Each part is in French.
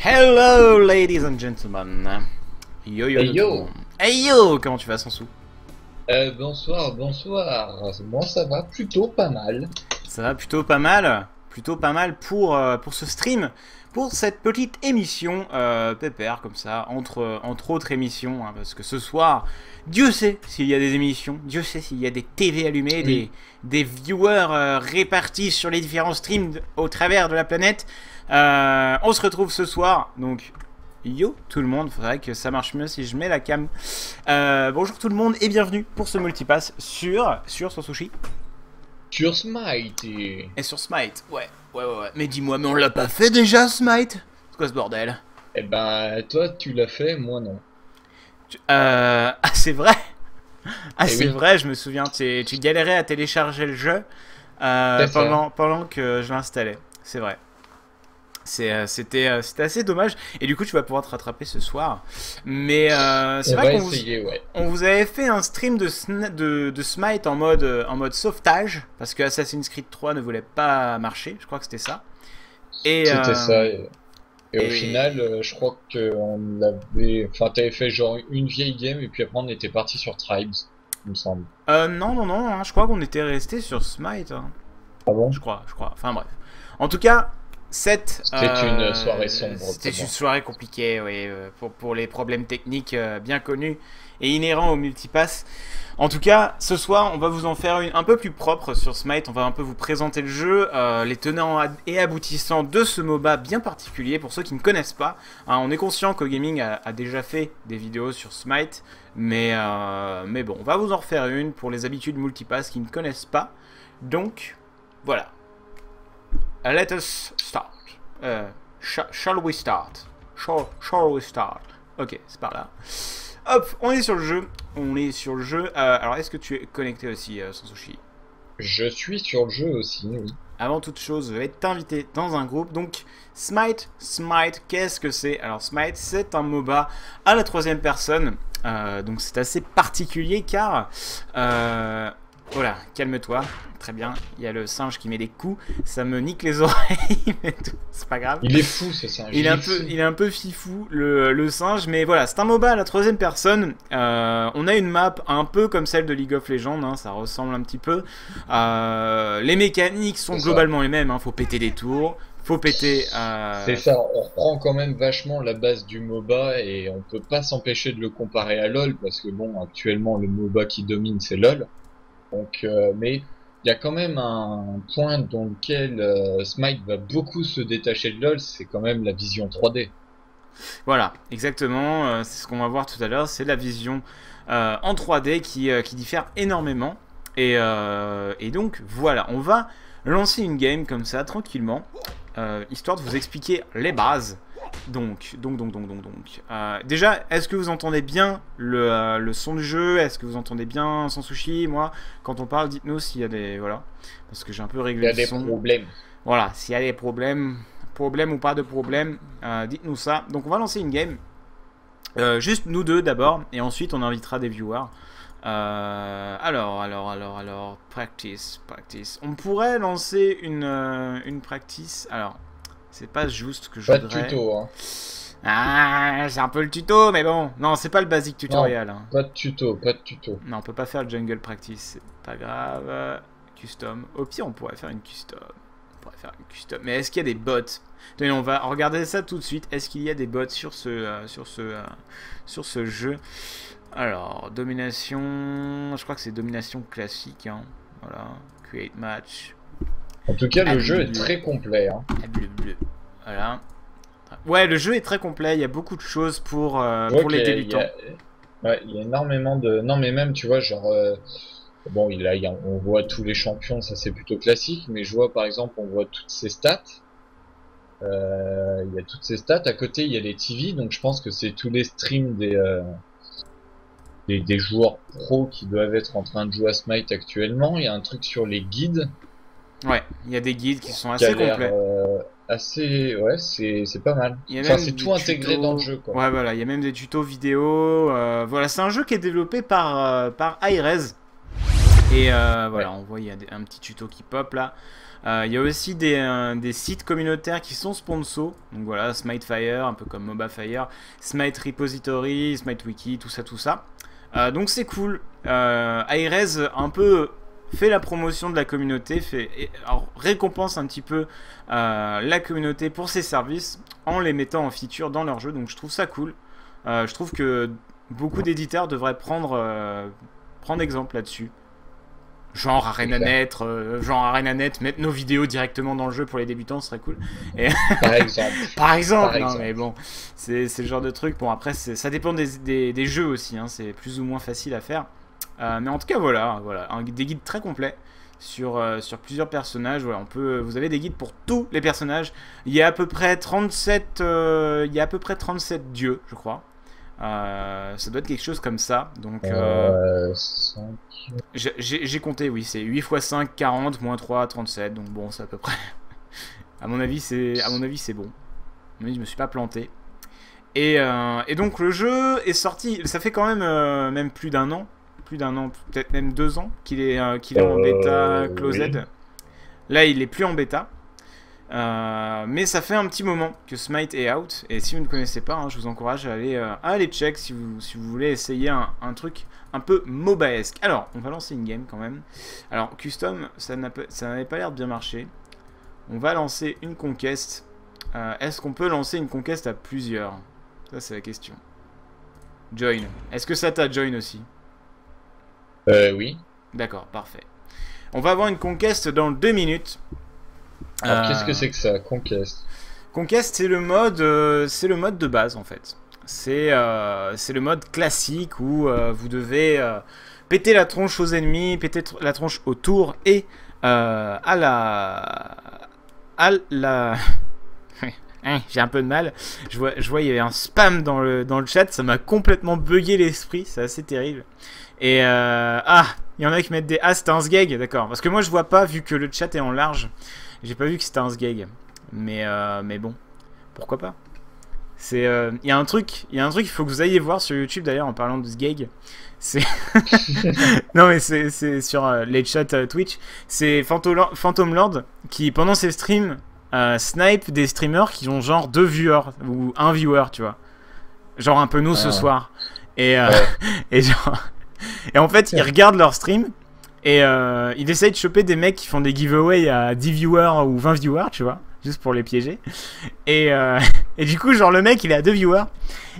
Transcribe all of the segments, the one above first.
Hello, ladies and gentlemen. Yo yo Hey, yo. Hey yo, comment tu vas, Sansou Euh, bonsoir, bonsoir. Moi, ça va plutôt pas mal. Ça va plutôt pas mal, plutôt pas mal pour, euh, pour ce stream, pour cette petite émission euh, pépère comme ça, entre, entre autres émissions, hein, parce que ce soir, Dieu sait s'il y a des émissions, Dieu sait s'il y a des TV allumées, des, des viewers euh, répartis sur les différents streams au travers de la planète. Euh, on se retrouve ce soir, donc yo tout le monde, faudrait que ça marche mieux si je mets la cam. Euh, bonjour tout le monde et bienvenue pour ce multipass sur, sur son sushi. Sur Smite. et- Et sur Smite, ouais, ouais, ouais, ouais. Mais dis-moi, mais on l'a pas fait déjà, Smite? C'est quoi ce bordel? Eh ben, toi, tu l'as fait, moi non. Tu- Euh... Ah, c'est vrai? Ah, Eh c'est oui. vrai, je me souviens, tu galérais à télécharger le jeu euh, pendant, pendant que je l'installais. C'est vrai. Euh, C'était euh, c'était assez dommage. Et du coup, tu vas pouvoir te rattraper ce soir. Mais euh, c'est On vrai qu'on vous, ouais. on vous avait fait un stream de, de, de Smite en mode, en mode sauvetage. Parce que Assassin's Creed 3 ne voulait pas marcher. Je crois que c'était ça. Et, C'était euh, ça. Et, et au final, je crois que on l'avait. Enfin, t'avais fait genre une vieille game et puis après on était parti sur Tribes, il me semble. Euh, non, non, non, hein, je crois qu'on était resté sur Smite. hein. Ah bon? Je crois, je crois. Enfin bref. En tout cas, cette. C'était une soirée sombre, C'était une soirée compliquée, oui, euh, pour, pour les problèmes techniques euh, bien connus et inhérents au multipass. En tout cas, ce soir, on va vous en faire une un peu plus propre sur Smite. On va un peu vous présenter le jeu, euh, les tenants et aboutissants de ce MOBA bien particulier. Pour ceux qui ne connaissent pas, Hein, on est conscient que Gaming a, a déjà fait des vidéos sur Smite, mais, euh, mais bon, on va vous en refaire une pour les habitudes multipass qui ne connaissent pas. Donc, voilà. Uh, let us start. Euh, sh- shall we start? Shall, shall we start? Ok, c'est par là. Hop, on est sur le jeu. On est sur le jeu. Euh, alors, est-ce que tu es connecté aussi, euh, Sansushi? Je suis sur le jeu aussi, oui. Avant toute chose, je vais t'inviter dans un groupe. Donc, Smite, Smite, qu'est-ce que c'est? Alors, Smite, c'est un MOBA à la troisième personne. Euh, donc, c'est assez particulier car. Voilà, calme-toi. Très bien. Il y a le singe qui met des coups. Ça me nique les oreilles. mais c'est pas grave. Il est fou ce singe. Il est, un peu, il est un peu fifou, le, le singe, mais voilà, c'est un MOBA à la troisième personne. Euh, on a une map un peu comme celle de League of Legends, hein, ça ressemble un petit peu. Euh, les mécaniques sont globalement les mêmes, hein, faut péter des tours, faut péter... euh, C'est ça, on reprend quand même vachement la base du MOBA et on peut pas s'empêcher de le comparer à LoL parce que bon, actuellement le MOBA qui domine c'est LoL. Donc, euh, mais il y a quand même un point dans lequel euh, Smite va beaucoup se détacher de LoL, c'est quand même la vision 3D. Voilà, exactement, euh, c'est ce qu'on va voir tout à l'heure, c'est la vision en 3D qui, qui diffère énormément. Et, donc voilà, on va lancer une game comme ça, tranquillement, histoire de vous expliquer les bases. Donc, donc, donc, donc, donc, donc. Euh, déjà, est-ce que vous entendez bien le, euh, le son du jeu? Est-ce que vous entendez bien sans sushi? Moi, quand on parle, dites-nous s'il y a des... Voilà, parce que j'ai un peu Il réglé y a le des son. problèmes. Voilà, s'il y a des problèmes, problème ou pas de problème, euh, dites-nous ça. Donc on va lancer une game. Juste nous deux d'abord, et ensuite on invitera des viewers. Alors, alors, alors, alors, practice, practice. On pourrait lancer une, une practice. Alors, c'est pas juste que je Pas de voudrais. tuto, hein. Ah, c'est un peu le tuto, mais bon. Non, c'est pas le basic tutorial. hein. Pas de tuto, pas de tuto. Non, on peut pas faire le jungle practice, c'est pas grave. Custom. Au pire, on pourrait faire une custom. On pourrait faire une custom. Mais est-ce qu'il y a des bots? Tenez, on va regarder ça tout de suite. Est-ce qu'il y a des bots sur ce, euh, sur ce, euh, sur ce jeu? Alors, domination. Je crois que c'est domination classique. hein. Voilà. Create match. En tout cas, Ah, le jeu est très complet. Hein. Ah, bleu, bleu. Voilà. Ouais, le jeu est très complet. Il y a beaucoup de choses pour, euh, pour les débutants. Il y a, ouais, il y a énormément de. Non, mais même, tu vois, genre. euh, Bon, il a, il y a- on voit tous les champions, ça c'est plutôt classique, mais je vois par exemple, on voit toutes ces stats. Euh, il y a toutes ces stats. À côté, il y a les TV, donc je pense que c'est tous les streams des, des, des joueurs pros qui doivent être en train de jouer à Smite actuellement. Il y a un truc sur les guides Ouais, il y a des guides qui sont assez complets. euh, assez. Ouais, c'est pas mal. Il y a Enfin, c'est tout intégré tuto. dans le jeu, quoi. Ouais, voilà, il y a même des tutos vidéo. euh, voilà, c'est un jeu qui est développé par, euh, par iRes. Et voilà, on voit il y a un petit tuto qui pop là. Il y a aussi des, des, sites communautaires qui sont sponsors. Donc voilà, Smite Fire, un peu comme MOBA Fire, Smite Repository, Smite Wiki, tout ça, tout ça. donc c'est cool. Euh, un peu fait la promotion de la communauté, fait, alors, récompense un petit peu la communauté pour ses services en les mettant en feature dans leur jeu. Donc je trouve ça cool. je trouve que beaucoup d'éditeurs devraient prendre, prendre exemple là-dessus. Genre ArenaNet, euh, genre ArenaNet, mettre nos vidéos directement dans le jeu pour les débutants, ce serait cool. Et... Par exemple. Par exemple, non, mais bon, c'est le genre de truc. Bon, après, ça dépend des, des, jeux aussi, hein, c'est plus ou moins facile à faire. Euh, mais en tout cas, voilà, voilà un, des guides très complets sur, euh, sur plusieurs personnages. Voilà, on peut, vous avez des guides pour tous les personnages. Il y a à peu près 37, il y a à peu près 37 dieux, je crois. Euh, ça doit être quelque chose comme ça. Donc, euh, j'ai compté, oui, c'est 8 x 5, 40, moins 3, 37. Donc bon, c'est à peu près. à mon avis, c'est à mon avis, c'est bon. Mais je me suis pas planté. Et, euh, et, donc le jeu est sorti. Ça fait quand même même plus d'un an, plus d'un an, peut-être même deux ans qu'il est qu'il est en bêta closed. Là, il est plus en bêta. Euh, mais ça fait un petit moment que Smite est out. Et si vous ne connaissez pas, hein, je vous encourage à aller, euh, à aller check si vous, si vous voulez essayer un, truc un peu MOBAesque. Alors, on va lancer une game quand même. Alors, custom, ça n'avait pas l'air de bien marcher. On va lancer une conquest. Euh, est-ce qu'on peut lancer une conquest à plusieurs? Ça, c'est la question. Join. Est-ce que ça t'a join aussi? Euh, oui. D'accord, parfait. On va avoir une conquest dans deux minutes. Alors, qu'est-ce que euh, c'est que ça, Conquest Conquest, c'est le mode, euh, c'est le mode de base en fait. C'est euh, le mode classique où vous devez péter la tronche aux ennemis, péter la tronche autour et à la à la hein, j'ai un peu de mal. Je vois, je vois, il y avait un spam dans le, dans le chat, ça m'a complètement bugué l'esprit, c'est assez terrible. Et ah, il y en a qui mettent des ah c'était un sgeg, d'accord. Parce que moi je vois pas vu que le chat est en large. J'ai pas vu que c'était un sgeg. Mais, euh, mais bon, pourquoi pas c'est, il euh, y a un truc, il y a un truc qu'il faut que vous ayez voir sur YouTube d'ailleurs en parlant de sgeg. C'est non mais c'est sur euh, les chats Twitch. C'est Phantom Lord qui pendant ses streams snipe des streamers qui ont genre deux viewers ou un viewer, tu vois. Genre un peu nous ce ah. soir. Et et genre et en fait, ils regardent leur stream et euh, il essaye de choper des mecs qui font des giveaways à 10 viewers ou 20 viewers, tu vois, juste pour les piéger. Et, euh, et du coup, genre, le mec, il est à 2 viewers.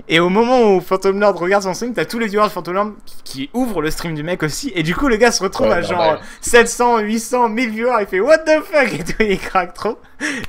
Et au moment où Phantom Lord regarde son stream, t'as tous les viewers de Phantom Lord qui, ouvrent le stream du mec aussi. Et du coup, le gars se retrouve à genre 700, 800, 1000 viewers. Il fait What the fuck? Et tout, il craque trop.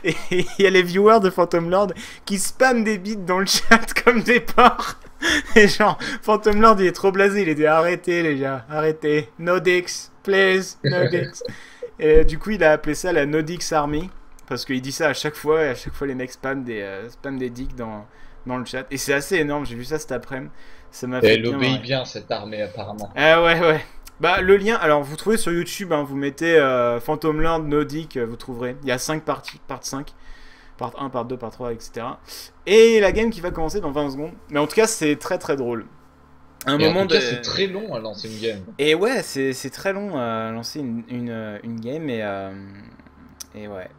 Et il y a les viewers de Phantom Lord qui spamment des bits dans le chat comme des porcs. Et genre, Phantom Lord, il est trop blasé. Il est dit Arrêtez, les gars, arrêtez. No dicks please, Nodix. et du coup, il a appelé ça la Nodix Army. Parce qu'il dit ça à chaque fois, et à chaque fois, les mecs spamment des, euh, des dicks dans, dans le chat. Et c'est assez énorme, j'ai vu ça cet après-midi. Ça m'a fait. Elle obéit bien, cette armée, apparemment. Ah ouais, ouais. Bah, le lien, alors vous trouvez sur YouTube, hein, vous mettez euh, Phantom Land, Nodic, euh, vous trouverez. Il y a 5 parties, part 5, part 1, part 2, part 3, etc. Et la game qui va commencer dans 20 secondes. Mais en tout cas, c'est très très drôle un moment de... c'est très long à lancer une game. Et ouais, c'est très long à lancer une, une, une game et, euh, et ouais.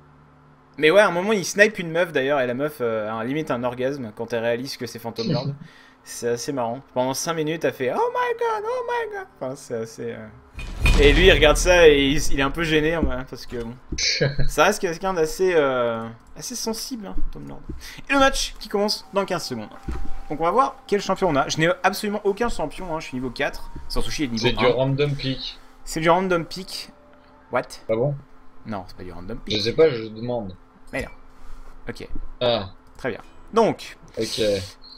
Mais ouais, à un moment, il snipe une meuf d'ailleurs, et la meuf euh, a limite un orgasme quand elle réalise que c'est Phantom Lord. c'est assez marrant. Pendant 5 minutes, elle fait Oh my god, oh my god. Enfin, c'est assez. Euh, et lui, il regarde ça et il, est un peu gêné hein, parce que bon, ça reste quelqu'un d'assez euh, assez sensible, hein, Tom Lord. Et le match qui commence dans 15 secondes. Donc on va voir quel champion on a. Je n'ai absolument aucun champion, hein, je suis niveau 4. Sans sushi, niveau C'est du random pick. C'est du random pick. What? Ah bon? Non, c'est pas du random pick. Je sais pas, je demande. Mais non. Ok. Ah. Très bien. Donc. Ok.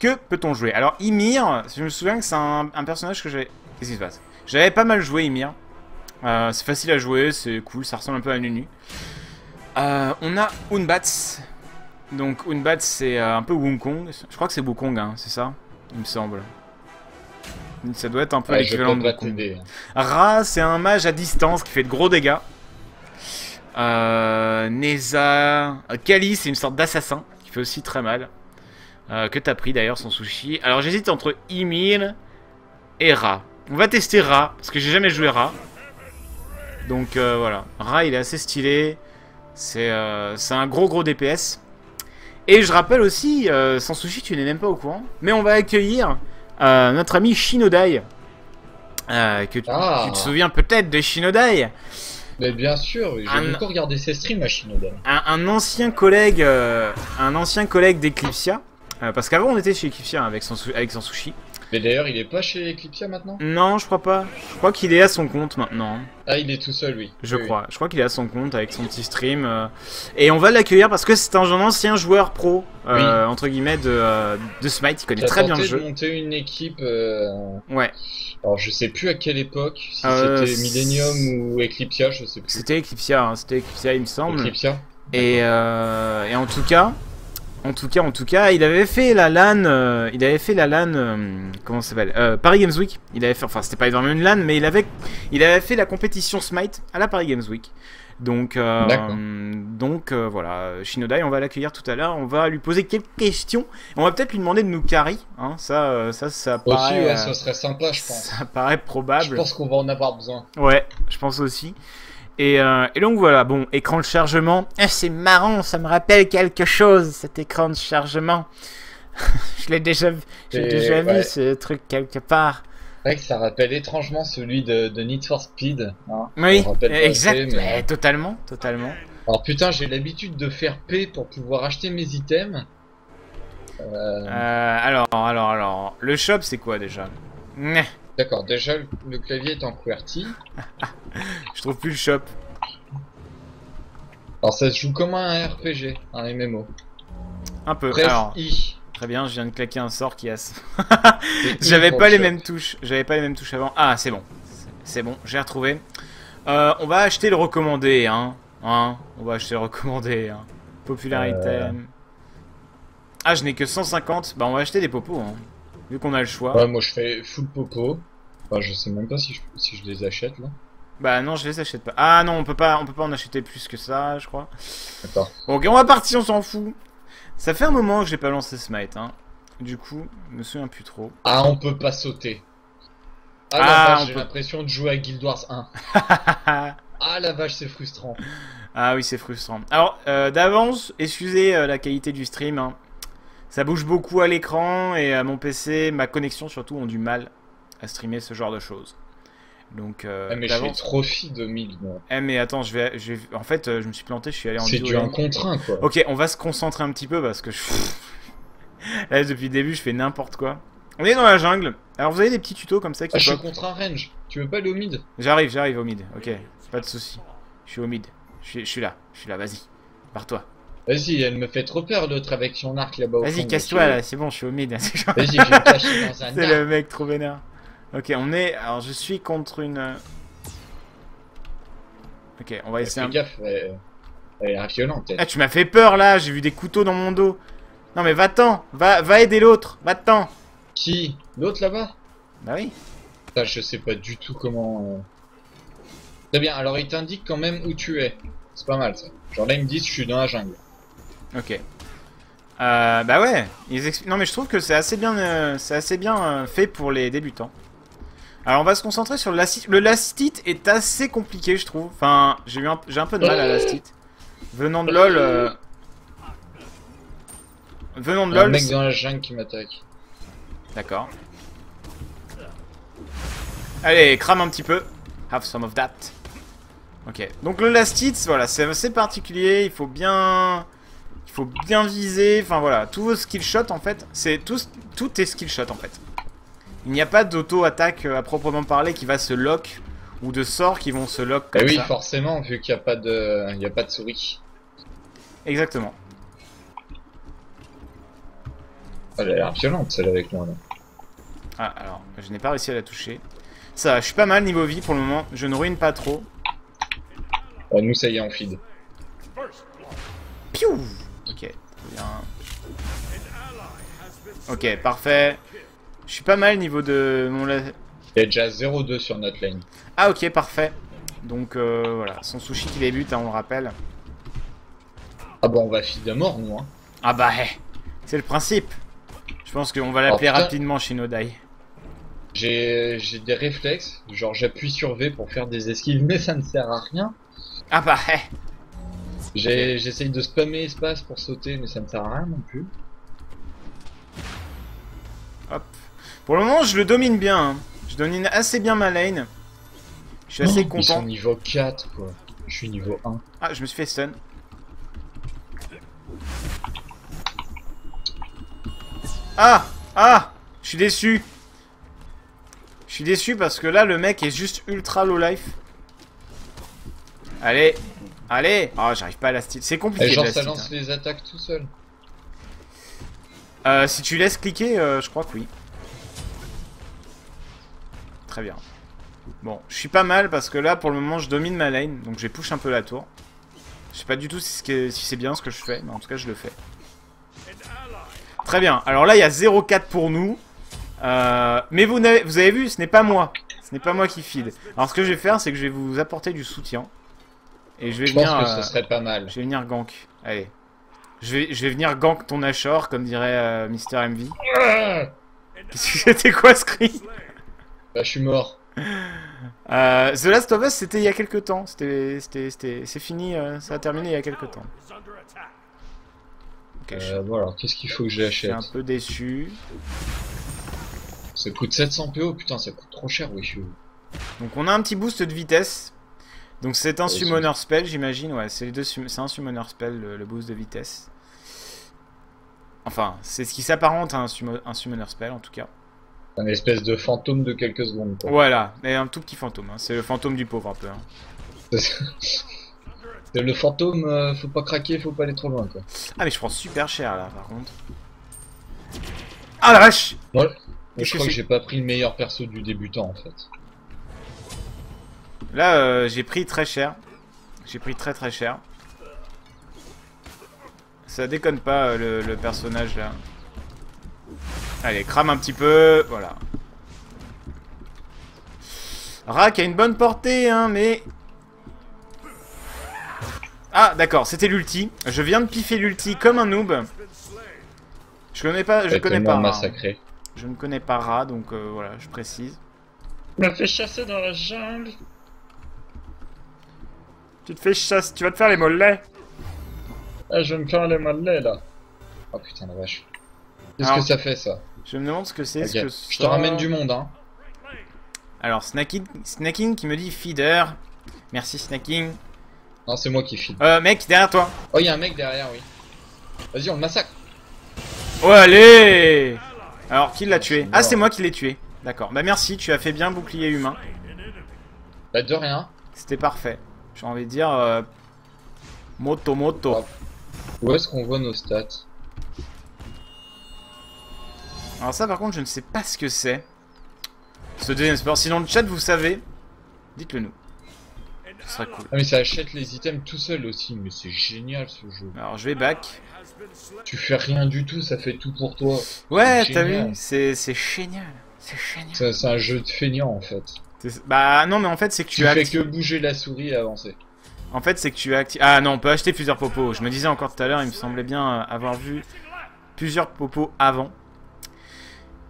Que peut-on jouer? Alors Ymir, je me souviens que c'est un, un personnage que j'ai... Qu'est-ce qui se passe? J'avais pas mal joué Ymir. Euh, c'est facile à jouer, c'est cool, ça ressemble un peu à Nunu. Euh, on a Unbats. Donc Unbats c'est euh, un peu Wukong. Je crois que c'est Wukong, hein, c'est ça Il me semble. Ça doit être un peu l'équivalent de Wukong. Ra c'est un mage à distance qui fait de gros dégâts. Neza... Kali c'est une sorte d'assassin qui fait aussi très mal. que t'as pris d'ailleurs son sushi. Alors j'hésite entre Ymir et Ra. On va tester Ra, parce que j'ai jamais joué Ra. Donc euh, voilà, Ra il est assez stylé. C'est euh, un gros gros DPS. Et je rappelle aussi, euh, sans sushi tu n'es même pas au courant, mais on va accueillir notre ami Shinodai. Que tu, Ah. tu te souviens peut-être de Shinodai Mais bien sûr, j'ai beaucoup regardé ses streams à Shinoda. un, un ancien collègue, un ancien collègue d'Eclipsia. parce qu'avant on était chez Eclipsia avec son, avec son sushi. Mais d'ailleurs, il est pas chez Eclipsia maintenant? Non, je crois pas. Je crois qu'il est à son compte maintenant. Ah, il est tout seul, lui. Je Oui, crois. Je crois qu'il est à son compte avec son petit stream. euh, et on va l'accueillir parce que c'est un ancien joueur pro, euh, entre guillemets, de, euh, de Smite. Il connaît très bien le tenté de jeu. monter une équipe. Ouais, Alors, je sais plus à quelle époque, si c'était Millennium ou Eclipsia, je sais plus. c'était Eclipsia. hein, C'était Eclipsia, il me semble. Eclipsia Et, euh, et en tout cas, en tout cas, en tout cas, il avait fait la LAN, euh, il avait fait la LAN, euh, comment ça s'appelle euh, Paris Games Week. Il avait fait, enfin, c'était pas vraiment une LAN, mais il avait, il avait fait la compétition Smite à la Paris Games Week. Donc, donc voilà, Shinodai, on va l'accueillir tout à l'heure. On va lui poser quelques questions. On va peut-être lui demander de nous carry. Hein, ça, ça, ça Aussi, paraît, ouais, euh, ce serait sympa, je pense. ça paraît Je probable. pense qu'on va en avoir besoin. Ouais, je pense aussi. Et, euh, et donc voilà, bon, écran de chargement. Ah, c'est marrant, ça me rappelle quelque chose, cet écran de chargement. je l'ai déjà, vu- j'ai déjà ouais. vu ce truc quelque part. C'est vrai que ça rappelle étrangement celui de, de Need for Speed. hein. Oui, exact, assez, mais- mais totalement, totalement. Alors putain, j'ai l'habitude de faire P pour pouvoir acheter mes items. Euh, Euh, alors, alors, alors, le shop c'est quoi déjà? D'accord, déjà le, clavier est en QWERTY. Je trouve plus le shop. Alors ça se joue comme un RPG, un MMO. Un peu. Presse Alors, I. très bien, je viens de claquer un sort qui a. J'avais pas le les shop. mêmes touches. J'avais pas les mêmes touches avant. Ah, c'est bon. C'est bon, j'ai retrouvé. Euh, on va acheter le recommandé, hein. hein on va acheter le recommandé. Hein. Popular Euh. item. Ah, je n'ai que 150. Bah, on va acheter des popos, hein. Vu qu'on a le choix. Ouais, moi je fais full popo. Enfin, je sais même pas si je, si je les achète là. Bah, non, je les achète pas. Ah, non, on peut pas, on peut pas en acheter plus que ça, je crois. D'accord. Bon, ok, on va partir, on s'en fout. Ça fait un moment que j'ai pas lancé Smite, hein. Du coup, je me souviens plus trop. Ah, on peut pas sauter. Ah, la Ah, vache, j'ai peut- l'impression de jouer à Guild Wars 1. Ah la vache, c'est frustrant. Ah oui, c'est frustrant. Alors, euh, d'avance, excusez euh, la qualité du stream. hein. Ça bouge beaucoup à l'écran et à mon PC, ma connexion surtout, ont du mal à streamer ce genre de choses. Donc, euh, Ah, mais je fais trophy 2000, moi. Eh, mais attends, je vais, je vais- En fait, euh, je me suis planté, je suis allé en C'est du et 1 en- contre 1 quoi. Ok, on va se concentrer un petit peu parce que je... Là, depuis le début, je fais n'importe quoi. On est dans la jungle. Alors, vous avez des petits tutos comme ça qui Ah, je suis contre un range. Tu veux pas aller au mid? J'arrive, j'arrive au mid. Ok, pas de souci. Je suis au mid. Je suis, je suis là, je suis là, vas-y. Pars-toi. Vas-y, elle me fait trop peur l'autre avec son arc là-bas au Vas-y, casse-toi là, c'est bon, je suis au mid. Vas-y, je vais me cacher dans un C'est le mec trop vénère. Ok, on est. Alors, je suis contre une. euh, Ok, on va Fais essayer un. gaffe, elle, elle est violente. Ah, tu m'as fait peur là, j'ai vu des couteaux dans mon dos. Non, mais va-t'en, va, va aider l'autre, va-t'en. Qui? L'autre là-bas? Bah oui. Putain, je sais pas du tout comment. euh. Très bien, alors il t'indique quand même où tu es. C'est pas mal ça. Genre là, ils me disent je suis dans la jungle. Ok. Euh, bah ouais. Ils Non, mais je trouve que c'est assez bien, euh, c'est assez bien euh, fait pour les débutants. Alors, on va se concentrer sur le last Le last hit est assez compliqué, je trouve. Enfin, j'ai eu un... j'ai un peu de mal à last hit. Venant de LoL. euh, Venant de a un LoL. mec dans la jungle qui m'attaque. D'accord. Allez, crame un petit peu. Have some of that. Ok. Donc le last hit, voilà, c'est assez particulier. Il faut bien, faut bien viser. Enfin voilà, tous vos skill shots en fait, c'est tout, tout est skill shot en fait. Il n'y a pas d'auto attaque euh, à proprement parler qui va se lock ou de sorts qui vont se lock Eh comme oui, ça. forcément, vu qu'il n'y a pas de, il y a pas de souris. Exactement. Elle a l'air violente celle avec moi là. Ah alors, je n'ai pas réussi à la toucher. Ça, va, je suis pas mal niveau vie pour le moment. Je ne ruine pas trop. Ah, nous ça y est, on feed. Piou Ok, bien. Ok, parfait. Je suis pas mal niveau de mon... la- Il y a déjà 0-2 sur notre lane. Ah ok, parfait. Donc euh, voilà, son sushi qui débute, hein, on le rappelle. Ah bah on va feed à mort nous hein. Ah bah, hé, c'est le principe. Je pense qu'on va l'appeler putain. rapidement Shinodai. J'ai j'ai des réflexes, genre j'appuie sur V pour faire des esquives, mais ça ne sert à rien. Ah bah, eh. J'ai- J'essaye de spammer espace pour sauter, mais ça ne sert à rien non plus. Hop. Pour le moment, je le domine bien. hein. Je domine assez bien ma lane. Je suis assez Oh, Ils sont content. niveau 4, quoi. Je suis niveau 1. Ah, je me suis fait stun. Ah Ah Je suis déçu. Je suis déçu parce que là, le mec est juste ultra low life. Allez Allez Ah, j'arrive pas à la style. C'est compliqué Et de genre la ça lance les attaques tout seul. Euh, si tu laisses cliquer, euh, je crois que oui. Très bien. Bon, je suis pas mal parce que là, pour le moment, je domine ma lane. Donc, je vais push un peu la tour. Je sais pas du tout si c'est bien ce que je fais, mais en tout cas, je le fais. Très bien. Alors là, il y a 0-4 pour nous. Euh, mais vous, n'avez- vous avez vu, ce n'est pas moi. Ce n'est pas moi qui feed. Alors, ce que je vais faire, c'est que je vais vous apporter du soutien. Et je vais Je pense venir... que euh, ce serait pas mal. je vais venir gank. Allez. Je vais, je vais venir gank ton Ashore, comme dirait euh, Mister MV. Ah Qu'est-ce que c'était quoi ce cri? Bah, je suis mort. Euh, The Last of Us, c'était il y a quelques temps. C'était, c'était, c'était, c'est fini, euh, ça a terminé il y a quelques temps. Je Euh, bon, alors qu'est-ce qu'il faut que je suis j'achète? un peu déçu. Ça coûte 700 PO, putain, ça coûte trop cher, oui. Donc on a un petit boost de vitesse. Donc c'est un summoner spell, j'imagine. Ouais, c'est les deux. C'est un summoner spell, le, le boost de vitesse. Enfin, c'est ce qui s'apparente à un, summoner spell en tout cas. Un espèce de fantôme de quelques secondes, quoi. Voilà, et un tout petit fantôme. hein. C'est le fantôme du pauvre un peu. hein. Le fantôme, euh, faut pas craquer, faut pas aller trop loin, quoi. Ah mais je prends super cher là par contre. Ah la vache Moi, je crois que j'ai pas pris le meilleur perso du débutant, en fait. Là euh, j'ai pris très cher. J'ai pris très très cher. Ça déconne pas euh, le, le personnage là. Allez, crame un petit peu, voilà. Rak a une bonne portée, hein, mais... Ah, d'accord, c'était l'ulti. Je viens de piffer l'ulti comme un noob. Je connais pas, je connais pas. Ra. massacré. Je ne connais pas Ra, donc euh, voilà, je précise. Il m'a fait chasser dans la jungle. Tu te fais chasse, tu vas te faire les mollets. Ah, je vais me faire les mollets, là. Oh putain, la vache. Qu'est-ce que ça fait, ça Je me demande ce que c'est. Ok, ce que Je te ramène du monde, hein. Alors, Snacking, Snacking qui me dit feeder. Merci Snacking. Non, c'est moi qui file. Euh, mec, derrière toi. Oh, il y a un mec derrière, oui. Vas-y, on le massacre. Oh, allez Alors, qui l'a tué Ah, c'est moi qui l'ai tué. D'accord. Bah, merci, tu as fait bien bouclier humain. Bah, de rien. C'était parfait. J'ai envie de dire. euh, Moto, moto. Hop. Où est-ce qu'on voit nos stats Alors, ça, par contre, je ne sais pas ce que c'est. Ce deuxième sport. Si dans le chat, vous savez, dites-le nous. Ce serait cool. Ah, mais ça achète les items tout seul aussi, mais c'est génial ce jeu. Alors, je vais back. Tu fais rien du tout, ça fait tout pour toi. Ouais, t'as vu C'est c'est génial. C'est génial. C'est c'est un jeu de feignant en fait. Bah non mais en fait c'est que tu, Tu as fais que bouger la souris et avancer. en fait c'est que tu as acti- ah non on peut acheter plusieurs popos. Je me disais encore tout à l'heure il me semblait bien euh, avoir vu plusieurs popos avant.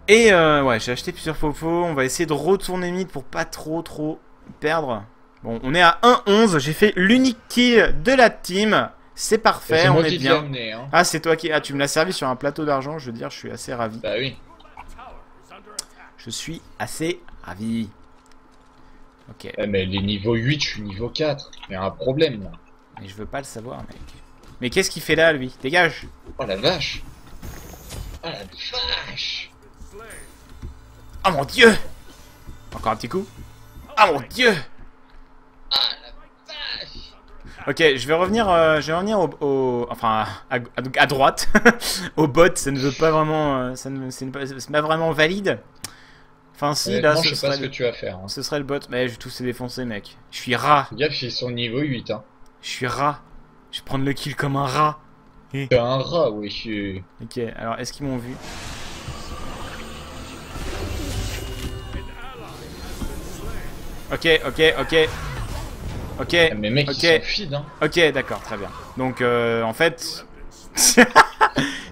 Et euh, ouais j'ai acheté plusieurs popos. On va essayer de retourner mid pour pas trop trop perdre. Bon on est à 1-11 j'ai fait l'unique kill de la team. C'est parfait on est bien. amené, hein. ah c'est toi qui ah tu me l'as servi sur un plateau d'argent je veux dire je suis assez ravi. Bah oui. je suis assez ravi ok Eh, mais les niveaux 8, je suis niveau 4. Il y a un problème là. Mais je veux pas le savoir, mec. Mais qu'est-ce qu'il fait là, lui? Dégage Oh la vache. Oh la vache. Oh mon dieu Encore un petit coup Oh mon dieu Ah la vache. Ok, je vais revenir, euh, je vais revenir au, au- enfin à, à- à droite, au bot. Ça ne veut pas vraiment, euh, ça ne, c'est pas vraiment valide. Enfin si, là, ce je sais pas ce que le, tu vas faire. Hein. ce serait le bot. Mais je vais tous se défoncer, mec. Je suis rat. Fais Gaffe, ils sont niveau 8. Hein. Je suis rat. Je vais prendre le kill comme un rat. T'es un rat, oui. Je suis... Ok, alors est-ce qu'ils m'ont vu? Ok, ok, ok. Ok, Ah, mais mec, ok. ils sont feed. Hein. ok, d'accord, très bien. Donc, euh, en fait,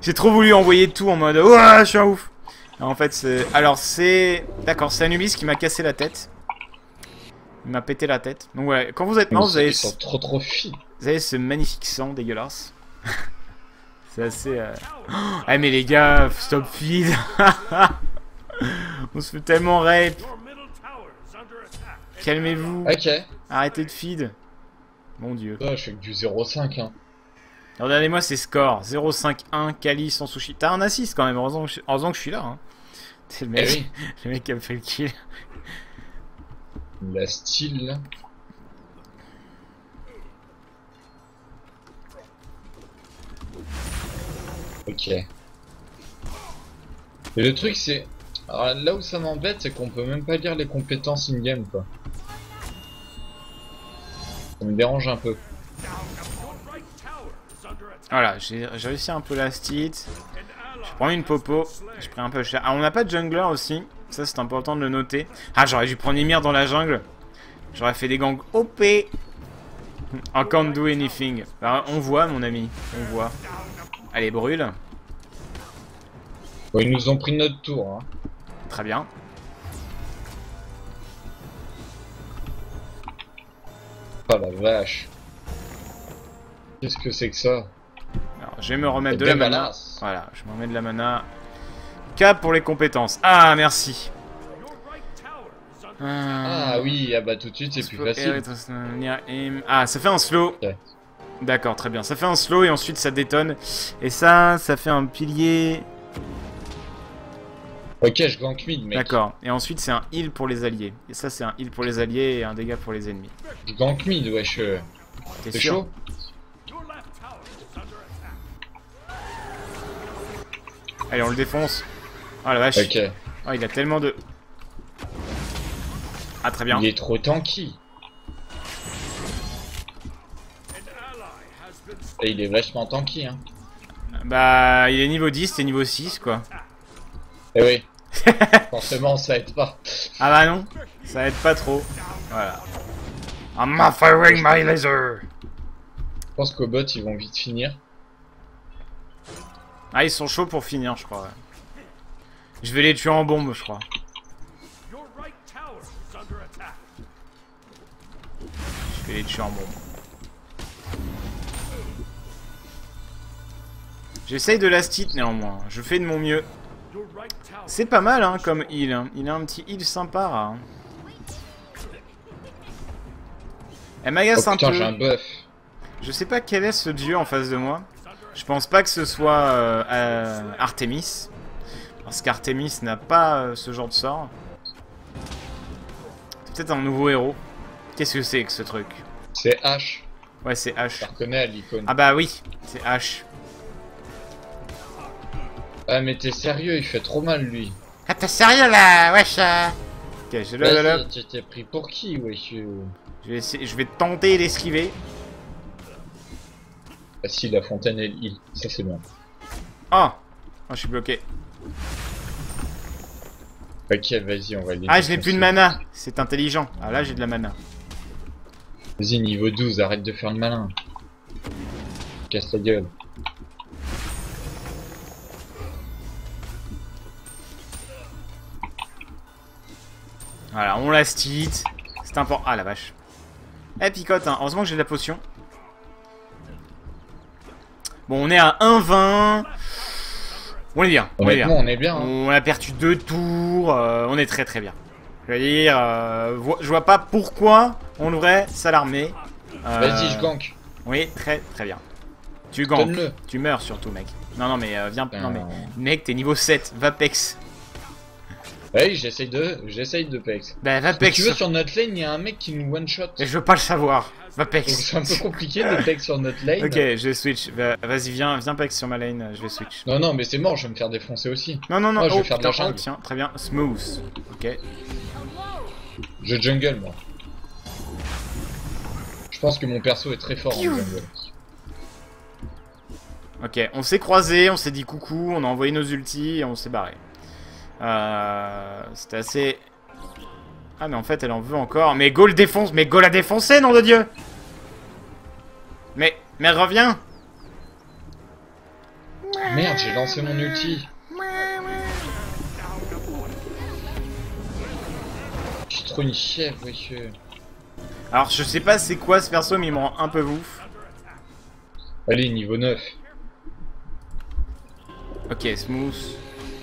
j'ai trop voulu envoyer tout en mode Ouais, je suis un ouf. En fait, c'est... Alors, c'est... D'accord, c'est Anubis qui m'a cassé la tête. Il m'a pété la tête. Donc ouais, quand vous êtes mort, vous avez... Sont trop trop. Vous avez ce magnifique sang dégueulasse. c'est assez... Euh... Ah mais les gars, stop feed On se fait tellement rape Calmez-vous Ok. Arrêtez de feed Mon dieu. Je fais que du 0,5 hein. Regardez-moi ces scores. 0-5-1, Kali sans sushi. T'as un assist quand même, heureusement que je, heureusement que je suis là. Hein. C'est le mec, Eh oui. le mec qui a fait le kill. La style là. Ok. Et le truc c'est... Alors, là où ça m'embête c'est qu'on peut même pas lire les compétences in-game quoi. Ça me dérange un peu. Voilà, j'ai réussi un peu la stit. Je prends une popo. Je prends un peu cher. Ah, on n'a pas de jungler aussi. Ça, c'est important de le noter. Ah, j'aurais dû prendre Ymir dans la jungle. J'aurais fait des gangs OP. I can't do anything. Bah, on voit, mon ami. On voit. Allez, brûle. Bon, ils nous ont pris notre tour. Hein. Très bien. Oh la vache. Qu'est-ce que c'est que ça? Alors, je vais me remettre de la mana. Voilà, je me remets de la mana. Cap pour les compétences. Ah, merci. Ah oui, ah bah tout de suite c'est plus facile. Ah, ça fait un slow. Ouais. D'accord, très bien. Ça fait un slow et ensuite ça détonne. Et ça, ça fait un pilier. Ok, je gank mid mec. D'accord. Et ensuite c'est un heal pour les alliés. Et ça, c'est un heal pour les alliés et un dégât pour les ennemis. Je gank mid, wesh. euh. T'es chaud? Allez, on le défonce. Ah la vache. Ok. Ah, il a tellement de. Ah, très bien. Il est trop tanky. Et il est vachement tanky, hein. Bah, il est niveau 10, t'es niveau 6, quoi. Eh oui. Forcément, ça aide pas. Ah bah non, ça aide pas trop. Voilà. I'm firing my laser. Je pense qu'au bot, ils vont vite finir. Ah, ils sont chauds pour finir, je crois. ouais. Je vais les tuer en bombe, je crois. Je vais les tuer en bombe. J'essaye de la stit néanmoins. Je fais de mon mieux. C'est pas mal hein, comme heal. hein. Il a un petit heal sympa. hein. Elle Oh m'agace un putain, j'ai peu. un buff. Je sais pas quel est ce dieu en face de moi. Je pense pas que ce soit euh, euh, Artemis. Parce qu'Artemis n'a pas euh, ce genre de sort. C'est peut-être un nouveau héros. Qu'est-ce que c'est que ce truc? C'est H. Ouais, c'est H. reconnais à l'icône. Ah bah oui, c'est H. Ah, mais t'es sérieux, il fait trop mal lui. Ah t'es sérieux là Wesh euh Ok, je, le- t'es pris pour qui, wesh je vais, essayer- je vais tenter d'esquiver. Ah si, la fontaine et l'île. Ça, c'est bien. Ah oh, je suis bloqué. Ok, vas-y, on va les Ah, je n'ai plus de mana. C'est intelligent. Ah là, j'ai de la mana. Vas-y, niveau 12, arrête de faire le malin. Casse la gueule. Voilà, on la stit. C'est important. Ah la vache. Elle picote, hein. Heureusement que j'ai de la potion. Bon, on est à 1,20. On est bien. On est bien. On est bien. hein. On a perdu deux tours. euh, on est très très bien. Je veux dire, euh, je vois pas pourquoi on devrait s'alarmer. Euh, Vas-y, je gank. Oui, très très bien. Tu. Donne-le. Tu meurs surtout, mec. Non, non, mais euh, viens. Non, mais. Mec, t'es niveau 7. Vapex. Oui, j'essaye de, j'essaye de pex. Bah, Mais Vapex. tu veux, sur notre lane, il y a un mec qui nous one shot. Et je veux pas le savoir. Donc Vapex. c'est un peu compliqué de pex sur notre lane. Ok, je vais switch. Va- Vas-y, viens, viens Pex sur ma lane, je vais switch. Non, non, mais c'est mort, je vais me faire défoncer aussi. Non, non, non, Oh, je vais oh, faire de la jungle. tiens, très bien, smooth. Ok. Je jungle, moi. Je pense que mon perso est très fort en jungle. Ok, on s'est croisés, on s'est dit coucou, on a envoyé nos ultis et on s'est barré. Euh, C'était assez... Ah mais en fait elle en veut encore. Mais Go le défonce, mais Go l'a défoncé, nom de Dieu Mais, mais reviens Merde, j'ai lancé mon ulti. Je trop une chèvre, monsieur. Alors je sais pas c'est quoi ce perso, mais il me rend un peu ouf. Allez, niveau 9. Ok, smooth.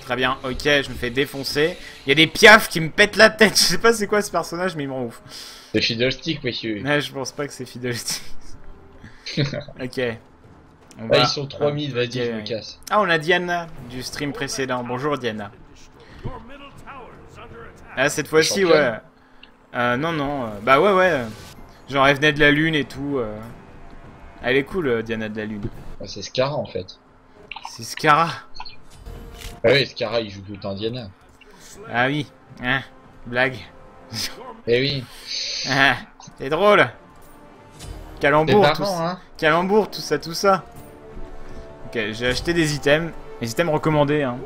Très bien, ok, je me fais défoncer. Il y a des piafs qui me pètent la tête. Je sais pas c'est quoi ce personnage, mais il me rend ouf. C'est Fiddlestick, monsieur. Ouais, je pense pas que c'est Fiddlestick. ok. On Ah, ils sont 3000, vas-y, Ok, je me casse. Ah, on a Diana du stream précédent. Bonjour Diana. Ah, cette fois-ci, ouais. Euh, non, non. euh, bah ouais, ouais. Genre, elle venait de la lune et tout. euh. Elle est cool, euh, Diana de la lune. Ah, c'est Scara en fait. C'est Scara. Ah oui, Scara il joue tout le temps Diana. Ah oui. Hein, blague. Eh oui, Ah, c'est drôle. Calembour, tout marrant, hein. Calembour, tout ça, tout ça. Ok, j'ai acheté des items. Les items recommandés, hein.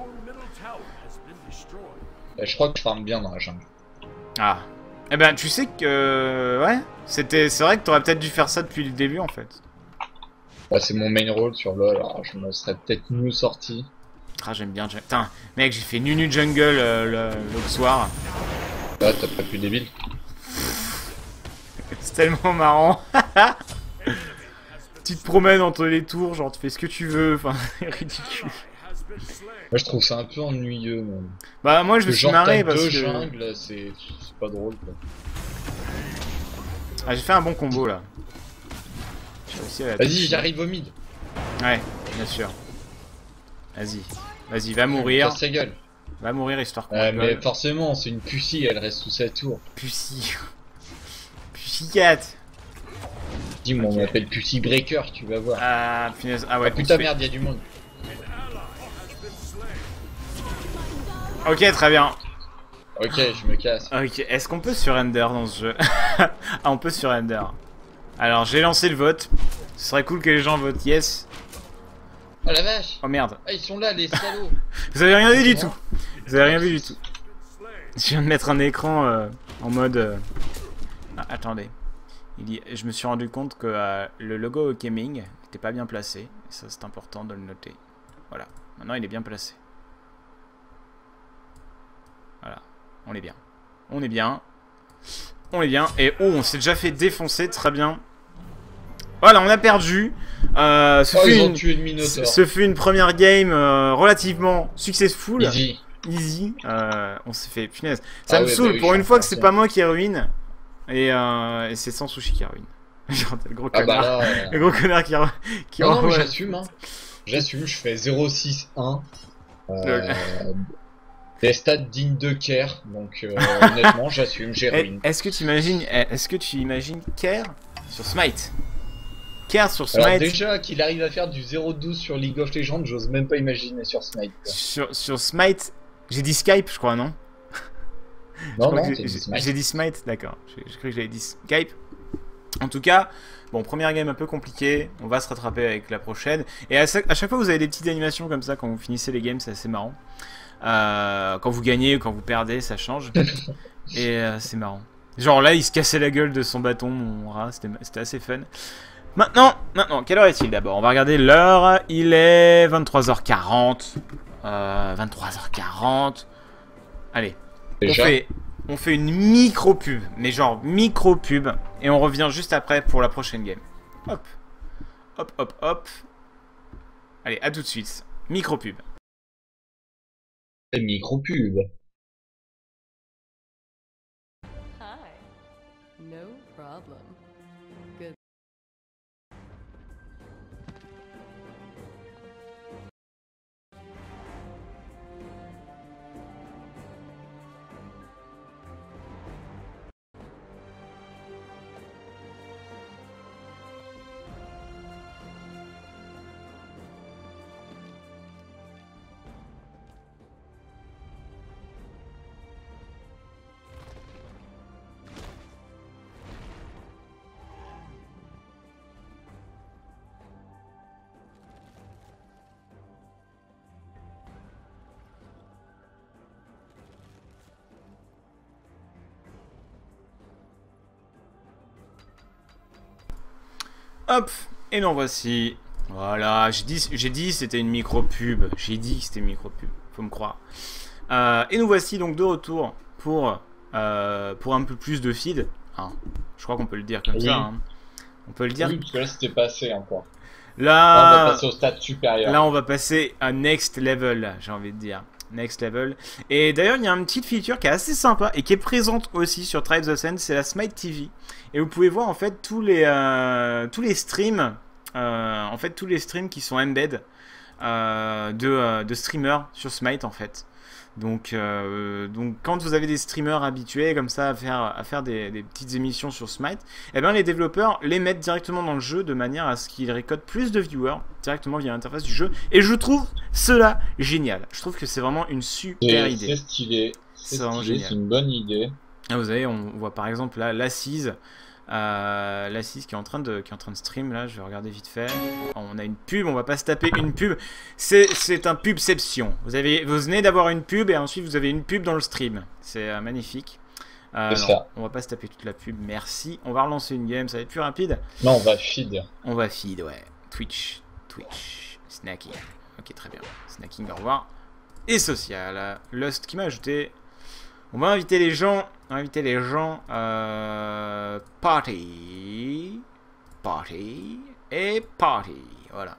Euh, Je crois que je farme bien dans la jungle. Ah. Eh ben, tu sais que... euh, ouais. C'était... C'est vrai que t'aurais peut-être dû faire ça depuis le début, en fait. Bah, c'est mon main role sur LoL, alors je me serais peut-être mieux sorti. Ah, j'aime bien... Putain, mec, j'ai fait Nunu Jungle euh, l'autre soir. Là, t'as pas plus débile. C'est tellement marrant. tu te promènes entre les tours, genre tu fais ce que tu veux, enfin, c'est ridicule. Moi, je trouve ça un peu ennuyeux, même. Bah, moi je me suis marré parce deux que. jungles, c'est pas drôle, quoi. Ah, j'ai fait un bon combo là. Vas-y, j'arrive au mid. Ouais, bien sûr. Vas-y. Vas-y, va mourir. Sa gueule. Va mourir histoire qu'on Euh, mais forcément, c'est une pucie, elle reste sous sa tour. Pussy. Pussy-cat. Dis-moi, Ok. on m'appelle pucie breaker, tu vas voir. Ah, punaise. Ah ouais, Ah, putain, fait- merde, y a du monde. Ok, très bien. Ok, je me casse. Ok, est-ce qu'on peut surrender dans ce jeu Ah, on peut surrender. Alors, j'ai lancé le vote. Ce serait cool que les gens votent yes. Oh la vache Oh merde. Ah, ils sont là, les salauds Vous avez rien vu du tout. Vous avez rien vu du tout. Je viens de mettre un écran euh, en mode. euh, ah, attendez. Il y- Je me suis rendu compte que euh, le logo gaming n'était pas bien placé. Et ça, c'est important de le noter. Voilà. Maintenant, il est bien placé. Voilà. On est bien. On est bien. On est bien. Et oh, on s'est déjà fait défoncer. Très bien. Voilà, on a perdu. Euh, ce, Oh, fut une, le ce fut une première game euh, relativement successful Easy. easy. Euh, on s'est fait punaise. Ça Ah me ouais, saoule bah oui, pour une fois que c'est pas moi qui ruine. Et, et c'est sans sushi qui ruine. Genre le gros Ah connard. bah là... euh, Le gros connard qui, qui Non, non, j'assume, hein. J'assume, je fais 0-6-1. Lol. Euh, des stats dignes de Care, donc honnêtement, j'assume, j'ai Eh, ruine. Est-ce que tu imagines, eh, est-ce que tu imagines Care sur Smite? Sur Alors Smite, déjà qu'il arrive à faire du 0-12 sur League of Legends, j'ose même pas imaginer sur Smite. quoi. sur, sur Smite, j'ai dit Skype, je crois, non? J'ai- dit Smite. D'accord. J'ai cru que j'avais dit Skype. En tout cas, bon, première game un peu compliquée. On va se rattraper avec la prochaine. Et à chaque, à chaque fois, vous avez des petites animations comme ça quand vous finissez les games, c'est assez marrant. Euh, quand vous gagnez ou quand vous perdez, ça change. Et euh, c'est marrant. Genre là, il se cassait la gueule de son bâton, mon rat. C'était assez fun. Maintenant, maintenant, quelle heure est-il d'abord? On va regarder l'heure. Il est 23h40. Euh, 23h40. Allez, on fait, on fait une micro pub, mais genre micro pub, et on revient juste après pour la prochaine game. Hop, hop, hop, hop. Allez, à tout de suite. Micro pub. micro-pub. Hop, et nous voici. Voilà, j'ai dit, j'ai dit c'était une micro pub. J'ai dit que c'était une micro pub, faut me croire. Euh, et nous voici donc de retour pour euh, pour un peu plus de feed. Hein, je crois qu'on peut le dire comme Oui. ça. hein. On peut le dire. Oui, parce que là, c'était passé encore. Là, on va Là, passer au stade supérieur. là, on va passer à next level, j'ai envie de dire. Next level. Et d'ailleurs, il y a une petite feature qui est assez sympa et qui est présente aussi sur Tribes of Sand, c'est la Smite TV. Et vous pouvez voir en fait tous les, euh, tous les streams, euh, en fait tous les streams qui sont embed euh, de, de streamers sur Smite en fait. Donc, euh, donc quand vous avez des streamers habitués comme ça à faire, à faire des, des petites émissions sur Smite, eh ben les développeurs les mettent directement dans le jeu de manière à ce qu'ils récoltent plus de viewers directement via l'interface du jeu. Et je trouve cela génial. Je trouve que c'est vraiment une super idée. c'est stylé. C'est une bonne idée. Ah, vous savez, on voit par exemple là l'assise. Euh, l'assise qui est en train de qui est en train de stream là je vais regarder vite fait on a une pub on va pas se taper une pub c'est un pubception vous avez vous venez d'avoir une pub et ensuite vous avez une pub dans le stream c'est euh, magnifique Euh, non, on va pas se taper toute la pub merci on va relancer une game ça va être plus rapide Non, on va feed. on va feed, ouais. Twitch, Twitch, snacking. Ok, très bien. Snacking, au revoir. Et social. Lust qui m'a ajouté. On va inviter les gens. On va inviter les gens. Euh, party. Party. Et party. Voilà.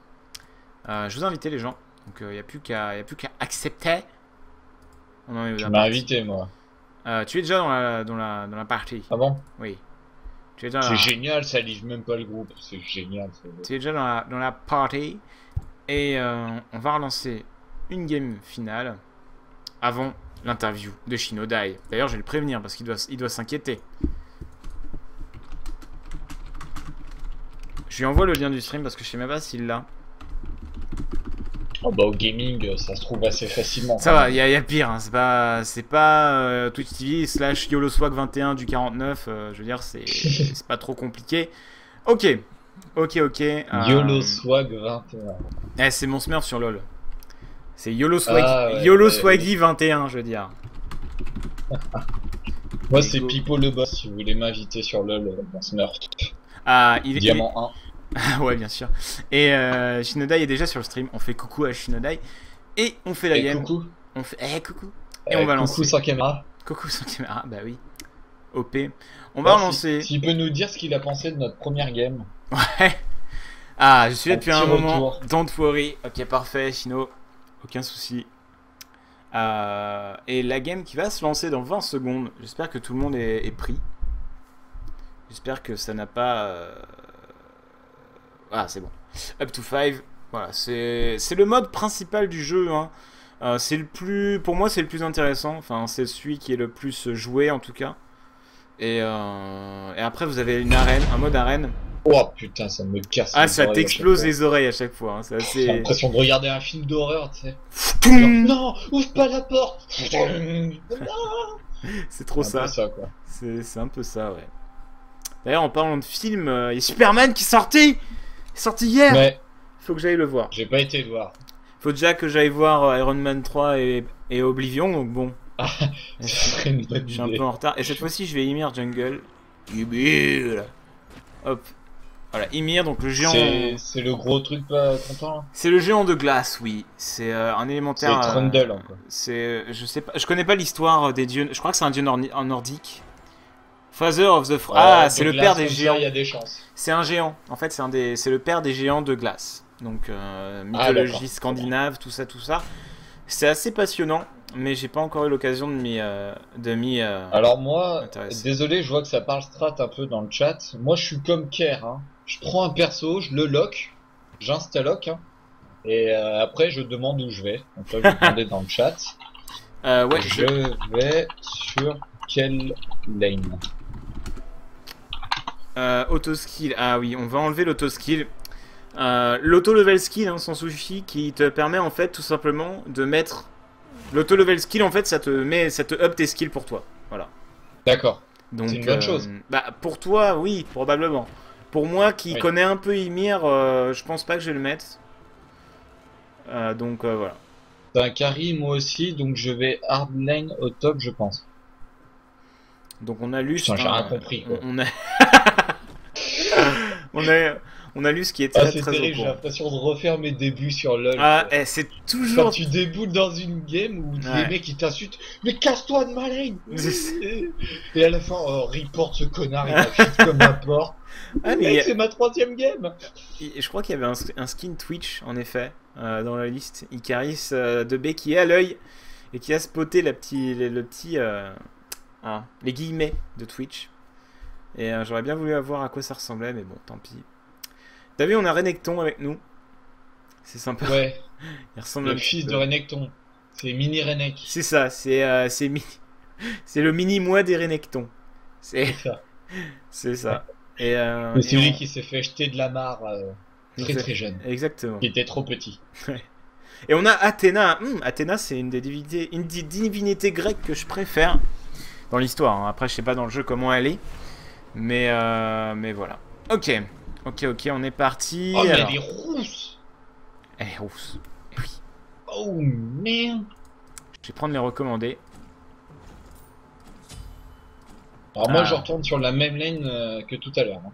Euh, je vous ai invité les gens. Donc il n'y a plus qu'à qu'à accepter. On en est Tu m'as invité, moi. Euh, Tu es déjà dans la, dans la, dans la partie. Ah bon? Oui. C'est la- génial, ça livre même pas le groupe. C'est génial. Tu es déjà dans la, dans la party. Et euh, on va relancer une game finale avant l'interview de Shinodai. D'ailleurs, je vais le prévenir parce qu'il doit, il doit s'inquiéter. Je lui envoie le lien du stream parce que je sais même pas s'il l'a. Oh bah au gaming, ça se trouve assez facilement. Ça va, il y, a- y a pire. hein. C'est pas, c'est pas euh, Twitch TV slash YoloSwag21 du 49. euh, je veux dire, c'est c'est pas trop compliqué. Ok, ok, ok. euh, YOLO Swag 21. Eh, c'est mon smurf sur LoL. C'est YOLO Swaggy, Ah, ouais, YOLO ouais, Swaggy 21, je veux dire. Moi, c'est. Pipo le boss si vous voulez m'inviter sur LoL euh, dans Smurf. Ah, il, il- Diamant ouais, bien sûr. Et euh, Shinodai est déjà sur le stream. On fait coucou à Shinodai. Et on fait 1. la game. coucou. On fait. Eh, coucou. Et Euh, on va coucou lancer. sans caméra. Coucou sans caméra. Bah oui. OP. On va Alors, si- lancer. S'il peut nous dire ce qu'il a pensé de notre première game. Ouais. Ah, je suis là depuis un moment. retour. Don't worry. Ok, parfait, Shino. Aucun souci. Euh, et la game qui va se lancer dans 20 secondes. J'espère que tout le monde est, pris. J'espère que ça n'a pas. euh, Ah, c'est bon. Up to 5. Voilà, c'est le mode principal du jeu. hein. Euh, c'est le plus. Pour moi, c'est le plus intéressant. Enfin, c'est celui qui est le plus joué en tout cas. Et après, vous avez une arène, un mode arène. Oh putain, ça me casse. Ah, les ça t'explose les oreilles à chaque fois. hein. C'est assez. l'impression de regarder un film d'horreur, tu sais. Non, ouvre pas la porte. C'est trop ça. C'est un peu ça, ouais. D'ailleurs, en parlant de film, euh, il y a Superman qui est sorti Il est sorti hier Mais Faut que j'aille le voir. j'ai pas été le voir. Faut déjà que j'aille voir euh, Iron Man 3 et, et Oblivion, donc bon. Ah, je suis un peu en retard. Et cette fois-ci, je vais Ymir Jungle. Ymir Hop. Voilà, Ymir, donc le géant. C'est c'est le gros truc pas content. C'est le géant de glace, oui. C'est euh, un C'est élémentaire. euh, Trundle, quoi. C'est, je sais pas, je connais pas l'histoire des dieux. Je crois que c'est un dieu un nordique. Father of the. Fr- ah, c'est le père des géants. Il y a des chances. C'est un géant. En fait, c'est un des, c'est le père des géants de glace. Donc euh, Ah, mythologie scandinave, tout ça, tout ça. C'est assez passionnant, mais j'ai pas encore eu l'occasion de m'y, euh, de m'y. euh, Alors moi, désolé, je vois que ça parle strat un peu dans le chat. Moi, je suis comme Kerr. Hein. Je prends un perso, je le lock, j'instalock, hein, et euh, après je demande où je vais. Donc là, je vais demander dans le chat. euh, ouais, je je- vais sur quelle lane? Euh, auto-skill. Ah oui, on va enlever l'auto-skill. Euh, L'auto-level skill, hein, sans souci, qui te permet en fait tout simplement de mettre. L'auto-level skill, en fait, ça te met, ça te up tes skills pour toi. Voilà. D'accord. Donc, C'est une bonne chose. Bah, pour toi, oui, probablement. Pour moi qui Oui. connais un peu Ymir, euh, je pense pas que je vais le mettre. Euh, donc euh, voilà. T'as un carry, moi aussi, donc je vais hard lane au top, je pense. Donc on a lu. Putain, j'ai rien compris, quoi. On a... on a. on a lu ce qui est Ah, très c'est très terrible, j'ai l'impression de refaire mes débuts sur LoL. Ah, eh, c'est Quand toujours. tu déboutes dans une game où Ouais. les mecs ils t'insultent, mais casse-toi de ma lane C'est- Et à la fin, oh, report ce connard, il comme un porc. Ah, mais c'est ma troisième game je crois qu'il y avait un, un skin Twitch, en effet, euh, dans la liste. Icaris euh, de B qui est à l'œil et qui a spoté la petit, le, le petit. euh, ah, les guillemets de Twitch. Et j'aurais bien voulu voir à quoi ça ressemblait, mais bon, tant pis. T'as vu, on a Renekton avec nous. C'est sympa. Ouais, Il ressemble le fils de Renekton. C'est Mini Renek. C'est ça, c'est euh, mi- le mini moi des Renekton. C'est ça. c'est ça. Et, euh, C'est lui on- qui s'est fait jeter de la mare euh, très Exact- très jeune. Exactement. Qui était trop petit. Et on a Athéna. Hum, Athéna, c'est une des divinités, une des divinités grecques que je préfère dans l'histoire. hein. Après, je sais pas dans le jeu comment elle est, mais euh, mais voilà. Ok, ok, ok, on est parti. Oh, mais elle est rousse Eh, rousse. Eh oui. Oh merde Je vais prendre les recommandés. Alors moi Ah. je retourne sur la même lane euh, que tout à l'heure. hein.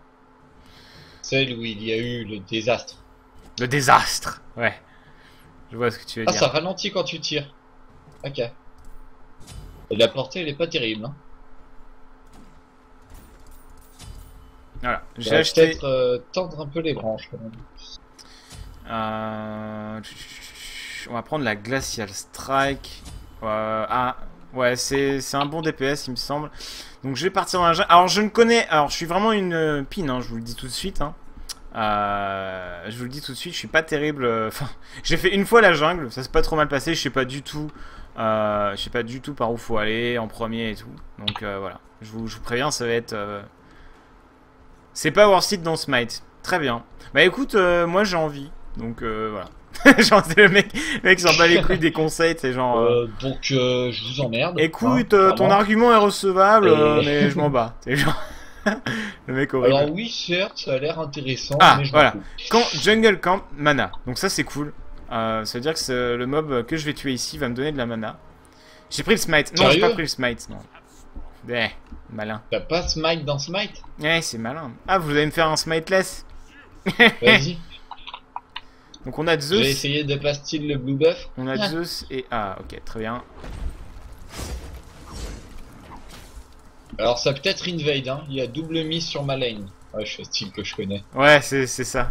Celle où il y a eu le désastre. Le désastre. Ouais. Je vois ce que tu veux Ah dire. ça ralentit quand tu tires. Ok. Et la portée elle est pas terrible. Hein. Voilà. J'ai acheté. peut-être euh, tendre un peu les branches quand même. Euh, On va prendre la Glacial Strike. Euh, ah, ouais, c'est c'est un bon DPS, il me semble. Donc je vais partir dans la jungle. Alors je ne connais. Alors je suis vraiment une pine, hein, je vous le dis tout de suite. hein. Euh, je vous le dis tout de suite, je suis pas terrible. Enfin, j'ai fait une fois la jungle, ça s'est pas trop mal passé. Je sais pas du tout. euh, je sais pas du tout par où faut aller en premier et tout. Donc euh, voilà, je vous, je vous préviens, ça va être. C'est pas worth it dans Smite. Très bien. Bah écoute, euh, moi j'ai envie. Donc euh, voilà. genre c'est le mec, le mec s'en bat les couilles des conseils, c'est genre. euh, donc je vous emmerde. Écoute, hein, ton argument est recevable, Et- mais je m'en bats. C'est genre. le mec horrible. Alors oui certes ça a l'air intéressant Ah, mais je voilà. Quand Jungle Camp, mana. Donc ça c'est cool. Euh, ça veut dire que le mob que je vais tuer ici va me donner de la mana. J'ai pris le smite. Non, j'ai pas pris le smite, non. Eh, malin. T'as pas smite dans smite? Ouais, c'est malin. Ah, vous allez me faire un smiteless? Vas-y. Donc on a Je vais Zeus. essayer de passer le blue buff? On a Ah. Zeus et... Ah, ok, très bien. Alors ça peut être invade hein. Il y a double mise sur ma lane. Ouais je fais style que je connais. Ouais, c'est ça.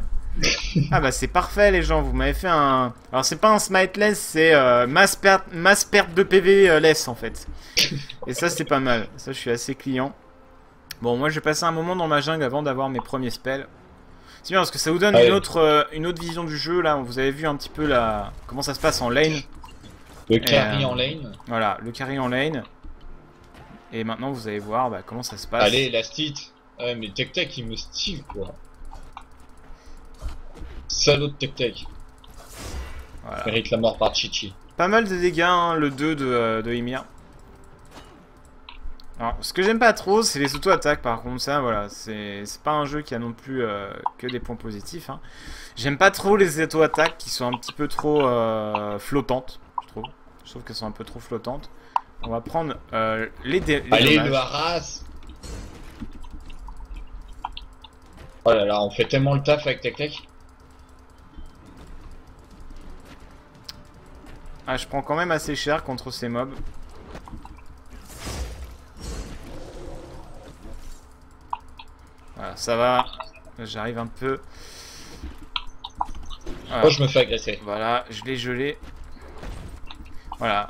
Ah bah c'est parfait les gens, vous m'avez fait un... Alors c'est pas un smiteless, c'est euh, masse, perte, masse perte de PV euh, less en fait. Et ça c'est pas mal, ça je suis assez client. Bon moi je vais passer un moment dans ma jungle avant d'avoir mes premiers spells. C'est bien parce que ça vous donne une, autre, euh, une autre vision du jeu là, vous avez vu un petit peu la... comment ça se passe en lane. Le carry euh, en lane. Voilà, le carry en lane. Et maintenant vous allez voir bah, comment ça se passe. Allez la stit. Ouais mais Tech Tech il me style quoi. Salaud de Tech Tech. Voilà. Mérite la mort par Chichi. Pas mal de dégâts, hein, le 2 de, euh, de Ymir. Alors, ce que j'aime pas trop, c'est les auto-attaques, par contre, ça, voilà, c'est c'est pas un jeu qui a non plus euh, que des points positifs. hein. J'aime pas trop les auto-attaques qui sont un petit peu trop euh, flottantes, je trouve. Je trouve qu'elles sont un peu trop flottantes. On va prendre euh, les, dé- les Allez dommages. le harass. Oh là là on fait tellement le taf avec Tech Tech. Ah, je prends quand même assez cher contre ces mobs. Voilà, ça va. J'arrive un peu. Voilà. Oh je me fais agresser. Voilà, je l'ai gelé. Voilà.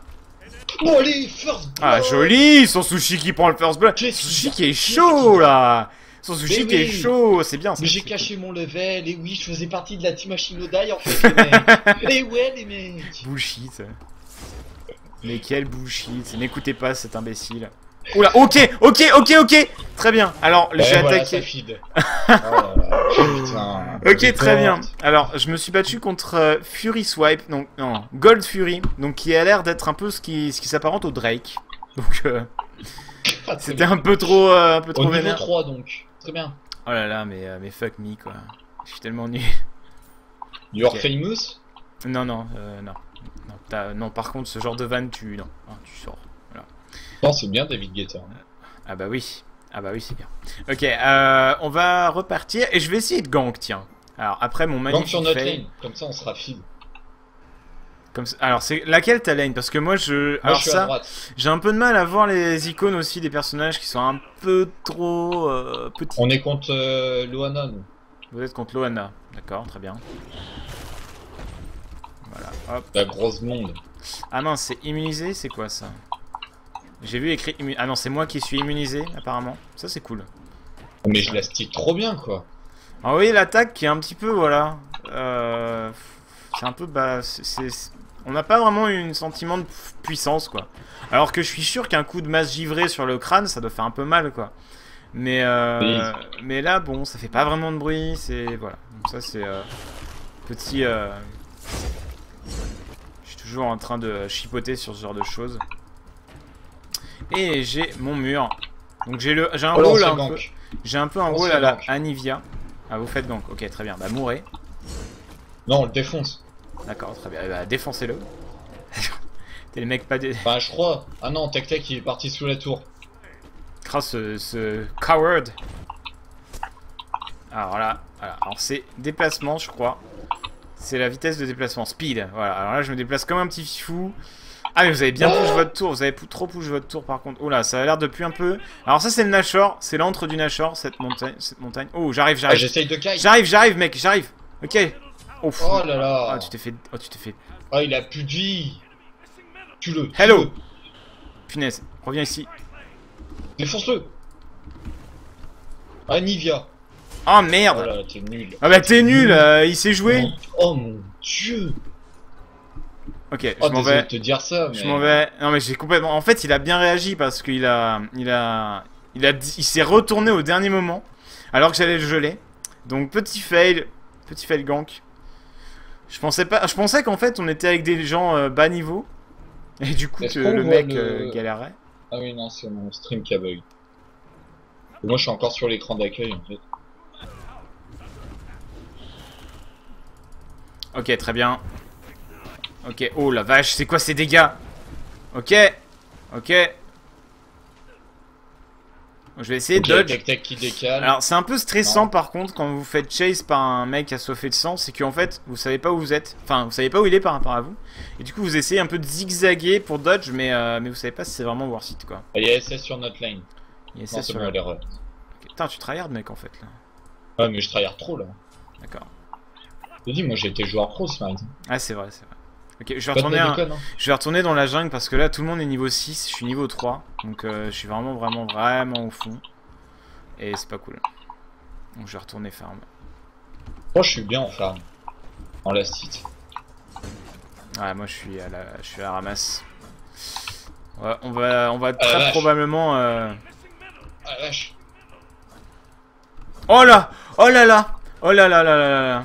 Allez first Ah, blood. joli Son sushi qui prend le first blood. Sushi qui est chaud là Son sushi Mais qui est chaud, c'est bien ça. Mais j'ai caché mon level, et oui, je faisais partie de la team Ashinodai en fait, les mecs. Et ouais, les mecs. Bullshit. Mais quel bullshit. N'écoutez pas cet imbécile. Oula, ok, ok, ok, ok Très bien. Alors, j'ai Ouais, voilà, attaqué. Oh. Ok, très bien. Alors, je me suis battu contre euh, Fury Swipe, donc non, Gold Fury, donc qui a l'air d'être un peu ce qui, ce qui s'apparente au Drake. Donc, euh, c'était un peu trop, euh, un peu Au trop niveau vénère. 3 donc, très bien. Oh là là, mais, euh, mais fuck me quoi. Je suis tellement nul. You're Ok. famous Non, non, euh, non. Non, t'as- non, par contre, ce genre de vanne, tu, non, hein, tu sors. Non, c'est bien David Guetta. Ah bah oui, ah bah oui, c'est bien. Ok, euh, on va repartir et je vais essayer de gank, tiens. Alors après mon Donc magnifique sur notre fail- lane, comme ça on sera fil. Comme ça- Alors c'est laquelle ta lane Parce que moi je. Moi Alors je ça, j'ai un peu de mal à voir les icônes aussi des personnages qui sont un peu trop euh, petits. On est contre euh, Loana, nous. Vous êtes contre Loana. D'accord, très bien. Voilà, hop. La grosse monde. Ah non, c'est immunisé, c'est quoi ça? J'ai vu écrit Ah non, c'est moi qui suis immunisé apparemment. Ça c'est cool. Mais je la stick trop bien, quoi. Ah oui, l'attaque qui est un petit peu, voilà. Euh, c'est un peu bas. c'est- c'est- On n'a pas vraiment un sentiment de pu- puissance, quoi. Alors que je suis sûr qu'un coup de masse givré sur le crâne, ça doit faire un peu mal, quoi. Mais, euh, Oui. mais là, bon, ça fait pas vraiment de bruit. C'est voilà. Donc ça, c'est euh, petit. euh, Je suis toujours en train de chipoter sur ce genre de choses. Et j'ai mon mur. Donc j'ai le, j'ai un Oh rôle un peu. J'ai un peu un On rôle à la. Anivia. Ah, vous faites donc. Ok, très bien. Bah, mourrez. Non, on le défonce. D'accord, très bien. Bah, défoncez-le. T'es le mec pas dé... Enfin, je crois. Ah non, Tech Tech il est parti sous la tour. Grâce ce, ce coward. Alors là, voilà. alors c'est déplacement, je crois. C'est la vitesse de déplacement, speed. Voilà. Alors là, je me déplace comme un petit fifou. Ah, mais vous avez bien push votre tour. Vous avez trop push votre tour, par contre. Oh là, ça a l'air de plus un peu. Alors ça, c'est le Nashor. C'est l'antre du Nashor, cette montagne. Cette montagne. Oh, j'arrive, Ah, j'arrive. j'essaye de. J'arrive, j'arrive, mec, j'arrive. Ok. Oh. Oh là là. Ah, tu t'es fait. Oh, tu t'es fait. Ah, il a plus de vie. Tue-le. Hello. tue-le. Punaise. Reviens ici. Défonce-le. Ah, Nivia. Oh Oh merde. là, t'es nul. Ah bah t'es nul. euh, il s'est joué. Mon- Oh mon dieu. Ok, je Oh, m'en vais. te dire ça, mais. Je m'en vais. Non mais j'ai complètement. En fait, il a bien réagi parce qu'il a, il a, il a, il s'est retourné au dernier moment alors que j'allais le geler. Donc petit fail, petit fail gank. Je pensais pas, je pensais qu'en fait on était avec des gens euh, bas niveau et du coup que le mec le- euh, galérait. Ah oui, non, c'est mon stream qui a bug. Moi, je suis encore sur l'écran d'accueil en fait. Ok, très bien. Ok, oh la vache, c'est quoi ces dégâts? Ok, ok. Je vais essayer de dodge. Qui décale. Alors c'est un peu stressant Non. par contre quand vous faites chase par un mec assoiffé de sang, c'est qu'en fait vous savez pas où vous êtes, enfin vous savez pas où il est par rapport à vous, et du coup vous essayez un peu de zigzaguer pour dodge, mais, euh, mais vous savez pas si c'est vraiment worth it quoi. Il y a SS sur notre lane. Il y a Non, c'est sur l'erreur. Ok, Putain tu tryhard mec en fait là, Ouais, mais je tryhard trop là. d'accord. Je te dis, moi j'ai été joueur pro ce matin. Ah c'est vrai, c'est vrai. Ok, je vais, retourner un- déconne, hein. je vais retourner dans la jungle parce que là tout le monde est niveau 6, je suis niveau 3, donc euh, je suis vraiment vraiment vraiment au fond, et c'est pas cool. Donc je vais retourner farm. Moi je suis bien en farm. En last hit. Ouais, moi je suis à la, je suis à la ramasse. Ouais, on va, on va très vache. probablement. euh, Ah. Oh là, oh là là, oh là là là là là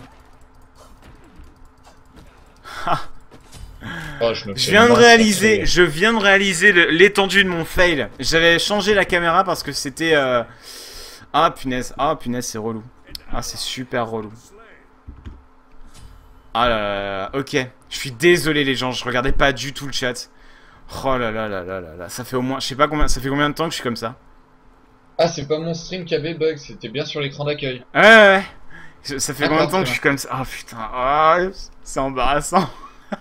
là. Oh, je me Je fais viens de réaliser, je viens de réaliser l'étendue de mon fail. J'avais changé la caméra parce que c'était. euh, Ah punaise, ah punaise, c'est relou. Ah c'est super relou. Ah là là là, ok. Je suis désolé les gens, je regardais pas du tout le chat. Oh là là là là là là, ça fait au moins, je sais pas combien, ça fait combien de temps que je suis comme ça? Ah, c'est pas mon stream qui avait bug, c'était bien sur l'écran d'accueil. Ouais, ouais, ouais. Ça fait combien de temps que je suis comme ça? Ah putain, ah, c'est embarrassant.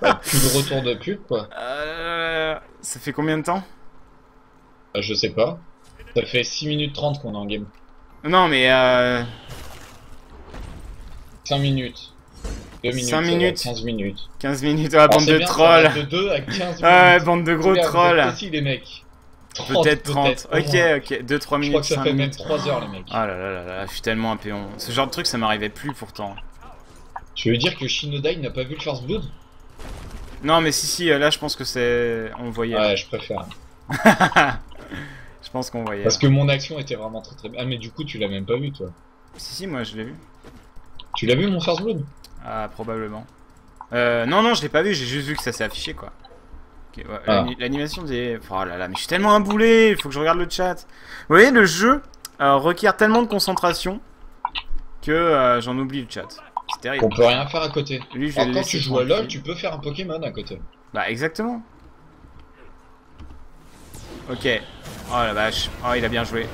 Bah, plus de retour de pub quoi. Euh, ça fait combien de temps Bah, je sais pas. Ça fait 6 minutes 30 qu'on est en game. Non, mais euh, 5 minutes. 2 minutes. Cinq ça va, minutes. 15 minutes. 15 minutes, ah, bande de bien, trolls. De 2 à 15 minutes. Ouais, bande de gros trolls. précis, les mecs. 30, Peut-être 30. au Ok, ok. 2-3 Je crois minutes, que ça 5 fait même minutes. 3 heures les mecs. Ah là là là là, je suis tellement un péon. Ce genre de truc, ça m'arrivait plus pourtant. Tu veux dire que Shinodai n'a pas vu le First Blood Non, mais si, si, euh, là, je pense que c'est. On voyait. Ouais, je préfère. je pense qu'on voyait. Parce que mon action était vraiment très très bien. Ah, mais du coup, tu l'as même pas vu toi. Si, si, moi, je l'ai vu. Tu l'as vu mon First Blood Ah, probablement. Euh, non, non, je l'ai pas vu, j'ai juste vu que ça s'est affiché, quoi. Ouais, Ah. l'ani- L'animation des... Oh là là, mais je suis tellement un boulet, il faut que je regarde le chat. Vous voyez, le jeu euh, requiert tellement de concentration que euh, j'en oublie le chat. C'est terrible. On peut rien faire à côté. Lui, je Alors quand tu joues à LoL, tu peux faire un Pokémon à côté. Bah, exactement. Ok. Oh la vache. Oh, il a bien joué.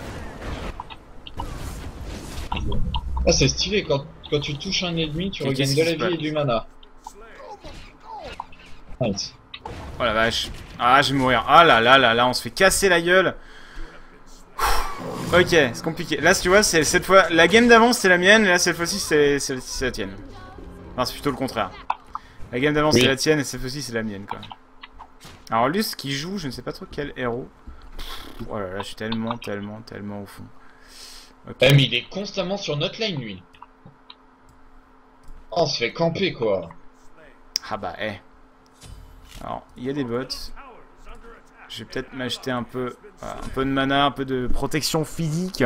Ah, c'est stylé, quand, quand tu touches un ennemi, tu regagnes de la vie et du mana. Nice. Oh la vache. Ah, je vais mourir. Ah là là là là, on se fait casser la gueule. Ok, c'est compliqué. Là, tu vois, c'est cette fois. La game d'avant, c'est la mienne, et là, cette fois-ci, c'est la tienne. Enfin, c'est plutôt le contraire. La game d'avant, Oui. c'est la tienne, et cette fois-ci, c'est la mienne, quoi. Alors, Luce qui joue, je ne sais pas trop quel héros. Oh là là, je suis tellement, tellement, tellement au fond. Ok. Eh, mais il est constamment sur notre lane, lui. Oh, on se fait camper, quoi. Ah bah, eh. Alors, il y a des bots. Je vais peut-être m'acheter un peu, voilà, un peu de mana, un peu de protection physique.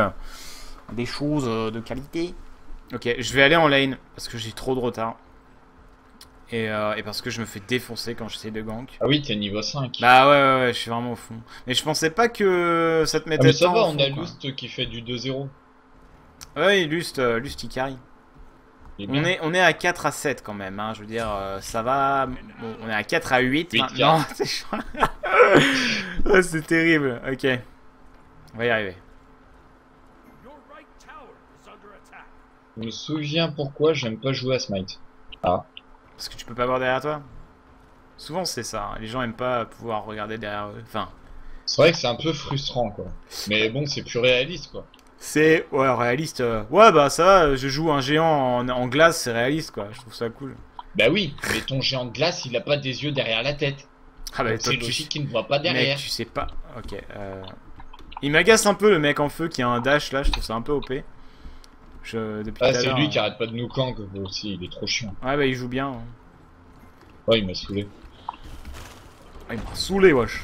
Des choses euh, de qualité. Ok, je vais aller en lane parce que j'ai trop de retard. Et, euh, et parce que je me fais défoncer quand j'essaie de gank. Ah oui, t'es niveau 5. Bah ouais, ouais, ouais, je suis vraiment au fond. Mais je pensais pas que ça te ah, mettait mais ça tant va, on fond, a quoi. Lust qui fait du 2-0. Ouais, Lust, euh, Lust il carry. Est On est, on est à 4 à 7 quand même, hein. je veux dire, euh, ça va. Bon, on est à 4 à 8 Huit, maintenant. C'est chaud. Oh, c'est terrible, ok. On va y arriver. Je me souviens pourquoi j'aime pas jouer à Smite. Parce que tu peux pas voir derrière toi? Souvent c'est ça, hein. les gens aiment pas pouvoir regarder derrière eux. Enfin, C'est vrai que c'est un peu frustrant, quoi. Mais bon, c'est plus réaliste, quoi. C'est. Ouais, réaliste. euh, Ouais, bah ça va, je joue un géant en, en glace, c'est réaliste quoi, je trouve ça cool. Bah oui, mais ton géant de glace, il a pas des yeux derrière la tête. Ah bah c'est tu- logique qu'il ne voit pas derrière. Mec, tu sais pas. Ok. Euh... Il m'agace un peu le mec en feu qui a un dash là, je trouve ça un peu OP. Je... Depuis Ah, c'est lui euh, qui arrête pas de nous camp aussi, il est trop chiant. Ouais, bah il joue bien. hein. Ouais, il m'a saoulé. Ah, il m'a saoulé, wesh.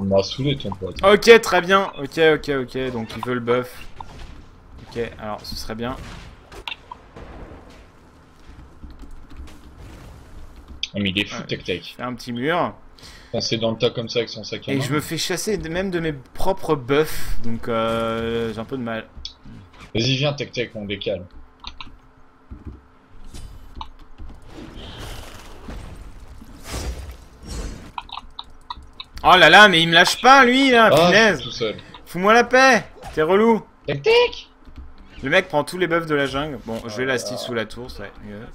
Il m'a saoulé, ton pote. Ok, très bien. Ok, ok, ok. Donc il veut le buff. Ok, alors ce serait bien. Ah, mais il est fou, Ouais. Tech. Faire un petit mur. Penser dans le tas comme ça avec son sac à Et main. je me fais chasser même de mes propres buffs. Donc euh, j'ai un peu de mal. Vas-y, viens, Tech Tech, on décale. Oh là là, mais il me lâche pas lui là, Ah, punaise. tout seul. Fous-moi la paix. T'es relou. Tech Tech? Le mec prend tous les buffs de la jungle. Bon, je vais Oh la style sous la tour, ça va être mieux.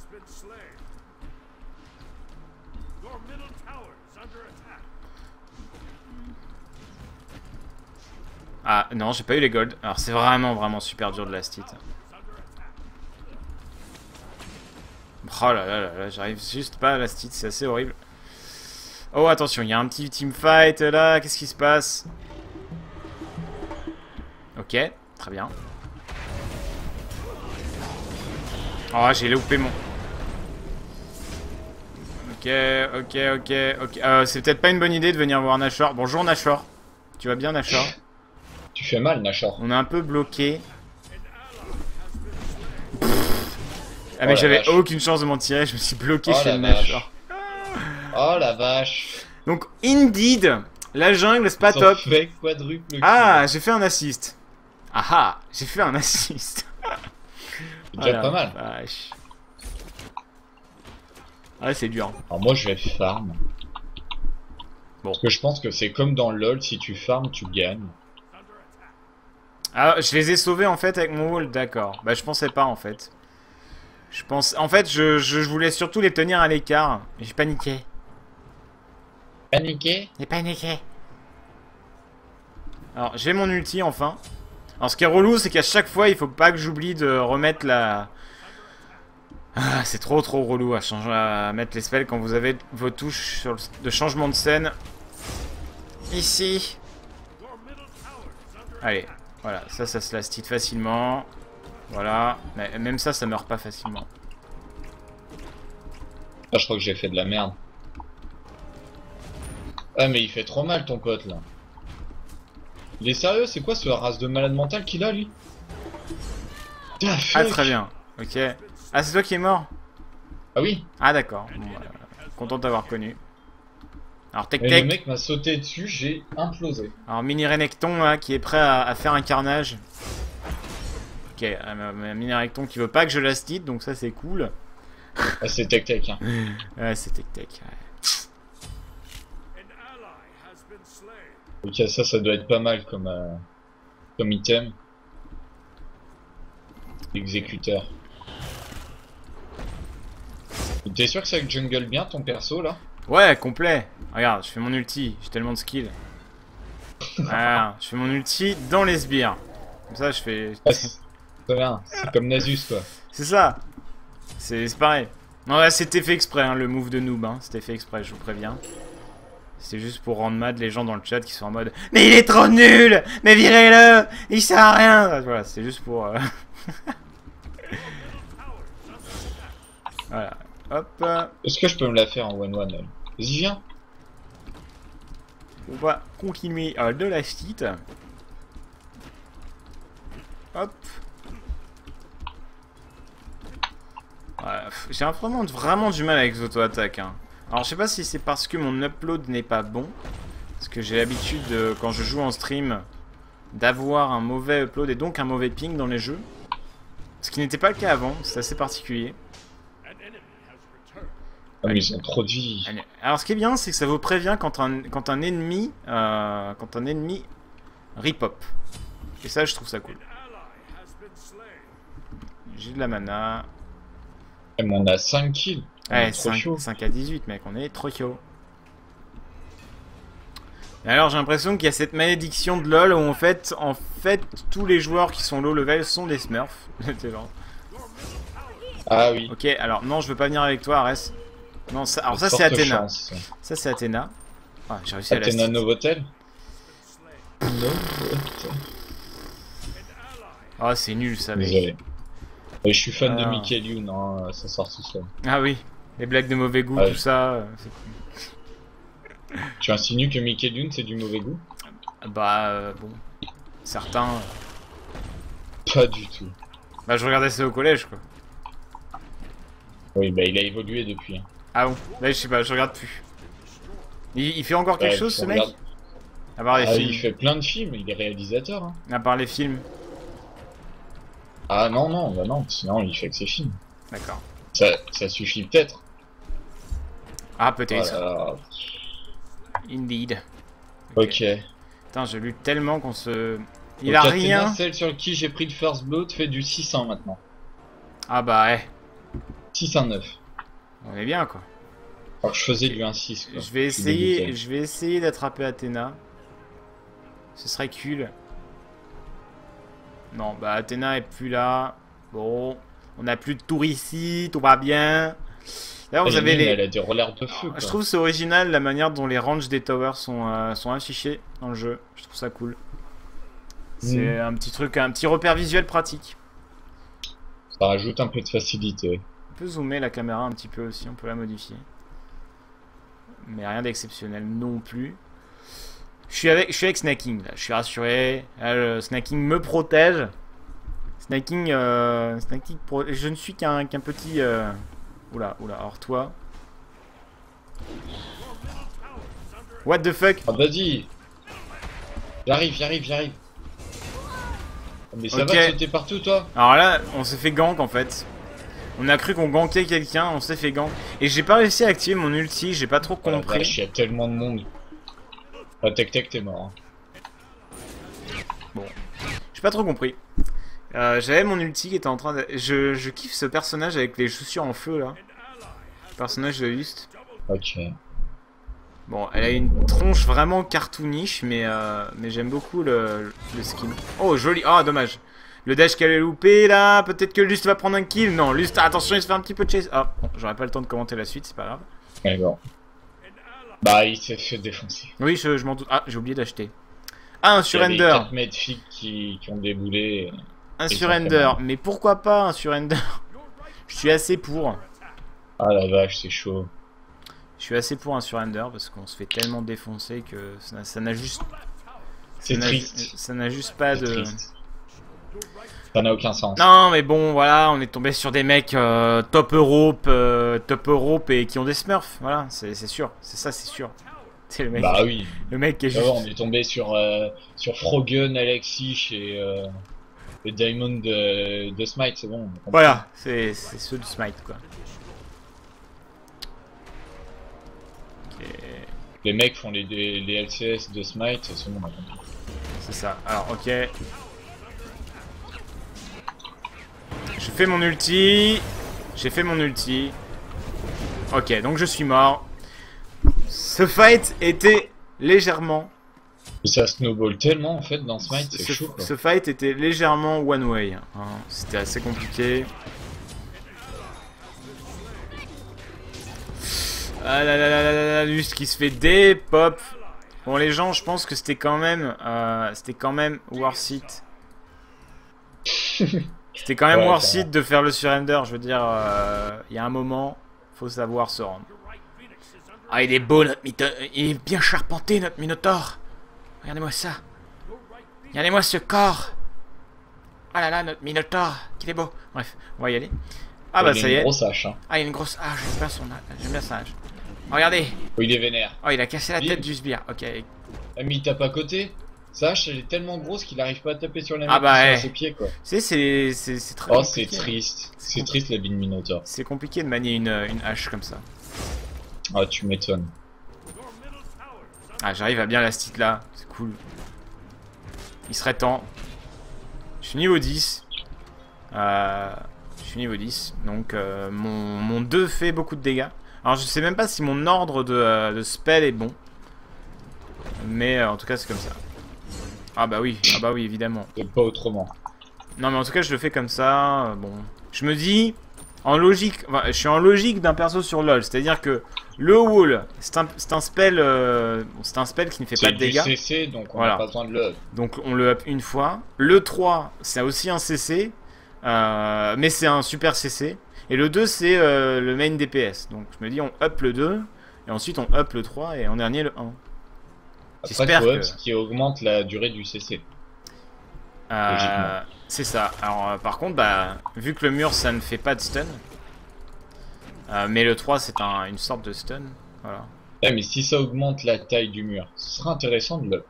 Ah non, j'ai pas eu les golds. Alors c'est vraiment vraiment super dur de la stit. Oh là là là là, j'arrive juste pas à la stit, c'est assez horrible. Oh attention, il y a un petit teamfight là, qu'est-ce qui se passe? Ok, très bien. Oh, j'ai loupé mon... Ok, ok, ok, ok. Euh, c'est peut-être pas une bonne idée de venir voir Nashor. Bonjour Nashor. Tu vas bien Nashor? Tu fais mal, Nashor. On est un peu bloqué. Ah Oh mais j'avais aucune chance de m'en tirer, je me suis bloqué Oh chez le. Nashor. Oh la vache. Donc Indeed, la jungle c'est pas top. fait quadruple kill. Ah, j'ai fait un assist. Ah ah, j'ai fait un assist. C'est déjà Ah, pas la mal. vache. Ah c'est dur. Alors moi, je vais farm. Bon. Parce que je pense que c'est comme dans LoL, si tu farmes, tu gagnes. Ah, je les ai sauvés en fait avec mon wall, d'accord. Bah je pensais pas en fait. Je pense, en fait, je, je voulais surtout les tenir à l'écart. J'ai paniqué. Paniqué? J'ai paniqué. Alors j'ai mon ulti enfin. Alors ce qui est relou, c'est qu'à chaque fois, il faut pas que j'oublie de remettre la. Ah, c'est trop trop relou à, changer, à mettre les spells quand vous avez vos touches sur le- de changement de scène. Ici. Allez, voilà, ça, ça se la stit facilement. Voilà, mais même ça, ça meurt pas facilement. Ah, je crois que j'ai fait de la merde. Ah, mais il fait trop mal, ton pote, là. Il est sérieux C'est quoi ce race de malade mental qu'il a, lui Ah, Ah, très bien, ok. Ah, c'est toi qui es mort Ah oui Ah, d'accord. Bon, euh, content de t'avoir connu. Alors, Tech Et Tech, le mec m'a sauté dessus, j'ai implosé. alors Mini Renekton là, qui est prêt à, à faire un carnage. Ok, euh, Mini Renekton qui veut pas que je la donc ça c'est cool. Ah, c'est Tech Tech, hein. Ouais, c'est Tech Tech. ouais. Ok, ça, ça doit être pas mal comme, euh, comme item. Exécuteur. T'es sûr que ça jungle bien ton perso là? Ouais, complet. Regarde, je fais mon ulti, j'ai tellement de skills. Voilà, je fais mon ulti dans les sbires. Comme ça, je fais. Ah, c'est comme Nasus quoi. C'est ça. C'est c'est pareil. Non, là, c'était fait exprès, hein, le move de noob. Hein. C'était fait exprès, je vous préviens. C'est juste pour rendre mad les gens dans le chat qui sont en mode Mais il est trop nul Mais virez-le Il sert à rien Voilà, c'est juste pour... euh, voilà. Hop. euh, Est-ce que je peux me la faire en one-one elle Vas-y, viens. On va continuer euh, de la site. Hop. Pff, J'ai vraiment, vraiment du mal avec les auto-attaques. hein. Alors je sais pas si c'est parce que mon upload n'est pas bon. Parce que j'ai l'habitude, de, quand je joue en stream, d'avoir un mauvais upload et donc un mauvais ping dans les jeux. Ce qui n'était pas le cas avant, c'est assez particulier. Ah. Allez. Alors ce qui est bien, c'est que ça vous prévient quand un, quand un ennemi, euh, quand un ennemi ripop. Et ça, je trouve ça cool. J'ai de la mana. Mais on a 5 kills. Ouais, est trop 5, chaud. 5 à 18, mec, on est trop chaud. Et alors, j'ai l'impression qu'il y a cette malédiction de LoL où en fait, en fait, tous les joueurs qui sont low level sont des smurfs. C'est genre, Ah oui. ok, alors non, je veux pas venir avec toi, Ares. Non, ça, alors ça c'est Athéna. chance. Ça c'est Athéna. Ah, j'ai réussi à la Athéna. Novotel Ah, c'est nul ça, mec. Désolé. Et je suis fan de Ah. Michael Youn, hein, ça sort tout seul. Ah oui, les blagues de mauvais goût, Ouais. tout ça. euh, Tu insinues que Michael Youn c'est du mauvais goût Bah, euh, bon. Certains. euh, Pas du tout. Bah, je regardais ça au collège, quoi. Oui, bah il a évolué depuis. hein. Ah bon? Là, je sais pas, je regarde plus. Il, il fait encore quelque Ouais, chose, ce mec? À part les Ah, films. il fait plein de films, il est réalisateur. Hein. À part les films. Ah non, non, bah non, sinon il fait que ses films. D'accord. Ça, ça suffit peut-être. Ah, peut-être. Voilà. Indeed. Ok. Putain, je lutte tellement qu'on se. Il Donc, a rien. Celle sur qui j'ai pris le first blood fait du 600 maintenant. Ah bah, ouais. 609. On est bien, quoi. Alors que je faisais du 1-6. quoi. Je vais essayer, je vais essayer d'attraper Athéna. Ce serait cool. Non, bah Athéna est plus là. Bon, on a plus de tours ici, tout va bien. Là, vous avez les. elle a des rollers de feu. Je trouve c'est original la manière dont les ranges des towers sont, euh, sont affichés dans le jeu. Je trouve ça cool. C'est Mm. un petit truc, un petit repère visuel pratique. Ça rajoute un peu de facilité. On peut zoomer la caméra un petit peu aussi, on peut la modifier. Mais rien d'exceptionnel non plus. Je suis avec, je suis avec Snacking là, je suis rassuré. Là, le Snacking me protège. Snacking, euh, Snacking pro- je ne suis qu'un qu'un petit. euh, Oula, oula, alors toi. What the fuck? Ah vas-y J'arrive, j'arrive, j'arrive. Mais ça va sauter partout toi? Alors là, on s'est fait gank en fait. On a cru qu'on gankait quelqu'un, on s'est fait gank. Et j'ai pas réussi à activer mon ulti, j'ai pas trop la compris. il y a tellement de monde. Ah tech tech t'es mort. hein. J'ai pas trop compris. Euh, J'avais mon ulti qui était en train de... Je, je kiffe ce personnage avec les chaussures en feu là. Personnage de Lust. Ok. Bon, elle a une tronche vraiment cartoonish, mais, euh, mais j'aime beaucoup le, le skin. Oh, joli. Ah, dommage. Le dash qu'elle a loupé là. Peut-être que Lust va prendre un kill. Non, Lust, attention, il se fait un petit peu de chase. Ah, bon, j'aurais pas le temps de commenter la suite, c'est pas grave. Bon. Bah il s'est fait défoncer. Oui, je, je m'en doute. Ah, j'ai oublié d'acheter. Ah, un Il y surrender. quatre magnifiques qui, qui ont déboulé. Un surrender. Mais pourquoi pas un surrender Je suis assez pour. Ah la vache, c'est chaud. Je suis assez pour un surrender parce qu'on se fait tellement défoncer que ça n'a- juste. C'est triste. Ça n'a juste pas de. triste. Ça n'a aucun sens. Non, mais bon, voilà, on est tombé sur des mecs euh, top Europe, euh, top Europe et qui ont des Smurfs. Voilà, c'est sûr. C'est ça, c'est sûr. C'est le mec, Bah oui. le mec qui est juste. On est tombé sur, euh, sur Frogun, Alexis et, et Diamond de, de Smite, c'est bon. Voilà, c'est ceux du Smite quoi. Ok, Les mecs font les, les, les LCS de Smite, c'est bon, c'est ça. Alors, ok. J'ai fait mon ulti. J'ai fait mon ulti. Ok, donc je suis mort. Ce fight était légèrement... Ça snowball tellement en fait dans Smite, c'est Ce, chaud quoi. ce fight était légèrement one way. hein. C'était assez compliqué. Ah là là là là là là, Lus qui se fait des pop. Bon les gens, je pense que c'était quand même, euh, c'était quand même worth it. C'était quand même Ouais, worth it de faire le surrender. Je veux dire, euh, il y a un moment, faut savoir se rendre. Ah il est beau notre Mito- il est bien charpenté notre Minotaur. Regardez-moi ça. Regardez-moi ce corps. Ah là là notre Minotaur, qu'il est beau. Bref, on va y aller. Ah bah Il a ça une y est. grosse hache, hein. Ah, il y a une grosse hache, j'aime bien son. J'aime bien sa hache. Regardez. Oh, il est vénère. Oh, il a cassé la tête du sbire. Ok. Ah, mais il tape à côté. Sa hache, elle est tellement grosse qu'il arrive pas à taper sur les mecs Ah bah, ouais. à ses pieds quoi. Tu sais, c'est c'est c'est très Oh, c'est triste. C'est triste la de Minotaur. C'est compliqué de manier une, une hache comme ça. Ah, tu m'étonnes. Ah, j'arrive à bien la stick là. Cool. Il serait temps. Je suis niveau 10. Euh, je suis niveau 10. Donc, euh, mon, mon 2 fait beaucoup de dégâts. Alors, je sais même pas si mon ordre de, euh, de spell est bon. Mais en tout cas, c'est comme ça. Ah bah oui, ah bah oui, évidemment. C'est pas autrement. Non mais en tout cas je le fais comme ça, bon. Je me dis, en logique, enfin, je suis en logique d'un perso sur LoL, c'est-à-dire que le wall, c'est un, c'est un spell, euh, c'est un spell qui ne fait pas C'est de dégâts, CC, donc on Voilà. a pas besoin de le. donc on le up une fois. Le 3, c'est aussi un CC, euh, mais c'est un super CC. Et le 2, c'est euh, le main DPS. Donc je me dis, on up le 2, et ensuite on up le 3, et en dernier le 1. Après, J'espère que- up ce qui augmente la durée du CC. C'est ça. Alors, par contre, bah, vu que le mur ça ne fait pas de stun, euh, mais le 3 c'est un- une sorte de stun. Voilà. Mais si ça augmente la taille du mur, ce serait intéressant de le.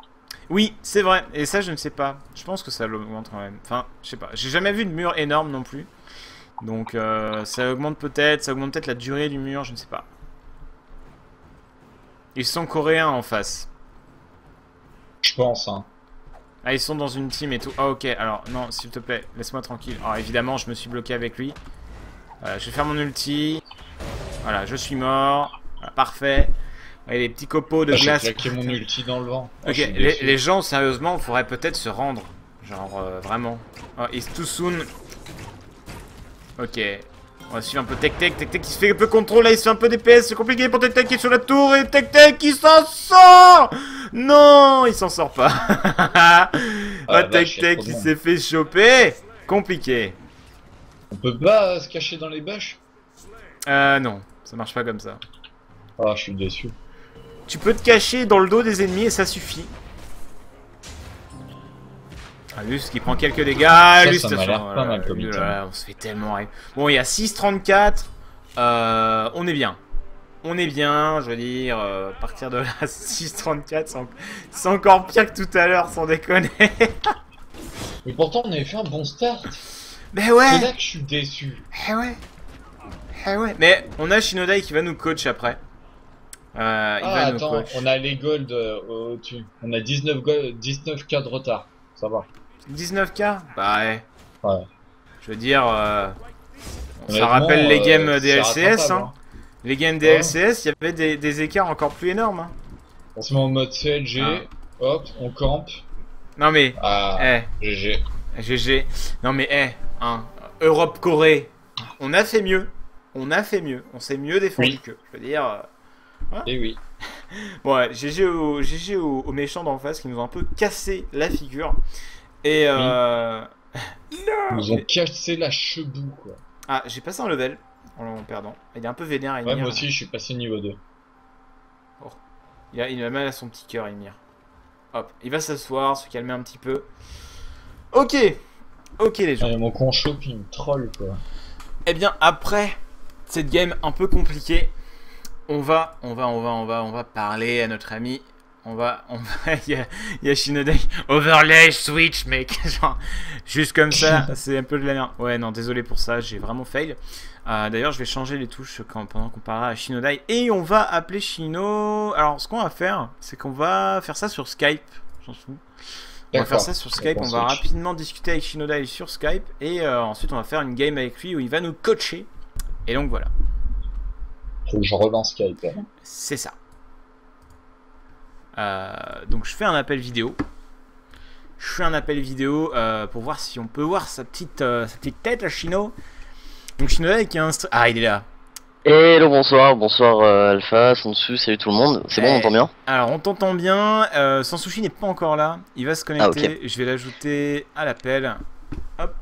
Oui, c'est vrai. Et ça, je ne sais pas. Je pense que ça l'augmente quand même. Enfin, je sais pas. J'ai jamais vu de mur énorme non plus. Donc, euh, ça augmente peut-être. Ça augmente peut-être la durée du mur, je ne sais pas. Ils sont coréens en face. Je pense, hein. Ah, ils sont dans une team et tout. Ah, ok. Alors, non, s'il te plaît, laisse-moi tranquille. Alors, évidemment, je me suis bloqué avec lui. Voilà, je vais faire mon ulti. Voilà, je suis mort. Voilà, parfait. Et les petits copeaux de Ah, J'ai glace. claqué mon ulti dans le vent. Ah, Ok, suis les, gens, sérieusement, faudrait peut-être se rendre. Genre, euh, vraiment. Oh, it's too soon. Ok. On va suivre un peu Tech Tech. Tech Tech qui se fait un peu contrôle. Là, il se fait un peu DPS. C'est compliqué pour Tech Tech qui est sur la tour. Et Tech Tech qui s'en sort Non, il s'en sort pas. ah, la Tech Tech qui s'est fait choper. Compliqué. On peut pas euh, se cacher dans les bâches? Euh, non. Ça marche pas comme ça. Ah, je suis déçu. Tu peux te cacher dans le dos des ennemis et ça suffit. Ah, Lus qui prend quelques dégâts. Lus, ça m'a attention, l'air pas voilà, mal comme item. là, on se fait tellement rire. Bon, il y a 6,34. Euh, on est bien. On est bien, je veux dire, euh, à partir de là, 6,34, c'est en- c'est encore pire que tout à l'heure, sans déconner. Mais pourtant, on avait fait un bon start. Mais C'est ouais, là que je suis déçu. eh ouais, eh ouais. Mais on a Shinodai qui va nous coach après. Euh, il Ah, va nous attends, coach. on a les golds euh, au-dessus. On a 19, go- 19 cas de retard. Ça va. 19k Bah ouais. Ouais. Je veux dire, euh, ça Honnêtement, rappelle les euh, games des c'est LCS. rattrapable, Hein. Les games des LCS, il y avait des, des écarts encore plus énormes. hein. On se met en mode CLG, Ah. hop, on campe. Non mais, Ah, eh, GG. GG. Non mais, eh, hein, Europe-Corée, on a fait mieux. On a fait mieux. On s'est mieux défendu Oui. que. Je veux dire. euh, Et oui. Bon, ouais, GG, au, GG aux, aux méchants d'en face qui nous ont un peu cassé la figure. Et euh... Ils nous ont cassé la chebou, quoi. Ah, j'ai passé un level en, perdant. Il est un peu vénère, Ouais, Emir. moi aussi, je suis passé niveau 2. Il a, il a mal à son petit cœur, Emir. Hop, il va s'asseoir, se calmer un petit peu. Ok, ok les gens. Ouais, mon concho, me troll, quoi. Eh bien, après cette game un peu compliquée, on va, on va, on va, on va, on va parler à notre ami. On va, on va, il y a, y a. Overlay switch, mec. Genre, juste comme ça, c'est un peu de la merde. Ouais, non, désolé pour ça, j'ai vraiment fail. Euh, D'ailleurs, je vais changer les touches quand, pendant qu'on parlera à Shinodai. Et on va appeler Shino. Alors, ce qu'on va faire, c'est qu'on va faire ça sur Skype. J'en fous. On va faire ça sur Skype, on va rapidement discuter avec Shinodai sur Skype et euh, ensuite on va faire une game avec lui où il va nous coacher. Et donc voilà, Faut que je relance Skype. hein. c'est ça. Euh, donc je fais un appel vidéo. Je fais un appel vidéo euh, pour voir si on peut voir sa petite, euh, sa petite tête, la Shino. Donc Shinodai qui a un... Ah, il est là. Hello, bonsoir, bonsoir euh, Alpha, Sansu, salut tout le monde. C'est bon, Eh. on entend bien Alors on t'entend bien, euh, Sansushi n'est pas encore là, il va se connecter, Ah, je vais l'ajouter à l'appel. Hop.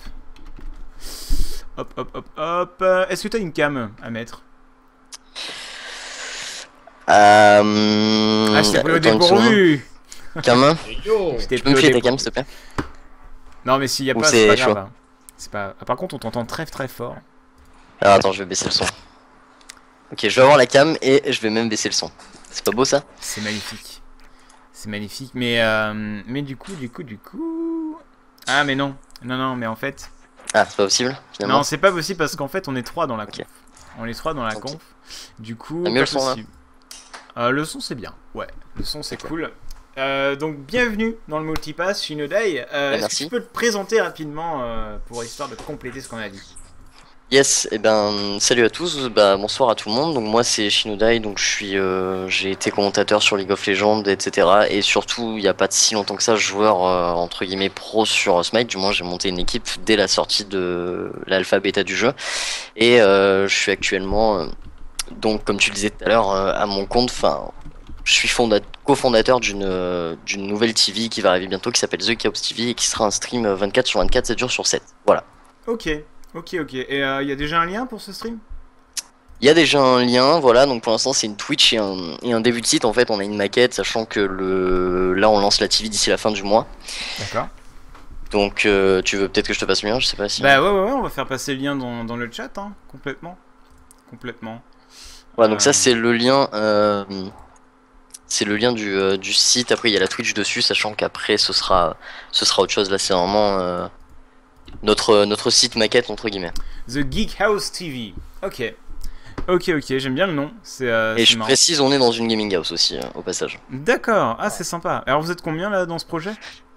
Hop, hop, hop, hop. Euh, Est-ce que tu as une cam à mettre? Euh. Ah, je t'ai pris au dépourvu Cam, Yo Je t'ai tu peux me pris au dépourvu. cam s'il te plaît? Non mais s'il y a Ou pas, c'est c'est pas chaud. grave. hein. C'est pas... ah, par contre on t'entend très très fort. Alors attends, je vais baisser le son. Ok, je vais avoir la cam et je vais même baisser le son. C'est pas beau ça? C'est magnifique. C'est magnifique, mais, euh, mais du coup, du coup, du coup... Ah mais non, non, non, mais en fait... Ah, c'est pas possible finalement Non, c'est pas possible parce qu'en fait on est trois dans la conf. On est trois dans la conf. Du coup, pas le son, possible. Euh, le son c'est bien. Ouais, le son c'est cool. Euh, donc bienvenue dans le multipass Shinodai. Euh, Bah, Est-ce que tu peux te présenter rapidement euh, pour histoire de compléter ce qu'on a dit? Yes, et ben salut à tous, bah bonsoir à tout le monde. Donc moi c'est Shinodai, donc je suis, euh, j'ai été commentateur sur League of Legends, etc. Et surtout, il n'y a pas si longtemps que ça, joueur euh, entre guillemets pro sur Smite. Du moins, j'ai monté une équipe dès la sortie de l'alpha bêta du jeu. Et euh, je suis actuellement, donc comme tu le disais tout à l'heure, à mon compte. Enfin, je suis fonda- cofondateur d'une d'une nouvelle TV qui va arriver bientôt, qui s'appelle The Chaos TV et qui sera un stream euh, 24 sur 24, 7 jours sur 7. Voilà. Ok, ok, ok. Et euh, il y a déjà un lien pour ce stream? Il y a déjà un lien, voilà, donc pour l'instant c'est une Twitch et un, et un début de site, en fait on a une maquette, sachant que le là on lance la TV d'ici la fin du mois. D'accord. Donc euh, tu veux peut-être que je te passe le lien, je sais pas si... Bah ouais, ouais, ouais, on va faire passer le lien dans, dans le chat, hein, complètement. Complètement. Voilà, donc Euh, ça c'est le lien... euh, c'est le lien du, euh, du site, après il y a la Twitch dessus, sachant qu'après ce sera, ce sera autre chose, là c'est vraiment euh, notre, notre site maquette entre guillemets. The Geek House TV. Ok. Ok, ok, j'aime bien le nom. C'est euh, et je marrant. précise, on est dans une gaming house aussi, euh, au passage. D'accord, ah c'est sympa. Alors vous êtes combien là dans ce projet?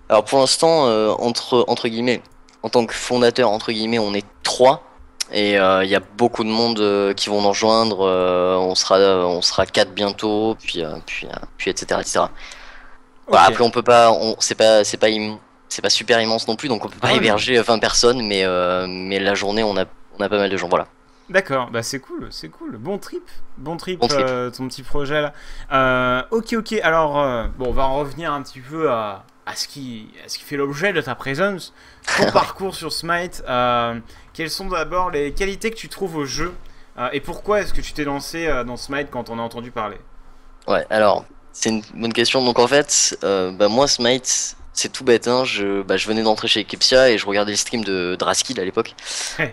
Alors pour l'instant, euh, entre, entre guillemets, en tant que fondateur, entre guillemets, on est trois. Et euh, il y a beaucoup de monde euh, qui vont nous rejoindre. euh, on sera on sera quatre bientôt, puis euh, puis euh, puis etc etc. Voilà, Ok. après on peut pas, on c'est pas c'est pas im- c'est pas super immense non plus, donc on peut pas Ah héberger 20 personnes, mais euh, mais la journée on a on a pas mal de gens. Voilà. D'accord, bah c'est cool, c'est cool. Bon trip, bon trip, Bon trip. euh, ton petit projet là. Euh, ok, ok, alors euh, bon, on va en revenir un petit peu à, à ce, qui, à ce qui fait l'objet de ta présence. Ton parcours sur Smite, euh, quelles sont d'abord les qualités que tu trouves au jeu euh, et pourquoi est-ce que tu t'es lancé euh, dans Smite quand on a entendu parler? Ouais, alors, c'est une bonne question. Donc en fait, euh, bah, moi, Smite, c'est tout bête. Hein. Je, bah, je venais d'entrer chez Eclipsia et je regardais le stream de Draskid à l'époque.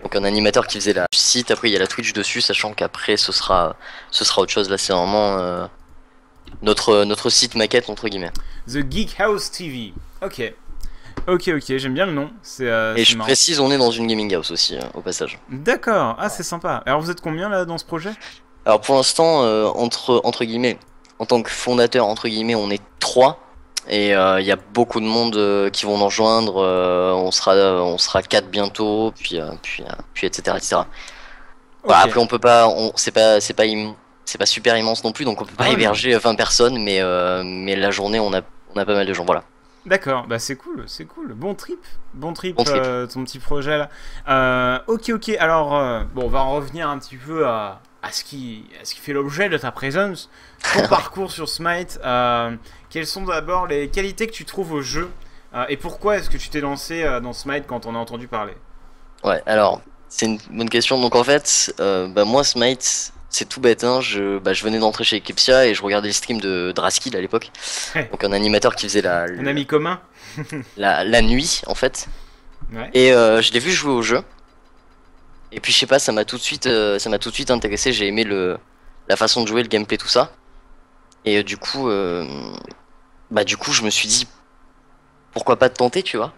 Donc un animateur qui faisait la site. Après, il y a la Twitch dessus, sachant qu'après, ce sera, ce sera autre chose. Là, c'est vraiment euh, notre, notre site maquette, entre guillemets. The Geek House TV. Ok. Ok, ok, j'aime bien le nom. C'est euh, et je marrant. précise, on est dans une gaming house aussi, euh, au passage. D'accord, ah c'est sympa. Alors vous êtes combien là dans ce projet? Alors pour l'instant, euh, entre, entre guillemets, en tant que fondateur, entre guillemets, on est trois. Et euh, il y a beaucoup de monde euh, qui vont nous rejoindre. euh, on sera on sera quatre bientôt, puis euh, puis euh, puis etc etc. Voilà, Ok. après on peut pas, on c'est pas c'est pas c'est pas super immense non plus, donc on peut pas Ah héberger 20 personnes, mais euh, mais la journée on a on a pas mal de gens. Voilà. D'accord, bah c'est cool, c'est cool. Bon trip, bon trip, Bon trip. euh, ton petit projet là. Euh, ok, ok, alors euh, bon, on va en revenir un petit peu à, à ce, qui, à ce qui fait l'objet de ta présence. Ton parcours sur Smite, euh, quelles sont d'abord les qualités que tu trouves au jeu euh, et pourquoi est-ce que tu t'es lancé euh, dans Smite quand on a entendu parler? Ouais, alors, c'est une bonne question. Donc en fait, bah, moi, Smite, c'est tout bête. Hein. Je, bah, je venais d'entrer chez Eclipsia et je regardais le stream de Draskid à l'époque. Donc un animateur qui faisait la, Un ami commun la, la nuit, en fait. Ouais. Et je l'ai vu jouer au jeu. Et puis je sais pas, ça m'a tout de suite, euh, ça m'a tout de suite intéressé. J'ai aimé le, la façon de jouer, le gameplay, tout ça. Et euh, du coup, euh, bah du coup, je me suis dit, pourquoi pas te tenter, tu vois.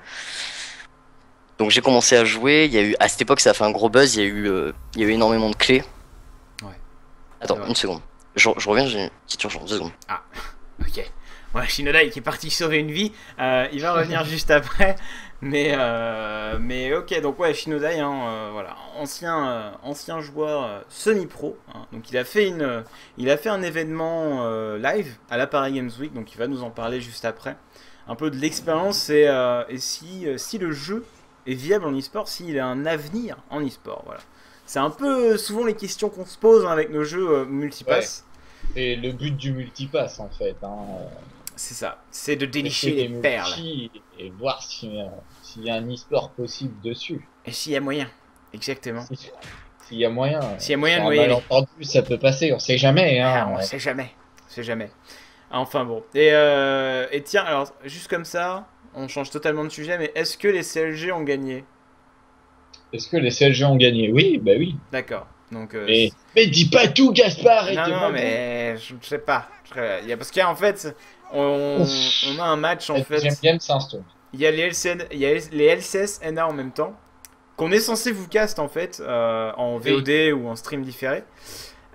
Donc j'ai commencé à jouer. Il y a eu, à cette époque, ça a fait un gros buzz. Il y a eu, il y a eu énormément de clés. Ouais. Attends, une seconde. Je, je reviens, j'ai une petite urgence, deux secondes. Ok. Ouais, Shinodai qui est parti sauver une vie. Il va revenir juste après. Mais, euh, mais ok, donc ouais, Shinodai, hein, euh, voilà, ancien, euh, ancien joueur semi-pro. hein. donc il a fait une, il a fait un événement live à la Paris Games Week. Donc il va nous en parler juste après. Un peu de l'expérience et, et si, si le jeu est viable en e-sport, s'il a un avenir en e-sport. Voilà. C'est un peu souvent les questions qu'on se pose hein, avec nos jeux multipass. C'est le but du multipass en fait. C'est ça, c'est de dénicher les perles. Et voir euh, s'il y a un e-sport possible dessus. Et s'il y a moyen. Exactement. Si- S'il y a moyen. S'il y a moyen de aller. malentendu, ça peut passer, on sait jamais. Ah, Hein. on sait jamais. On sait jamais. Enfin bon. Et, euh, et tiens, alors, juste comme ça, on change totalement de sujet, mais est-ce que les CLG ont gagné? Est-ce que les CLG ont gagné? Oui, bah oui. D'accord. Donc, euh, Mais, mais dis pas tout, Gaspard non, non, mais je ne sais pas. Je- Parce qu'en fait, on, on a un match en fait. Il y a les, LCN, il y a les LCS NA en même temps, qu'on est censé vous cast en fait, euh, en Oui. VOD ou en stream différé.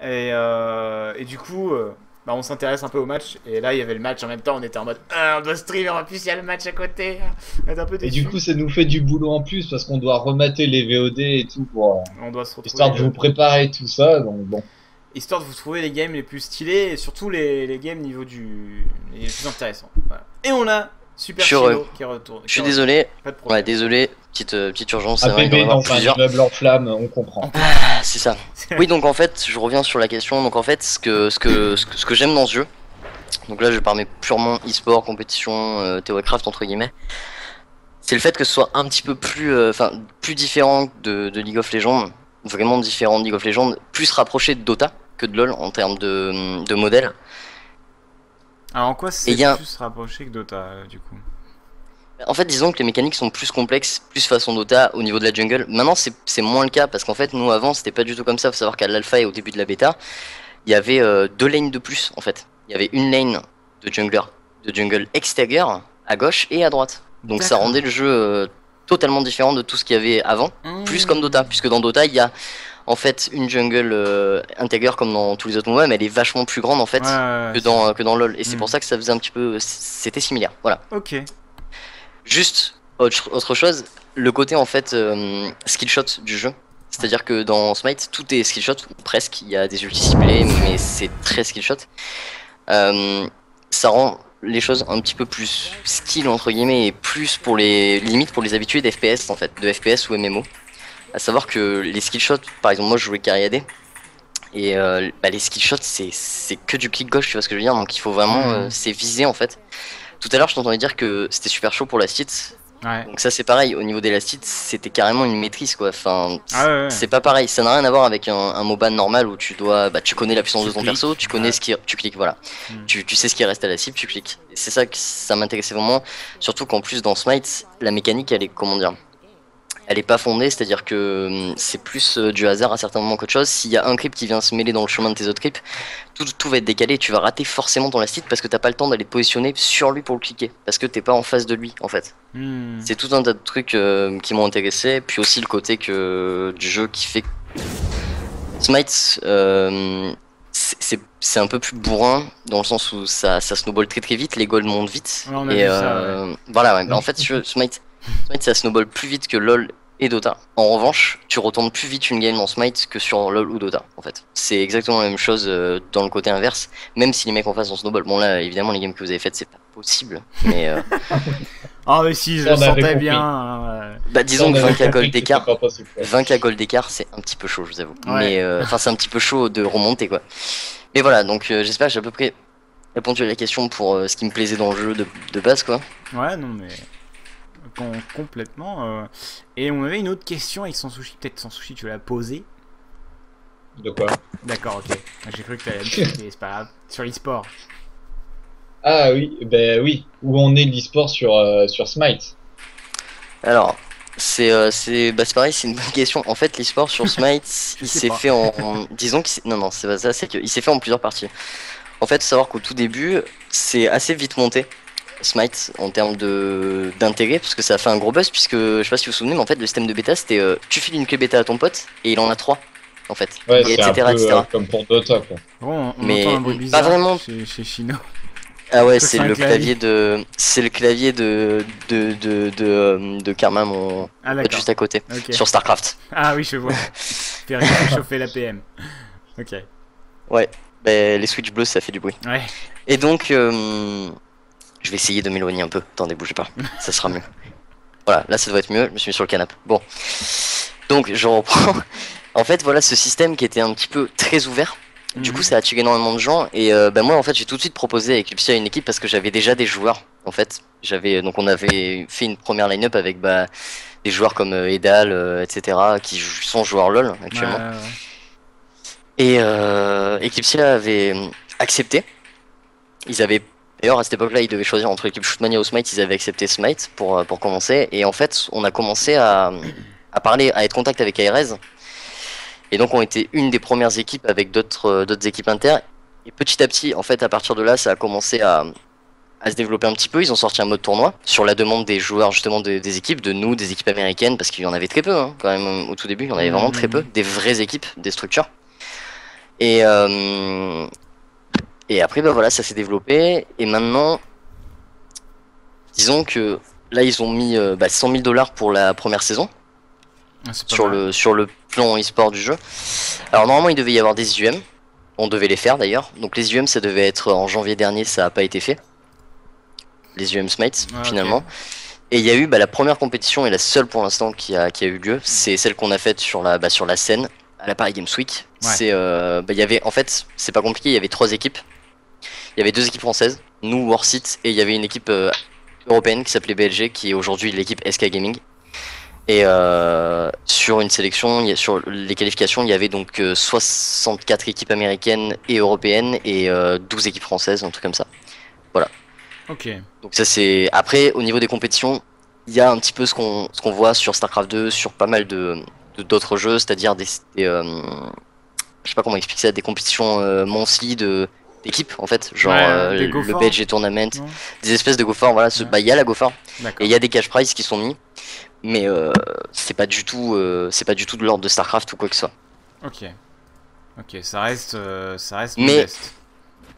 Et, euh, et du coup, euh, bah, on s'intéresse un peu au match. Et là, il y avait le match en même temps, on était en mode ah, on doit stream, en plus il y a le match à côté. Un peu Et du coup, ça nous fait du boulot en plus parce qu'on doit remater les VOD et tout pour on doit se retrouver. histoire de vous préparer tout ça. Donc bon. Histoire de vous trouver les games les plus stylés et surtout les, les games niveau du. les plus intéressants. Voilà. Et on a Super Je suis Chino heureux. qui retourne. Je suis désolé, Pas de problème. ouais, désolé, petite, euh, petite urgence, Un y bébé un plusieurs. immeuble en flammes, on comprend. Ah, c'est ça. Oui, donc en fait, je reviens sur la question. Donc en fait, ce que, ce que, ce que, ce que j'aime dans ce jeu, donc là je parle purement e-sport, compétition, euh, Theorycraft entre guillemets, c'est le fait que ce soit un petit peu plus, euh, enfin, plus différent de, de League of Legends, vraiment différent de League of Legends, plus rapproché de Dota que de LoL en termes de, de modèle. Alors en quoi c'est a- plus rapproché que Dota euh, du coup? En fait, disons que les mécaniques sont plus complexes, plus façon Dota au niveau de la jungle. Maintenant, c'est moins le cas parce qu'en fait, nous avant, c'était pas du tout comme ça. Faut savoir qu'à l'alpha et au début de la bêta, il y avait euh, deux lanes de plus en fait. Il y avait une lane de jungler, de jungle extérieur à gauche et à droite. Donc ça rendait le jeu euh, totalement différent de tout ce qu'il y avait avant, plus Mmh. comme Dota, puisque dans Dota, il y a en fait une jungle euh, intérieure comme dans tous les autres MOBA, mais elle est vachement plus grande en fait Ouais, ouais, que dans, que dans LoL. Et c'est Mm. pour ça que ça faisait un petit peu, c'était similaire. Voilà. Ok. Juste autre, autre chose, le côté en fait euh, skill shot du jeu. C'est-à-dire que dans Smite, tout est skill shot, ou presque. Il y a des ultis ciblés, mais c'est très skill shot. Euh, ça rend les choses un petit peu plus skill entre guillemets et plus pour les limites pour les habitués d'FPS en fait, de FPS ou MMO. À savoir que les skill shots, par exemple, moi je jouais Cariadé. Et euh, bah, les skill shots, c'est que du clic gauche, tu vois ce que je veux dire? Donc il faut vraiment, euh, c'est visé en fait. Tout à l'heure, je t'entendais dire que c'était super chaud pour la site. Ouais. Donc ça c'est pareil, au niveau d'élastite, c'était carrément une maîtrise quoi. Enfin, Ah ouais, ouais. c'est pas pareil, ça n'a rien à voir avec un, un MOBA normal où tu dois, bah tu connais la puissance Tu de ton cliques, perso, tu connais ce qui, tu cliques voilà, Hmm. tu, tu sais ce qui reste à la cible, tu cliques. C'est ça que ça m'intéressait vraiment, surtout qu'en plus dans Smite, la mécanique elle est comment dire, elle est pas fondée, c'est-à-dire que hum, c'est plus euh, du hasard à certains moments qu'autre chose. S'il y a un creep qui vient se mêler dans le chemin de tes autres creeps, tout, tout va être décalé et tu vas rater forcément ton last hit parce que t'as pas le temps d'aller te positionner sur lui pour le cliquer, parce que t'es pas en face de lui en fait. Hmm. C'est tout un tas de trucs euh, qui m'ont intéressé, puis aussi le côté que du jeu qui fait Smite, euh, c'est- un peu plus bourrin dans le sens où ça, ça snowball très très vite, les goals montent vite. Ouais, on a et vu ça, euh, voilà, ouais. Bah, en fait, Smite, Smite ça snowball plus vite que LoL et Dota. En revanche, tu retournes plus vite une game dans Smite que sur LoL ou Dota. En fait, c'est exactement la même chose euh, dans le côté inverse. Même si les mecs en face ont snowball, bon là, évidemment, les games que vous avez faites, c'est pas possible. Mais euh, Ah mais si, je le sentais bien. hein, bah, disons On que avait 20 k compris gold que c'était d'écart. pas possible, quoi. 20k gold d'écart, c'est un petit peu chaud, je vous avoue. Ouais. Mais euh, enfin, c'est un petit peu chaud de remonter quoi. Mais voilà, donc euh, j'espère que j'ai à peu près répondu à la question pour euh, ce qui me plaisait dans le jeu de, de base quoi. Ouais, non mais Com- complètement. euh. Et on avait une autre question avec sans sushi. Peut-être sans sushi, tu l'as posée. De quoi? D'accord, ok. J'ai cru que me expliquer, c'est pas grave. Sur l'e-sport. Ah oui, ben oui. Où on est l'e-sport sur, euh, sur Smite? Alors, c'est euh, c'est bah, c'est pareil, c'est une bonne question. En fait, l'e-sport sur Smite, il s'est fait en, en- disons s'est- non non, c'est pas ça, c'est qu'il s'est fait en plusieurs parties. En fait, savoir qu'au tout début, c'est assez vite monté. Smite en termes de d'intérêt parce que ça a fait un gros buzz puisque je sais pas si vous vous souvenez mais en fait le système de bêta c'était euh, tu files une clé bêta à ton pote et il en a trois en fait Ouais, et c'est un etc peu etc euh, comme pour Dota, quoi. Bon, on Mais entend un bruit pas bizarre vraiment. Chez, chez Chino. Ah ouais, c'est le clavier. clavier de, c'est le clavier de de de de, euh, de Karma, mon Ah juste à côté, sur Starcraft. Ah oui, je vois. Faire chauffer la PM. Ok. Ben, les switch bleus, ça fait du bruit. Ouais. Et donc, euh, je vais essayer de m'éloigner un peu. Attendez, bougez pas. Ça sera mieux. Voilà, là ça doit être mieux. Je me suis mis sur le canapé. Bon. Donc, je reprends. En fait, voilà ce système qui était un petit peu très ouvert. Du Mhm. coup, ça attire énormément de gens. Et euh, ben, moi, en fait, j'ai tout de suite proposé à Eclipse une équipe parce que j'avais déjà des joueurs. En fait, j'avais donc on avait fait une première line-up avec bah, des joueurs comme euh, Edal, euh, etc., qui sont joueurs LoL actuellement. Ouais, ouais, ouais. Et euh, Eclipsia avait euh, accepté. Ils avaient d'ailleurs à cette époque-là, ils devaient choisir entre Eclipse Shootmania ou Smite. Ils avaient accepté Smite pour euh, pour commencer. Et en fait, on a commencé à, à parler, à être en contact avec ARS. Et donc, on était une des premières équipes avec d'autres euh, d'autres équipes inter. Et petit à petit, en fait, à partir de là, ça a commencé à à se développer un petit peu. Ils ont sorti un mode tournoi sur la demande des joueurs justement de- des équipes, de nous, des équipes américaines, parce qu'il y en avait très peu hein, quand même au tout début. Il y en avait vraiment très peu, des vraies équipes, des structures. Et euh, et après bah voilà, ça s'est développé. Et maintenant, disons que là ils ont mis euh, bah, 100 000 dollars pour la première saison Ah, sur mal. le sur le plan e-sport du jeu. Alors normalement il devait y avoir des UM, on devait les faire d'ailleurs. Donc les UM ça devait être en janvier dernier, ça n'a pas été fait. Les UM Smite Ah, finalement. Et il y a eu bah, la première compétition et la seule pour l'instant qui a, qui a eu lieu, c'est celle qu'on a faite sur la bah, sur la scène à la Paris Games Week. Ouais. C'est euh, bah, il y avait en fait c'est pas compliqué, il y avait trois équipes. Il y avait deux équipes françaises, nous Warseat et il y avait une équipe euh, européenne qui s'appelait BLG qui est aujourd'hui l'équipe SK Gaming. Et euh, sur une sélection, sur les qualifications, il y avait donc euh, 64 équipes américaines et européennes et euh, 12 équipes françaises, un truc comme ça. Ok. Donc ça c'est après au niveau des compétitions, il y a un petit peu ce qu'on ce qu'on voit sur Starcraft 2, sur pas mal de de- d'autres jeux, c'est-à-dire des, des, euh, je sais pas comment expliquer ça, des compétitions euh, monthly de d'équipes en fait, genre Ouais, euh, le. BLG Tournament, Non des espèces de GoFort, voilà, ce- Ouais. bah il y a la D'accord. et il y a des cash prizes qui sont mis, mais euh, c'est pas du tout euh, c'est pas du tout de l'ordre de Starcraft ou quoi que ce soit. Ok. Ok, ça reste, euh, ça reste Mais- modeste.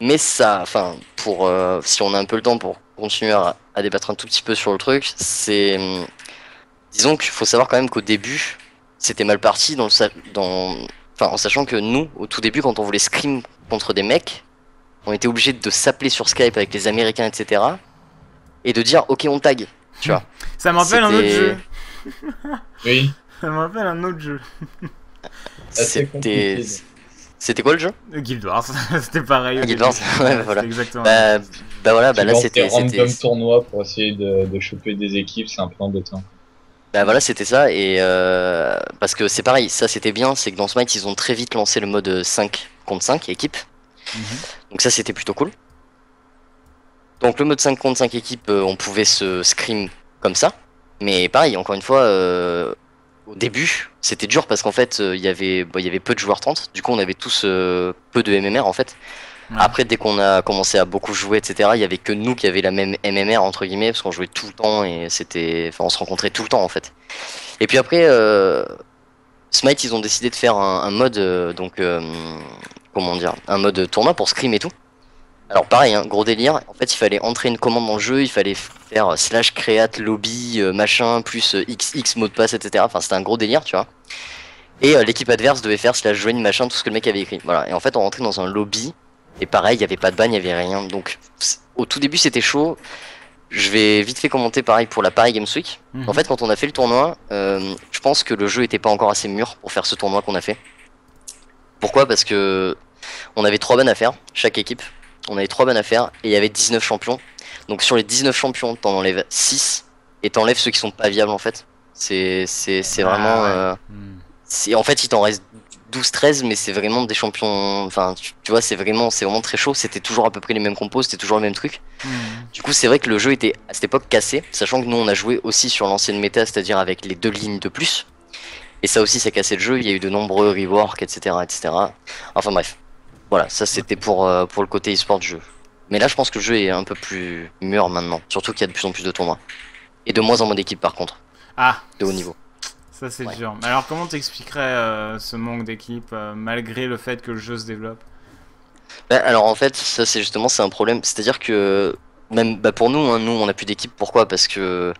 Mais ça, enfin, pour si on a un peu le temps pour continuer à, à débattre un tout petit peu sur le truc, c'est, hum, disons qu'il faut savoir quand même qu'au début, c'était mal parti dans le, dans, enfin, en sachant que nous, au tout début, quand on voulait scrim contre des mecs, on était obligé de s'appeler sur Skype avec les Américains, etc., et de dire, ok, on tag, tu vois. Ça me rappelle un autre jeu. Oui, Ça me rappelle un autre jeu. C'était, c'était quoi le jeu? Euh, Guild Wars. C'était pareil. Ah, Guild. Wars, ouais, bah, voilà. exactement. Bah, bah voilà, bah là c'était, des random c'était, tournois pour essayer de, de choper des équipes, c'est un peu embêtant. Bah voilà, c'était ça, et euh, parce que c'est pareil, ça c'était bien, c'est que dans Smite ils ont très vite lancé le mode 5 contre 5 équipe, Mhm. donc ça c'était plutôt cool. Donc le mode 5 contre 5 équipe, euh, on pouvait se scrim comme ça, mais pareil, encore une fois, euh, au début c'était dur parce qu'en fait euh, il y avait bah, il y avait peu de joueurs 30, du coup on avait tous euh, peu de MMR en fait. Ouais. Après dès qu'on a commencé à beaucoup jouer etc, il y avait que nous qui avions la même MMR entre guillemets parce qu'on jouait tout le temps et c'était, enfin on se rencontrait tout le temps en fait. Et puis après, euh, Smite, ils ont décidé de faire un, un mode, donc, comment dire, un mode tournoi pour scrim et tout. Alors pareil, hein, gros délire. En fait, il fallait entrer une commande dans le jeu, il fallait faire euh, slash create lobby euh, machin plus euh, xx mot de passe, etc. Enfin, c'était un gros délire, tu vois. Et euh, l'équipe adverse devait faire slash join machin tout ce que le mec avait écrit. Voilà. Et en fait, on rentrait dans un lobby et pareil, il y avait pas de ban, il y avait rien. Donc, au tout début, c'était chaud. Je vais vite fait commenter pareil pour la Paris Games Week. Mhm. En fait, quand on a fait le tournoi, euh, je pense que le jeu était pas encore assez mûr pour faire ce tournoi qu'on a fait. Pourquoi? Parce que on avait trois bannes à faire, chaque équipe. On avait trois bannes à faire et il y avait 19 champions. Donc sur les 19 champions, t'en enlèves 6 et t'enlèves ceux qui sont pas viables en fait. C'est c'est c'est Ah, vraiment ouais. euh, Hmm. c'est en fait il t'en reste 12 13 mais c'est vraiment des champions enfin tu, tu vois c'est vraiment c'est vraiment très chaud, c'était toujours à peu près les mêmes compos, c'était toujours le même truc. Hmm. Du coup, c'est vrai que le jeu était à cette époque cassé, sachant que nous on a joué aussi sur l'ancienne méta, c'est-à-dire avec les deux lignes de plus. Et ça aussi, ça cassé le jeu. Il y a eu de nombreux reworks, etc., etc. Enfin bref, voilà, ça c'était pour euh, pour le côté e-sport du jeu. Mais là, je pense que le jeu est un peu plus mûr maintenant, surtout qu'il y a de plus en plus de tournois et de moins en moins d'équipes par contre, Ah, de haut niveau. ça c'est Ouais. dur. Alors comment t'expliquerais euh, ce manque d'équipe euh, malgré le fait que le jeu se développe? Bah, alors en fait, ça c'est justement c'est un problème. C'est-à-dire que même bah, pour nous, hein, nous on a plus d'équipe. Pourquoi? Parce que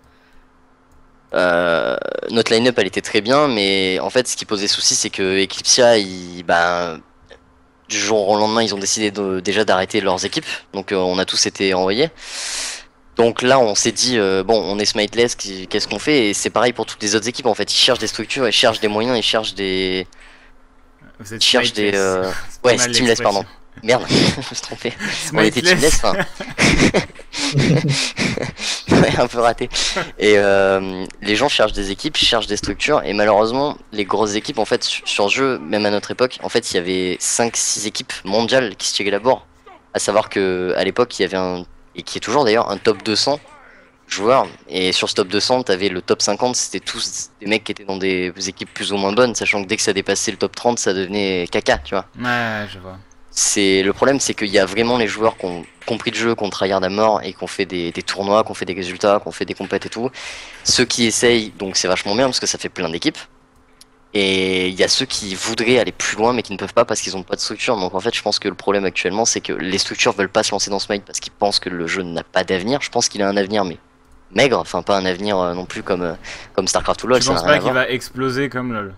euh, notre line-up elle était très bien, mais en fait ce qui posait souci c'est que Eclipsia, ils, bah, du jour au lendemain ils ont décidé de- déjà d'arrêter leurs équipes. Donc euh, on a tous été envoyés. Donc là on s'est dit euh, bon on est smiteless, qu'est-ce qu'on fait? Et c'est pareil pour toutes les autres équipes en fait. Ils cherchent des structures, ils cherchent des moyens, ils cherchent des Vous êtes ils cherchent des ouais teamless pardon. Merde, je me suis trompé. On était teamless, enfin. ouais, un peu raté. Et euh, les gens cherchent des équipes, cherchent des structures, et malheureusement, les grosses équipes, en fait, sur jeu, même à notre époque, en fait, il y avait 5-6 équipes mondiales qui se bourre. À savoir que à l'époque, il y avait un, et qui est toujours d'ailleurs, un top 200 joueurs. Et sur ce top 200, t'avais le top 50, c'était tous des mecs qui étaient dans des équipes plus ou moins bonnes, sachant que dès que ça dépassait le top 30, ça devenait caca, tu vois. Ouais, je vois. C'est le problème, c'est qu'il y a vraiment les joueurs qui ont compris le jeu, qui ont tryhard à mort et qui ont fait des, des tournois, qui ont fait des résultats, qui ont fait des compètes et tout. Ceux qui essayent, donc c'est vachement bien parce que ça fait plein d'équipes. Et il y a ceux qui voudraient aller plus loin mais qui ne peuvent pas parce qu'ils n'ont pas de structure. Donc en fait, je pense que le problème actuellement, c'est que les structures veulent pas se lancer dans ce mode parce qu'ils pensent que le jeu n'a pas d'avenir. Je pense qu'il a un avenir, mais maigre, enfin pas un avenir euh, non plus comme, euh, comme StarCraft ou LoL. Je pense pas qu'il va exploser comme LoL?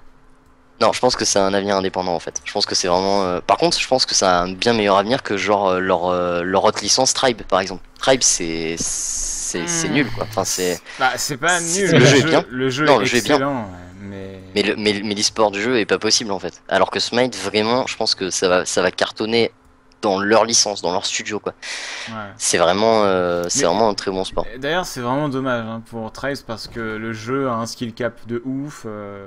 Non, je pense que c'est un avenir indépendant en fait. Je pense que c'est vraiment. euh, Par contre, je pense que ça a un bien meilleur avenir que genre euh, leur, euh, leur autre licence Tribe par exemple. Tribe c'est c'est Hmm. nul quoi. Enfin c'est. Bah, c'est pas nul. le jeu est bien. Le jeu Non, est le jeu est bien. excellent, ouais, mais. Mais le mais, mais l'e-sport du jeu est pas possible en fait. Alors que Smite vraiment, je pense que ça va ça va cartonner dans leur licence, dans leur studio quoi. Ouais. C'est vraiment euh, c'est vraiment un très bon sport. D'ailleurs, c'est vraiment dommage hein, pour Trace parce que le jeu a un skill cap de ouf. euh,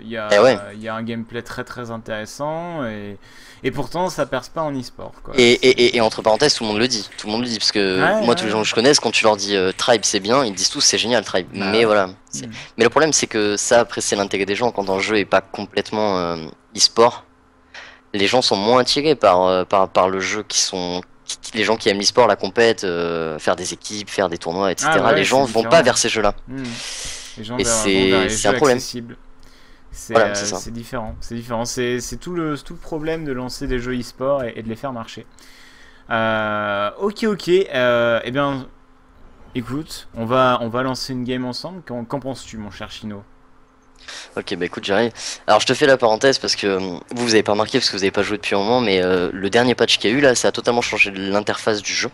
Il y, a, Eh ouais. y a un gameplay très très intéressant et, et pourtant ça perce pas en e-sport. Et, et, et, entre parenthèses, tout le monde le dit. Tout le monde le dit parce que Ouais, moi, tous les gens que je connaisse, quand tu leur dis euh, Tribe c'est bien, ils disent tous c'est génial Tribe. Bah Mais voilà. Mm. Mais le problème, c'est que ça, après, c'est l'intérêt des gens. Quand un jeu est pas complètement euh, e-sport, les gens sont moins attirés par, euh, par, par le jeu qui sont. qui- Les gens qui aiment l'e-sport, la compète, euh, faire des équipes, faire des tournois, etc. Ah ouais, les gens vont pas vers ces jeux-là. Mm. Gens Et c'est- un problème. accessibles. C'est Voilà, euh, c'est différent. C'est différent. C'est tout le, tout le problème de lancer des jeux e-sport et, et de les faire marcher. Euh, ok, ok. Eh bien, écoute, on va, on va lancer une game ensemble. Qu'en qu'en penses-tu, mon cher Chino? Ok, bah écoute, j'arrive. Alors, je te fais la parenthèse parce que euh, vous, vous avez pas remarqué parce que vous avez pas joué depuis un moment, mais euh, le dernier patch qu'il y a eu là, ça a totalement changé l'interface du jeu.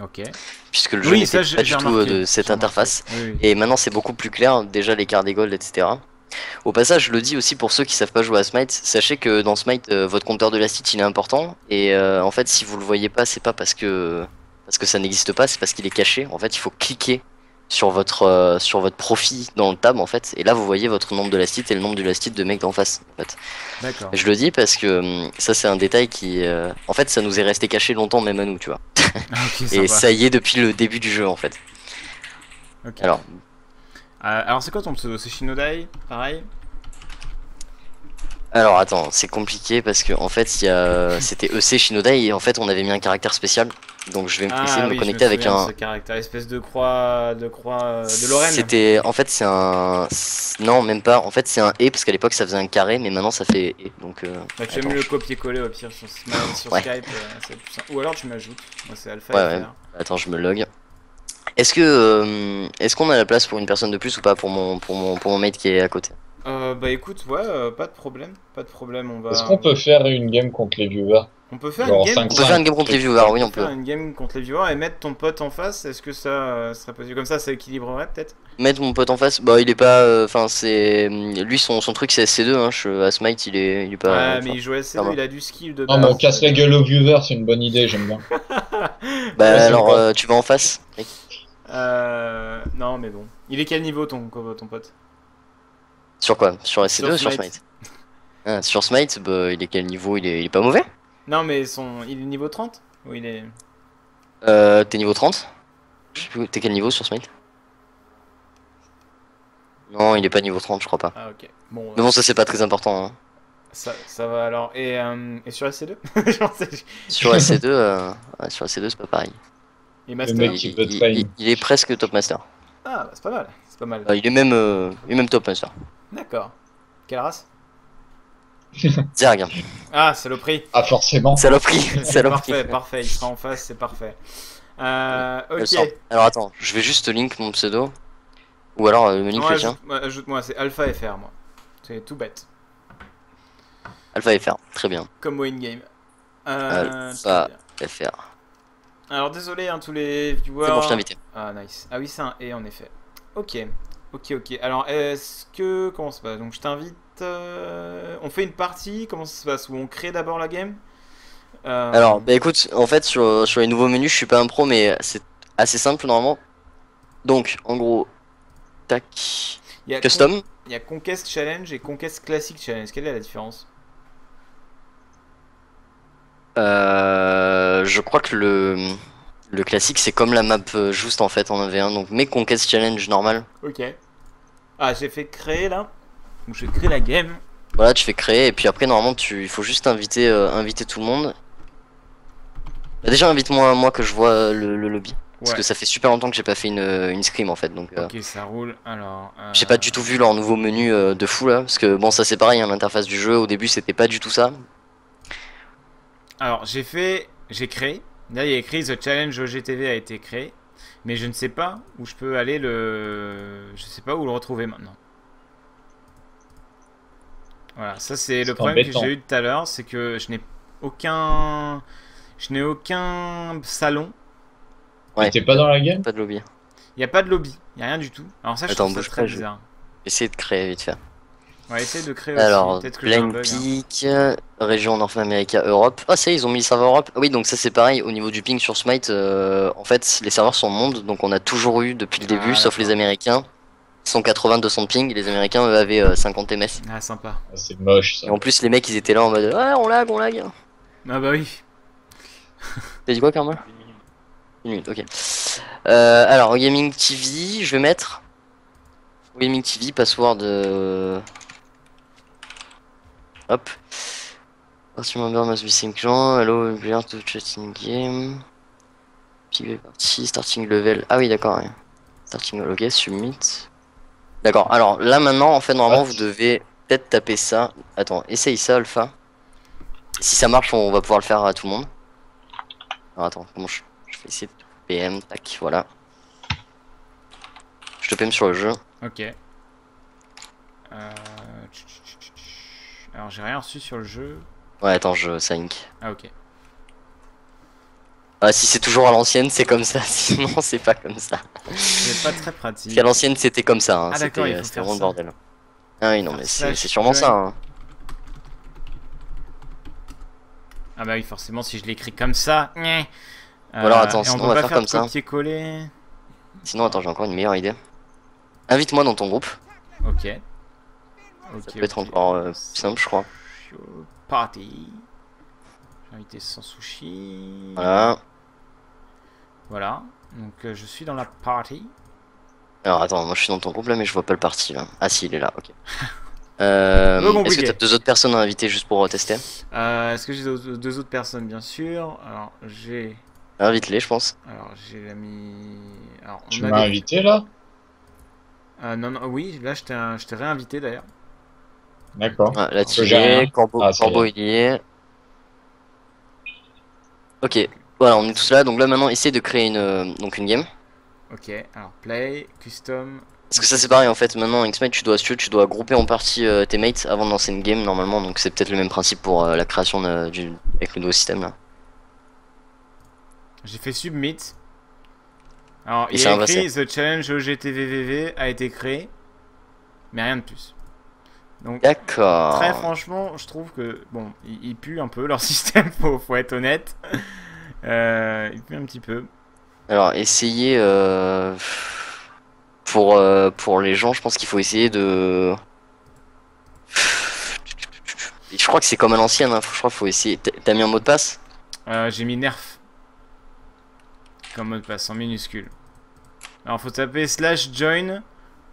Ok. Puisque le jeu Oui, n'était pas du tout euh, de cette interface. Oui, oui. Et maintenant c'est beaucoup plus clair, déjà l'écart des golds, etc. Au passage, je le dis aussi pour ceux qui savent pas jouer à Smite, sachez que dans Smite, euh, votre compteur de last il est important. Et euh, en fait, si vous le voyez pas, c'est pas parce que parce que ça n'existe pas, c'est parce qu'il est caché. En fait, il faut cliquer sur votre euh, sur votre profil dans le tab en fait. Et là, vous voyez votre nombre de last et le nombre du last de mecs d'en face. En fait. D'accord. Je le dis parce que hum, ça c'est un détail qui, euh, en fait, ça nous est resté caché longtemps même à nous, tu vois. Ah, Et sympa. ça y est depuis le début du jeu en fait. Alors, Euh, alors, c'est quoi ton pseudo? C'est Shinodai Pareil? Alors attends, c'est compliqué parce que en fait il y a c'était EC Shinodai et en fait on avait mis un caractère spécial. Donc je vais essayer de Ah oui, me connecter avec un Ce caractère, espèce de croix, de croix euh, de Lorraine. C'était en fait c'est un non, même pas. En fait c'est un et parce qu'à l'époque ça faisait un carré mais maintenant ça fait et. Donc euh, Bah, tu aimes le je- copier-coller au pire sur, Sma- sur Ouais. Skype, euh, plus. Ou alors tu m'ajoutes. Moi c'est Alpha Ouais, ouais. Attends, je me log. Est-ce que euh, est-ce qu'on a la place pour une personne de plus ou pas pour mon pour mon pour mon mate qui est à côté? Euh, bah écoute, ouais, euh, pas de problème, pas de problème, on va. Est-ce qu'on peut faire une game contre les viewers On peut faire genre une game. On peut faire une game contre les viewers, oui on faire peut. une game contre les viewers et mettre ton pote en face. Est-ce que ça euh, serait possible? Comme ça, ça équilibrerait peut-être? Mettre mon pote en face, bah il est pas, euh, enfin c'est lui son, son truc c'est SC2 hein. Je, à Smite il est il est pas. Ouais, mais il joue assez, ça va. il a du skill de Non, base. mais on casse la gueule aux viewers, c'est une bonne idée, j'aime bien. Bah Ouais, alors euh, tu vas en face. Euh, non, mais bon. Il est quel niveau ton, ton pote? Sur quoi? Sur SC2 Sur ou sur Smite. Ah, Sur Smite, bah, il est quel niveau? Il est, il est pas mauvais? Non, mais son, il est niveau 30 Ou il est. euh, T'es niveau 30 Je sais plus, T'es quel niveau sur Smite? Non, il est pas niveau 30, je crois pas. Ah, ok. Bon, Mais bon, ça c'est pas très important. hein. ça, ça va alors. Et, euh, et sur SC2 J'en sais- Sur SC2, euh, ouais, sur SC2 c'est pas pareil. Et Le Master mec Il, il- train. il- il est presque top master. Ah, bah, c'est pas mal. C'est pas mal. Euh, il est même, euh, il est même top master. D'accord. Quelle race Zerg. Ah, saloperie. Ah, forcément. Saloperie. C'est Saloperie. parfait, parfait. Il sera en face, c'est parfait. Euh, ok. Alors attends, je vais juste link mon pseudo. Ou alors euh, link Non, le tien. ajoute-moi, ajoute-moi, c'est Alpha FR, moi. C'est tout bête. Alpha FR. Très bien. Comme au in-game. Euh, Alpha. FR. Alors, désolé, hein, tous les viewers. C'est bon, je t'ai invité. Ah, nice. Ah oui, c'est un et en effet. Ok. Ok, ok. Alors, est-ce que. Comment ça se passe? Donc, je t'invite. euh, On fait une partie Comment ça se passe? Où on crée d'abord la game? Euh, Alors, bah écoute, en fait, sur, sur les nouveaux menus, je suis pas un pro, mais c'est assez simple normalement. Donc, en gros, tac, il y a custom. Il y a Conquest Challenge et Conquest Classic Challenge. Quelle est la différence? Euh, je crois que le, le classique, c'est comme la map euh, juste en fait en 1v1. Donc, mais Conquest Challenge normal. Ok. Ah, j'ai fait créer là. Donc, je crée la game. Voilà, tu fais créer, et puis après, normalement, tu, il faut juste inviter, euh, inviter tout le monde. Bah, déjà, invite-moi moi que je vois le, le lobby. Parce que ça fait super longtemps que j'ai pas fait une, une scrim en fait. Donc, euh, Ok, ça roule. Alors. euh, j'ai pas du tout vu leur nouveau menu euh, de fou là. Parce que bon, ça c'est pareil, hein, l'interface du jeu au début c'était pas du tout ça. Alors, j'ai fait. J'ai créé. Là, il y a écrit The Challenge OGTV a été créé. Mais je ne sais pas où je peux aller le. Je sais pas où le retrouver maintenant. Voilà, ça c'est le problème que j'ai eu tout à l'heure, c'est que je n'ai aucun. Je n'ai aucun salon. Ouais. T'es pas dans la game Pas de lobby. Il n'y a pas de lobby. Il n'y a rien du tout. Alors ça, je trouve ça très pas, je- bizarre. Essayer de créer vite fait. On va essayer de créer aussi. Alors, Peut-être que hein. Région North America, Europe. Ah, ça y est, ils ont mis le serveur Europe. Oui, donc ça c'est pareil, au niveau du ping sur Smite, euh, en fait, les serveurs sont monde, donc on a toujours eu depuis le Ah, début, sauf les Américains. 180-200 de ping, les Américains eux avaient euh, 50 ms. Ah, sympa. Ah, C'est moche ça. Et en plus, les mecs ils étaient là en mode Ouais, on lag, on lag. Ah bah oui. T'as dit quoi, Karma Une minute, ok. Euh, alors, au Gaming TV, je vais mettre. Gaming TV, password. euh, Hop. Party member must be synchron. Hello, player to chat in game. Party, starting level. Ah oui, d'accord. Starting level, ok, submit. D'accord, alors là maintenant, en fait, normalement, vous devez peut-être taper ça. Attends, essaye ça, Alpha. Si ça marche, on va pouvoir le faire à tout le monde. Alors attends, comment je, je vais essayer de PM, tac, voilà. Je te PM sur le jeu. Ok. Euh, Alors, j'ai rien reçu sur le jeu. Ouais, attends, je sync. Ah, ok. Ah, si c'est toujours à l'ancienne, c'est comme ça. Sinon, c'est pas comme ça. C'est pas très Parce pratique. qu'à l'ancienne, c'était comme ça. Hein. Ah, d'accord, c'était faire vraiment bordel. Ah oui, non, Faire mais c'est sûrement ça. Hein. Ah, bah oui, forcément, si je l'écris comme ça. Euh, attends, et sinon, on on va pas faire comme ça. Sinon, attends, j'ai encore une meilleure idée. Invite-moi dans ton groupe. Ok. Ok. Ça peut être ok. encore euh, simple, je crois. Party. J'ai invité sans sushi. Voilà. Voilà. Donc, euh, je suis dans la party. Alors attends, moi je suis dans ton groupe là, mais je vois pas le parti là. Ah si, il est là, ok. Euh, Est-ce que t'as deux autres personnes à inviter juste pour tester? Euh, Est-ce que j'ai deux, deux autres personnes, bien sûr? Alors, j'ai. Invite-les, je pense. Alors, j'ai l'ami. Tu m'as des- invité là? Euh, non, non, oui, là, je t'ai je t'ai réinvité d'ailleurs. D'accord. Ah, es, rien. Corbeau, Ah, Corbeau, il y est. Ok, voilà, on est tous là. Donc là maintenant, essaye de créer une, euh, donc une game. Ok, alors, play, custom. Parce que ça c'est pareil en fait, maintenant en X-Mate tu dois, tu tu dois grouper en partie euh, tes mates avant de lancer une game normalement, donc c'est peut-être le même principe pour euh, la création de- du, avec le nouveau système là. J'ai fait submit. Alors, Et il écrit The Challenge OGTVVV a été créé, mais rien de plus. Donc, D'accord. très franchement, je trouve que, bon, il, il pue un peu leur système, faut, faut être honnête. Euh, il pue un petit peu. Alors essayez euh, pour euh, pour les gens, je pense qu'il faut essayer de. Je crois que c'est comme à l'ancienne, hein. Je crois qu'il faut essayer. T'as- mis un mot de passe? J'ai mis nerf comme mot de passe en minuscule. Alors, faut taper slash join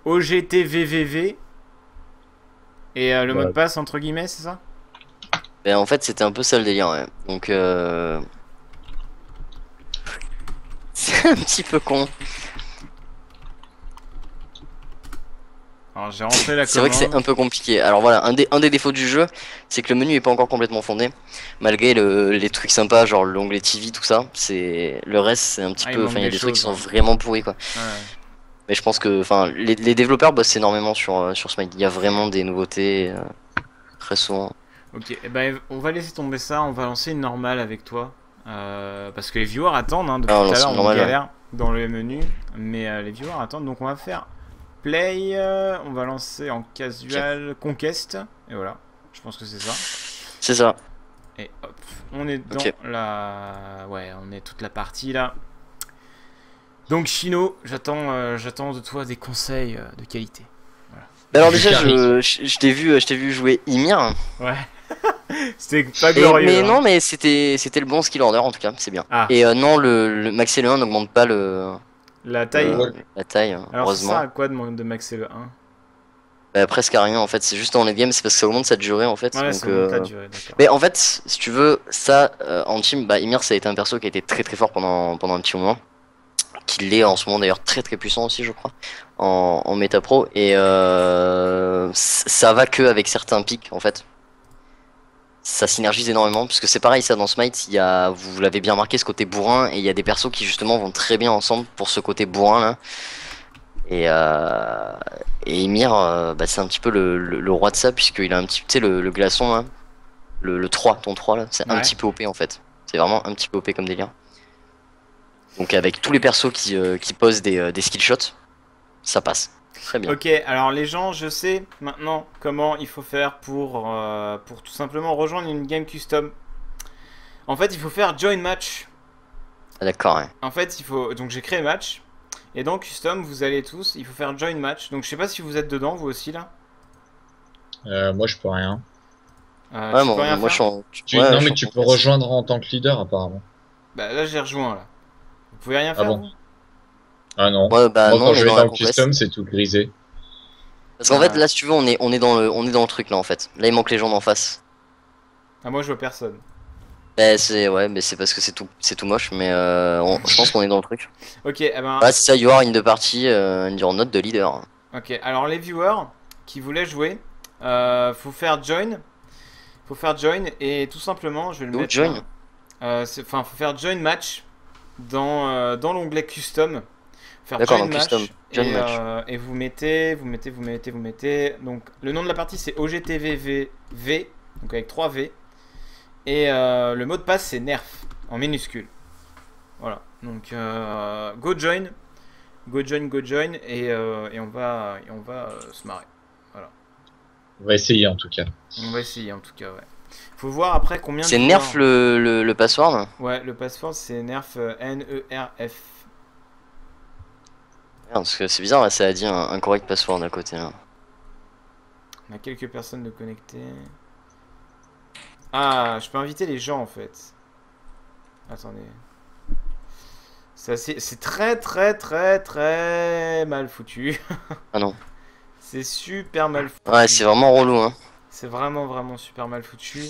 OGTVVV et euh, le mot de passe entre guillemets, c'est ça? Ben en fait c'était un peu ça le délire, ouais. Donc euh... c'est un petit peu con. Alors, j'ai rentré la C'est vrai que c'est un peu compliqué. Alors voilà, un des, un des défauts du jeu, c'est que le menu est pas encore complètement fondé. Malgré le- les trucs sympas, genre l'onglet TV, tout ça, c'est le reste, c'est un petit Ah, peu. Enfin, il y a des des trucs qui sont hein. vraiment pourris quoi. Ouais. Mais je pense que, enfin, les, les développeurs bossent énormément sur euh, sur Smite. Il y a vraiment des nouveautés euh, très souvent. Ok, eh ben, on va laisser tomber ça, on va lancer une normale avec toi. Euh, parce que les viewers attendent, hein, depuis Ah, tout à l'heure, on galère dans le menu. Mais euh, les viewers attendent, donc on va faire play, on va lancer en casual conquest. Et voilà, je pense que c'est ça. C'est ça. Et hop, on est dans la... Ouais, on est toute la partie là. Donc Chino, j'attends euh, j'attends de toi des conseils euh, de qualité. Bah alors déjà, je, je, je t'ai vu, je t'ai vu jouer Ymir. Ouais. C'était pas Et- glorieux. mais hein. non, mais c'était c'était le bon skill order en tout cas, c'est bien. Ah, Et euh, non, le, le Max L1 n'augmente pas le la taille. euh, la taille, Alors ça heureusement. sert à quoi de, de le 1 Bah, presque à rien en fait, c'est juste en game, c'est parce que ça augmente sa durée en fait. Ouais, donc, ça augmente la euh, durée. Mais en fait, si tu veux, ça euh, en team, bah, Ymir ça a été un perso qui a été très très fort pendant, pendant un petit moment. Qui l'est en ce moment d'ailleurs très très puissant aussi, je crois, en, en méta pro. Et euh, ça va que avec certains pics en fait. Ça synergise énormément, puisque c'est pareil, ça dans Smite, il y a, vous l'avez bien remarqué, ce côté bourrin, et il y a des persos qui justement vont très bien ensemble pour ce côté bourrin là. Et, euh, et Ymir, euh, bah, c'est un petit peu le, le- le roi de ça, puisqu'il a un petit, tu sais, le, le glaçon là, le, le 3, ton 3 là, c'est un petit peu OP en fait. C'est vraiment un petit peu OP comme délire. Donc avec tous les persos qui, euh, qui posent des, euh, des skill shots, ça passe. Très bien. Ok, alors les gens, je sais maintenant comment il faut faire pour, euh, pour tout simplement rejoindre une game custom. En fait, il faut faire join match. Ah, D'accord, ouais. En fait, il faut. Donc j'ai créé le match. Et dans custom, vous allez tous, il faut faire join match. Donc je sais pas si vous êtes dedans, vous aussi là. Euh, moi, je peux rien. Euh, Ouais, tu peux rien moi je faire suis en. Tu- ouais, non, je mais tu peux rejoindre en tant que leader, apparemment. Bah là, j'ai rejoint là. Vous pouvez rien Ah faire bon vous Ah non. Ouais, bah Moi, non, quand on je vais dans le custom, c'est tout grisé. Parce qu'en fait, Ouais. là, si tu veux, on est, on est dans le, on est dans le truc là en fait. Là, il manque les gens d'en face. Ah, moi je vois personne. Bah, c'est, ouais, mais c'est parce que c'est tout, c'est tout moche, mais euh, on- je pense qu'on est dans le truc. Ok, eh ben. C'est ça, you are in the party, euh, your note de leader. Ok, alors les viewers qui voulaient jouer, euh, faut faire join. Faut faire join et tout simplement, je vais le Où, mettre. join. Euh, Enfin, faut faire join match dans, euh, dans l'onglet custom. Faire D'accord, join match, custom, join et, match. euh, et vous mettez, vous mettez, vous mettez, vous mettez. Donc le nom de la partie c'est OGTVV, donc avec 3 V. Et euh, le mot de passe c'est nerf en minuscule. Voilà. Donc euh, go join, go join, go join et, euh, et on va, et on va euh, se marrer. On va essayer, en tout cas. On va essayer en tout cas, ouais. Faut voir après combien. C'est nerf le, le, le password Ouais, le password c'est nerf euh, N-E-R-F. Merde, Parce que c'est bizarre, ça a dit un, un correct password à côté là. On a quelques personnes de connectées. Ah, je peux inviter les gens en fait. Attendez. C'est très très très très mal foutu. Ah non. c'est super mal foutu. Ouais, c'est vraiment relou, hein. C'est vraiment vraiment super mal foutu.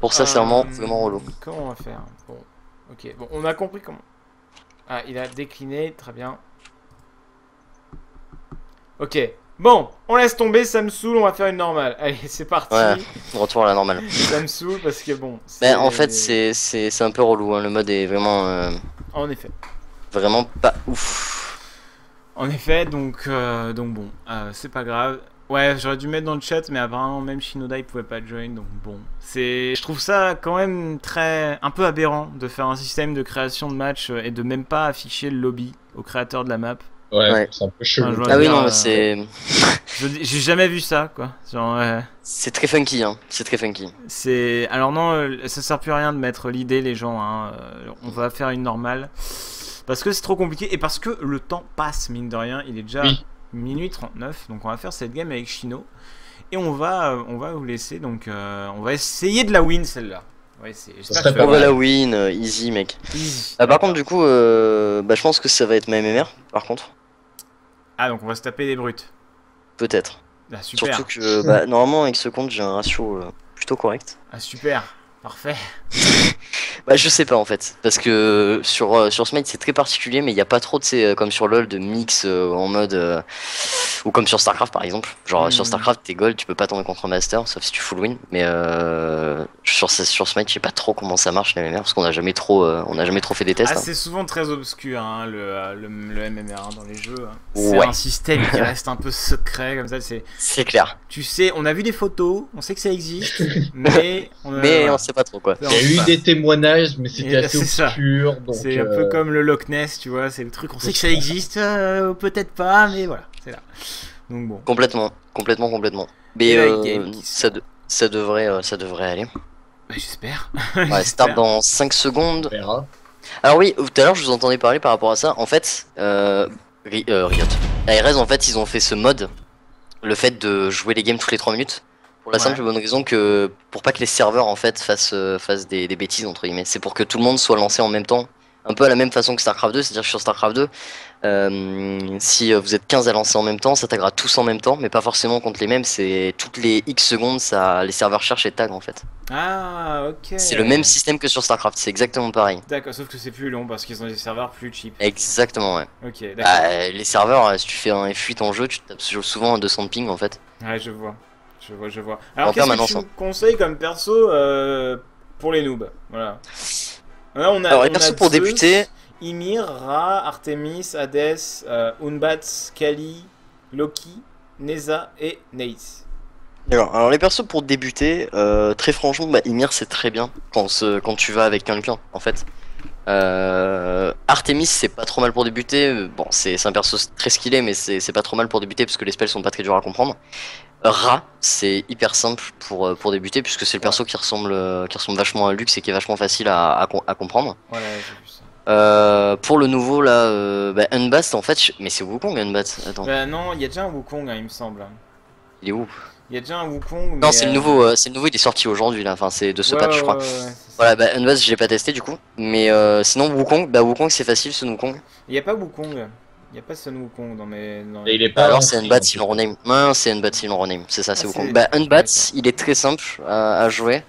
Pour ça, c'est vraiment, Euh, vraiment relou. Comment on va faire Bon, ok, bon, on a compris comment. Ah, il a décliné, très bien. Ok, bon, on laisse tomber, ça me saoule, on va faire une normale. Allez, c'est parti. Ouais. Retour à la normale. Ça me saoule parce que bon. Ben, en fait, c'est un peu relou, hein. le mode est vraiment, euh, En effet. vraiment pas ouf. En effet, donc, euh, donc bon, euh, c'est pas grave. Ouais, j'aurais dû mettre dans le chat, mais apparemment même Shinoda il pouvait pas join, donc bon. C'est, je trouve ça quand même très, un peu aberrant de faire un système de création de match euh, et de même pas afficher le lobby au créateur de la map. Ouais, Ouais. c'est un peu chelou. vois Ah oui, non, euh, mais c'est J'ai jamais vu ça, quoi. Genre, ouais. c'est très funky, hein. C'est très funky. C'est, alors non, euh, ça sert plus à rien de mettre l'idée les gens. Hein. euh, On va faire une normale parce que c'est trop compliqué et parce que le temps passe mine de rien. Il est déjà Oui. Minuit 39, donc on va faire cette game avec Chino et on va, euh, on va vous laisser. Donc, euh, on va essayer de la win celle-là. J'espère que pas On ça va la win, euh, easy, mec. easy. Ah, par contre, du coup, euh, bah, je pense que ça va être ma MMR, par contre. Ah, donc on va se taper des brutes. Peut-être. Ah, super. Surtout que, bah, normalement, avec ce compte, j'ai un ratio euh, plutôt correct. Ah, super. Parfait. Bah, je sais pas en fait, parce que sur, euh, sur Smite c'est très particulier, mais il n'y a pas trop de ces, euh, comme sur LoL, de mix euh, en mode euh, Ou comme sur StarCraft par exemple. Genre Mhm. sur StarCraft, t'es gold, tu peux pas tomber contre un master, sauf si tu full win. Mais euh, sur, ce- sur Smite, je sais pas trop comment ça marche les MMR, parce qu'on a jamais trop, euh, on a jamais trop fait des tests. Ah, hein. c'est souvent très obscur hein, le, le, le MMR hein, dans les jeux. hein. C'est Ouais. un système qui reste un peu secret comme ça. C'est, C'est clair. tu sais, on a vu des photos, on sait que ça existe, mais on, Mais on sait pas trop quoi. Il y a eu des témoignages, mais c'était Et assez c'est ça. obscur. C'est un euh, peu comme le Loch Ness, tu vois, c'est le truc, on sait que ça existe, euh, peut-être pas, mais voilà, c'est là. Donc bon. Complètement, complètement, complètement. Mais euh, ça, de- ça devrait, euh, ça devrait aller. Bah, j'espère. Ouais, start dans 5 secondes. on verra. Alors oui, tout à l'heure je vous entendais parler par rapport à ça. En fait, euh, euh, Riot, ARS en fait ils ont fait ce mode, le fait de jouer les games toutes les 3 minutes, pour la Ouais. simple et bonne raison que pour pas que les serveurs en fait fassent, euh, fassent des, des bêtises entre guillemets, c'est pour que tout le monde soit lancé en même temps, un peu à la même façon que StarCraft 2, c'est-à-dire que sur StarCraft 2, euh, si euh, vous êtes 15 à lancer en même temps, ça taguera tous en même temps, mais pas forcément contre les mêmes, c'est toutes les X secondes, ça, les serveurs cherchent et taguent en fait. Ah, ok. C'est le même système que sur StarCraft, c'est exactement pareil. D'accord, sauf que c'est plus long parce qu'ils ont des serveurs plus cheap. Exactement, ouais. Ok, d'accord. Bah, les serveurs, si tu fais un F8 en jeu, tu tapes souvent un 200 de ping en fait. Ouais, je vois. Je vois, je vois. Alors, qu'est-ce que tu me conseilles comme perso euh, pour les noobs? Voilà. Là, on a, Alors, les persos pour Zeus, débuter, Ymir, Ra, Artemis, Hades, euh, Unbat, Kali, Loki, Neza et Nace. alors, alors les persos pour débuter, euh, très franchement, bah, Ymir c'est très bien quand, ce- quand tu vas avec quelqu'un en fait. Euh, Artemis c'est pas trop mal pour débuter, euh, bon c'est un perso très skillé mais c'est c'est pas trop mal pour débuter parce que les spells sont pas très durs à comprendre. Ra c'est hyper simple pour, euh, pour débuter puisque c'est le perso qui ressemble, euh, qui ressemble vachement à Lux et qui est vachement facile à, à com- à comprendre. Euh, pour le nouveau là, euh, bah, Unbast en fait, je- mais c'est Wukong Unbast. Attends, Bah, non, il y a déjà un Wukong, hein, il me semble. il est où? Il y a déjà un Wukong. Non, c'est le nouveau, c'est le nouveau, il est sorti aujourd'hui là. Enfin, c'est de ce ouais, patch, ouais, je crois. ouais. Voilà, bah Unbast, je l'ai pas testé du coup. Mais euh, sinon, Wukong, bah Wukong, c'est facile ce Wukong. Il n'y a pas Wukong. Il n'y a pas Sun Wukong dans mes. Dans il est Bah, pas alors, c'est Unbat, l'ont rename. Non, c'est Unbat, rename. C'est ça, c'est Ah, Wukong. c'est- Bah, Unbat, il est très simple à, à jouer.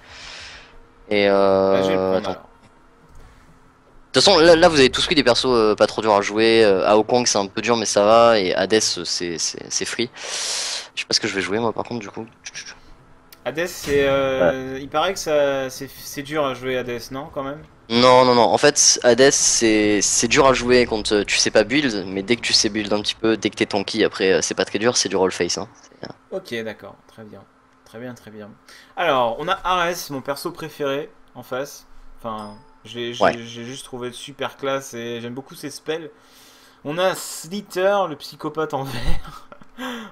Et euh. Ah. De toute façon, là, là, vous avez tous pris des persos euh, pas trop durs à jouer. Euh, à Wukong, c'est un peu dur, mais ça va. Et Hades, euh, c'est free. Je sais pas ce que je vais jouer moi par contre, du coup. Hades, c'est. euh, Il paraît que ça, c'est, c'est dur à jouer Hades, non, quand même? Non, non, non. En fait, Hades, c'est dur à jouer quand euh, tu sais pas build, mais dès que tu sais build un petit peu, dès que t'es tanky, après, euh, c'est pas très dur, c'est du roll face. Hein. Euh, Ok, d'accord, très bien. Très bien, très bien. Alors, on a Ares, mon perso préféré, en face. Enfin, j'ai, j'ai, Ouais. j'ai juste trouvé super classe et j'aime beaucoup ses spells. On a Slither, le psychopathe en vert.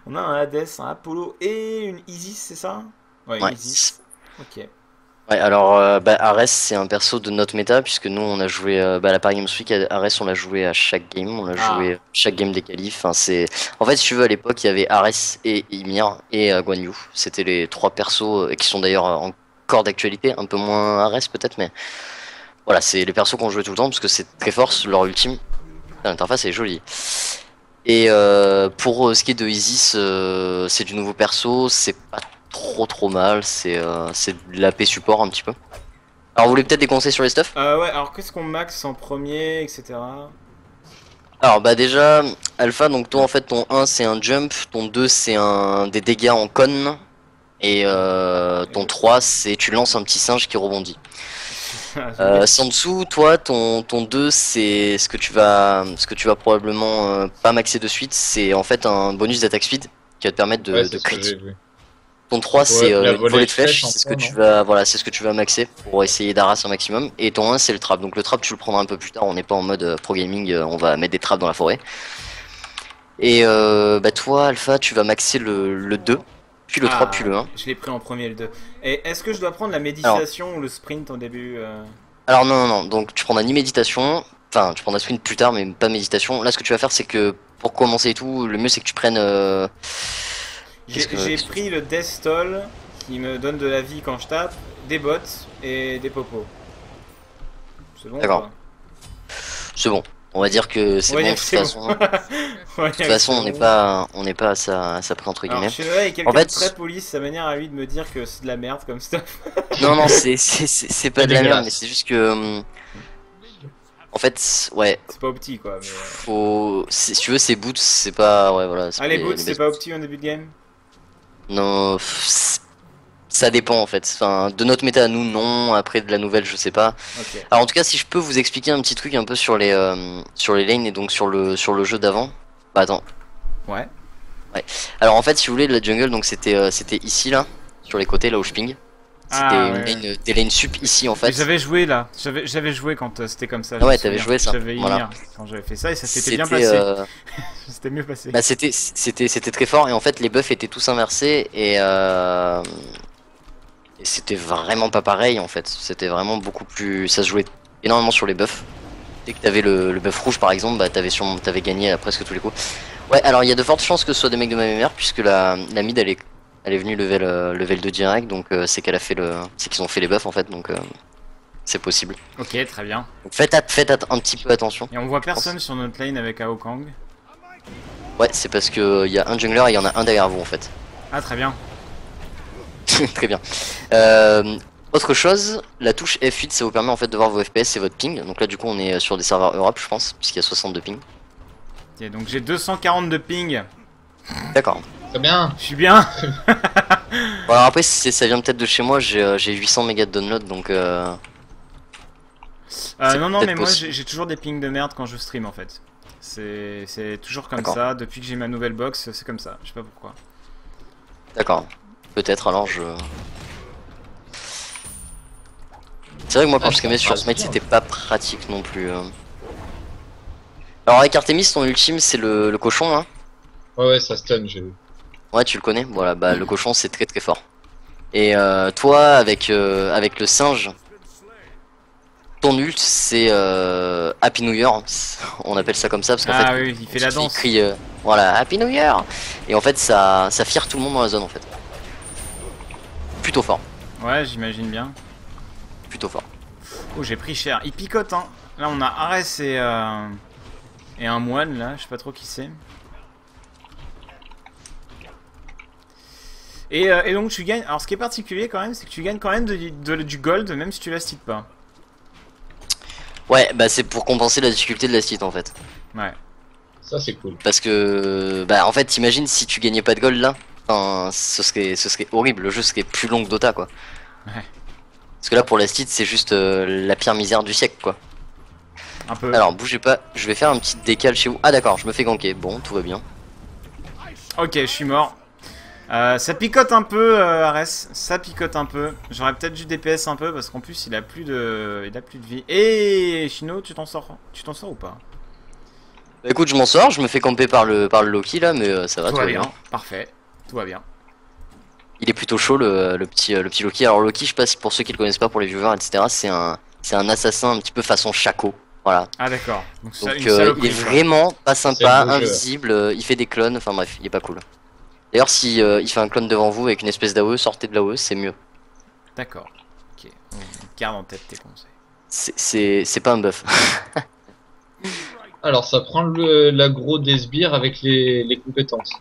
on a un Hades, un Apollo et une Isis, c'est ça? Ouais, Ouais. Isis. Ok. Ouais, alors, euh, bah, Ares, c'est un perso de notre méta, puisque nous, on a joué euh, bah, à la Paris Games Week, Ares, on l'a joué à chaque game, on l'a Ah. joué chaque game des qualifs. C'est... En fait, si tu veux, à l'époque, il y avait Ares et Ymir et euh, Guan Yu. C'était les trois persos euh, qui sont d'ailleurs euh, encore d'actualité, un peu moins Ares peut-être, mais voilà, c'est les persos qu'on jouait tout le temps, parce que c'est très fort, leur ultime. L'interface est jolie. Et euh, pour euh, ce qui est de Isis, euh, c'est du nouveau perso, c'est pas trop trop mal, c'est euh, c'est de l'AP support un petit peu. Alors vous voulez peut-être des conseils sur les stuff Euh, ouais, alors qu'est-ce qu'on max en premier, etc. Alors bah déjà, Alpha, donc toi en fait ton 1 c'est un jump, ton 2 c'est un des dégâts en con, et euh, ton 3 c'est tu lances un petit singe qui rebondit. Euh, Sansu, toi, ton, ton 2, c'est ce que tu vas, ce que tu vas probablement euh, pas maxer de suite, c'est en fait un bonus d'attaque speed qui va te permettre de, Ouais, de c'est ce que crit. Ton 3, c'est euh, volée de flèche, en c'est ce que tu vas, voilà, c'est ce que tu vas maxer pour essayer d'arraser un maximum. Et ton 1, c'est le trap. Donc le trap, tu le prendras un peu plus tard. On n'est pas en mode euh, pro gaming, euh, on va mettre des traps dans la forêt. Et euh, bah toi, Alpha, tu vas maxer le, le 2, puis le 3, Ah, puis le 1. Je l'ai pris en premier le 2. Et est-ce que je dois prendre la méditation ou le sprint au début euh Alors non, non, non, donc tu prendras ni méditation, enfin tu prendras sprint plus tard, mais pas méditation. Là, ce que tu vas faire, c'est que pour commencer et tout, le mieux c'est que tu prennes. euh, J'ai que- pris le Death Stall qui me donne de la vie quand je tape, des bottes et des popos. C'est bon D'accord. C'est bon. On va dire que c'est bon. De toute c'est façon, de toute façon, on n'est pas, on n'est pas à ça, à près entre guillemets. En fait- très poli, sa manière à lui de me dire que c'est de la merde comme stuff. Non, non, c'est, c'est, c'est- c'est pas C'est de la merde, mais c'est juste que. hum, En fait, ouais, C'est pas opti quoi. Mais... euh, faut. Si tu veux, ces boots, c'est pas. Ouais, voilà. c'est Ah, les boots, c'est pas opti en début de game? Non, ça dépend en fait. Enfin, de notre méta à nous, non. Après, de la nouvelle, je sais pas. Alors, en tout cas, si je peux vous expliquer un petit truc un peu sur les, euh, sur les lanes et donc sur le, sur le jeu d'avant. Bah, attends. Ouais. Alors, en fait, si vous voulez, la jungle, donc c'était euh, c'était ici là, sur les côtés là où je ping. C'était Ah, une ouais. des lanes sup ici en fait. J'avais joué là, j'avais joué quand euh, c'était comme ça. Ah ouais, t'avais joué ça, J'avais voilà. Quand j'avais fait ça et ça s'était bien passé. euh, C'était mieux passé. Bah c'était très fort et en fait les buffs étaient tous inversés et, euh, et c'était vraiment pas pareil en fait. C'était vraiment beaucoup plus ça se jouait énormément sur les buffs. Dès que t'avais le, le buff rouge par exemple, bah t'avais gagné à presque tous les coups. Ouais, alors il y a de fortes chances que ce soit des mecs de ma mémoire puisque la, la mid elle est elle est venue level euh, level 2 direct donc euh, c'est qu'elle a fait le c'est qu'ils ont fait les buffs en fait donc euh, c'est possible. Ok, très bien. Donc faites faites un petit peu attention. Et on voit personne sur notre lane avec Aokang. Ouais, c'est parce que il y a un jungler et il y en a un derrière vous en fait. Ah, très bien. Très bien. Euh, autre chose, la touche F8 ça vous permet en fait de voir vos FPS et votre ping. Donc là du coup on est sur des serveurs Europe je pense, puisqu'il y a 62 ping. Ok, donc j'ai 240 de ping. D'accord. Très bien. Je suis bien. Bon, alors après c'est- ça vient peut-être de chez moi, j'ai euh, j'ai 800 mégas de download donc euh, Euh, non, non, mais moi possible. j'ai j'ai toujours des pings de merde quand je stream en fait. C'est c'est toujours comme ça. Depuis que j'ai ma nouvelle box, c'est comme ça. Je sais pas pourquoi. d'accord. Peut-être alors je... C'est vrai que moi quand Ah, je streamais sur Smite c'était pas pratique non plus. euh. Alors avec Artemis ton ultime c'est le, le cochon hein Ouais, ouais, ça stun, j'ai vu. Ouais, tu le connais. Voilà, bah le cochon c'est très très fort. Et euh, toi, avec euh, avec le singe, ton ult c'est euh, Happy New Year. On appelle ça comme ça parce qu'en Ah fait, oui, il fait la il danse. crie euh, voilà Happy New Year. Et en fait, ça ça fire tout le monde dans la zone en fait. Plutôt fort, Ouais, j'imagine bien. plutôt fort. Oh, j'ai pris cher. Il picote, hein. Là, on a Ares et, euh, et un moine, là. Je sais pas trop qui c'est. Et, euh, et donc, tu gagnes. Alors, ce qui est particulier quand même, c'est que tu gagnes quand même de- de- du gold, même si tu la stites pas. Ouais, bah c'est pour compenser la difficulté de la site en fait. Ouais. Ça, c'est cool. Parce que bah en fait, t'imagines si tu gagnais pas de gold là, enfin, ce serait ce serait horrible. Le jeu serait plus long que Dota quoi. Ouais. Parce que là pour la stit c'est juste euh, la pire misère du siècle quoi. Un peu. Alors bougez pas, je vais faire un petit décal chez vous. Ah d'accord, je me fais ganker. Bon, tout va bien. Ok, je suis mort. Euh, ça picote un peu, euh, Ares. Ça picote un peu. J'aurais peut-être dû DPS un peu parce qu'en plus il a plus de, il a plus de vie. Et Chino, tu t'en sors, tu t'en sors ou pas? Bah écoute, je m'en sors, je me fais camper par le par le Loki là, mais euh, ça va, Tout tout va bien. bien. Parfait. Tout va bien. Il est plutôt chaud le, le petit euh, le petit Loki. Alors Loki, je passe pour ceux qui le connaissent pas, pour les viewers, etc. C'est un c'est un assassin un petit peu façon Chaco. Voilà. Ah d'accord. Donc, Donc euh, il est vraiment pas sympa, invisible, euh, il fait des clones, enfin bref, il est pas cool. D'ailleurs, si euh, il fait un clone devant vous avec une espèce d'AOE, sortez de l'AOE, c'est mieux. D'accord. Ok. On garde en tête tes conseils. C'est- pas un buff. Alors, ça prend le- l'aggro des sbires avec les, les compétences.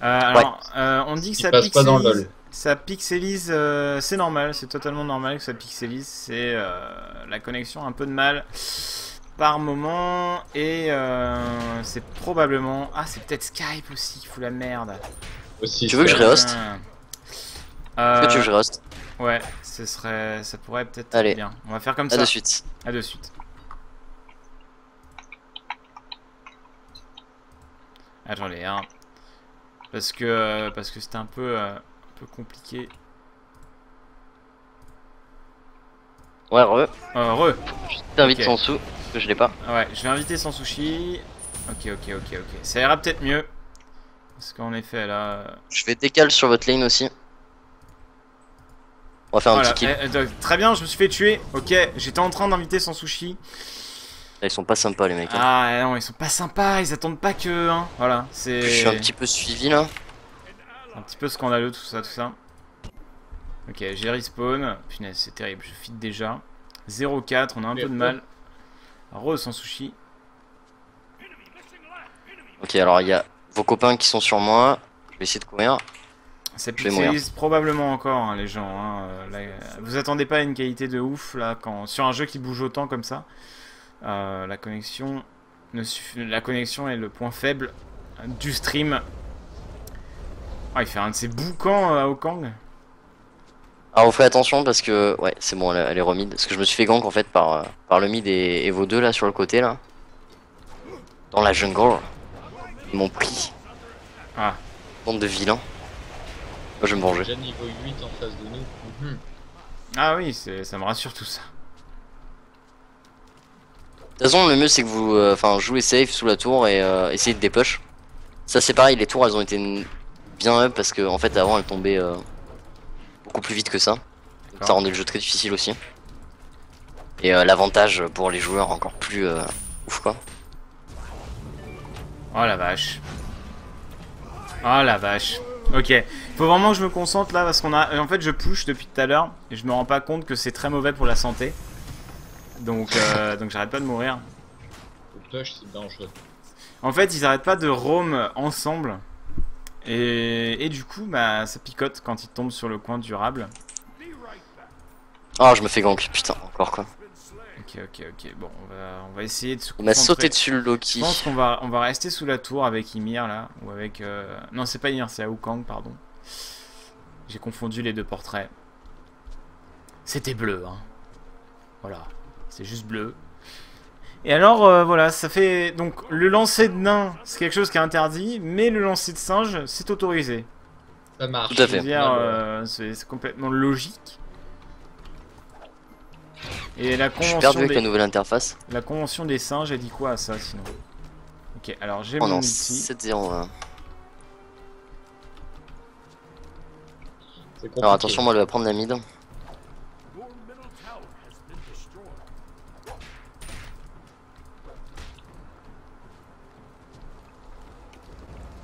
Euh, alors, euh, on dit que Il ça passe pas dans pixelise. LoL. Ça pixelise, euh, c'est normal, c'est totalement normal que ça pixelise. C'est euh, la connexion un peu de mal par moment et euh, c'est probablement ah c'est peut-être Skype aussi qui fout la merde. Aussi, Tu veux que je. Est-ce que tu Euh, veux que je reste Ouais, ce serait, ça pourrait peut-être Allez. être bien. On va faire comme À ça. de suite. À de suite. Attendez, hein. Parce que parce que c'était un peu euh, un peu compliqué. Ouais, re. Euh, re. T'invites Ok. sans sous, parce que je l'ai pas. Ouais, je vais inviter sans sushi. Ok, ok, ok, ok. Ça ira peut-être mieux. Parce qu'en effet, là. euh, Je vais décaler sur votre lane aussi. On va faire un petit kill. Eh, eh, très bien, je me suis fait tuer. Ok, j'étais en train d'inviter sans sushi. Ils sont pas sympas les mecs. hein. Ah non, ils sont pas sympas, ils attendent pas que. Hein. Voilà, c'est. Je suis un petit peu suivi là. un petit peu scandaleux tout ça, tout ça. Ok, j'ai respawn. Punaise, c'est terrible, je feed déjà. 0-4, on a un peu de mal. Rose sans sushi. Ok, alors il y a vos copains qui sont sur moi. Je vais essayer de courir. Ça pixelise probablement encore hein, les gens. hein, euh, là, euh, vous attendez pas à une qualité de ouf là quand sur un jeu qui bouge autant comme ça. Euh, la connexion ne la connexion est le point faible du stream. Ah, il fait un de ses boucans euh, à Okang. Alors, on fait attention parce que. Ouais, c'est bon, elle, elle est remide. Parce que je me suis fait gank en fait par, par le mid et, et vos deux là sur le côté là. Dans la jungle. Ils m'ont pris. Ah. Bande de vilains. Moi, je vais me venger. Déjà niveau 8 en face de nous. Mhm. Ah oui, c'est ça me rassure tout ça. De toute façon, le mieux c'est que vous euh, enfin jouez safe sous la tour et euh, essayez de dépush. Ça c'est pareil, les tours elles ont été bien up parce que en fait avant elles tombaient euh, beaucoup plus vite que ça. Ça rendait le jeu très difficile aussi. Et euh, l'avantage pour les joueurs encore plus euh, ouf quoi. Oh la vache. Oh la vache. Ok. Faut vraiment que je me concentre là parce qu'on a. En fait, je push depuis tout à l'heure et je me rends pas compte que c'est très mauvais pour la santé. Donc, euh, donc j'arrête pas de mourir. Le push c'est dangereux. En fait, ils arrêtent pas de roam ensemble. Et, et du coup, bah, ça picote quand ils tombent sur le coin durable. Oh je me fais gank, putain, encore quoi. Ok, ok, ok. Bon, on va, on va essayer de se Il m'a concentrer. sauté dessus le Loki. Je pense qu'on va, on va rester sous la tour avec Ymir là, ou avec... euh, Non, c'est pas Ymir, c'est Aokang, pardon. J'ai confondu les deux portraits. C'était bleu, hein. Voilà, c'est juste bleu. Et alors, euh, voilà, ça fait... Donc, le lancer de nain, c'est quelque chose qui est interdit, mais le lancer de singe, c'est autorisé. Ça marche. Tout à Je fait. veux dire, Ah, euh, c'est complètement logique. Et la Je suis convention, perdu avec des... la nouvelle interface. la convention des singes, elle dit quoi à ça, sinon? Ok, alors j'ai Oh mon non, ulti. 7-0. C'est compliqué. Alors attention, moi elle va prendre la mid. Là,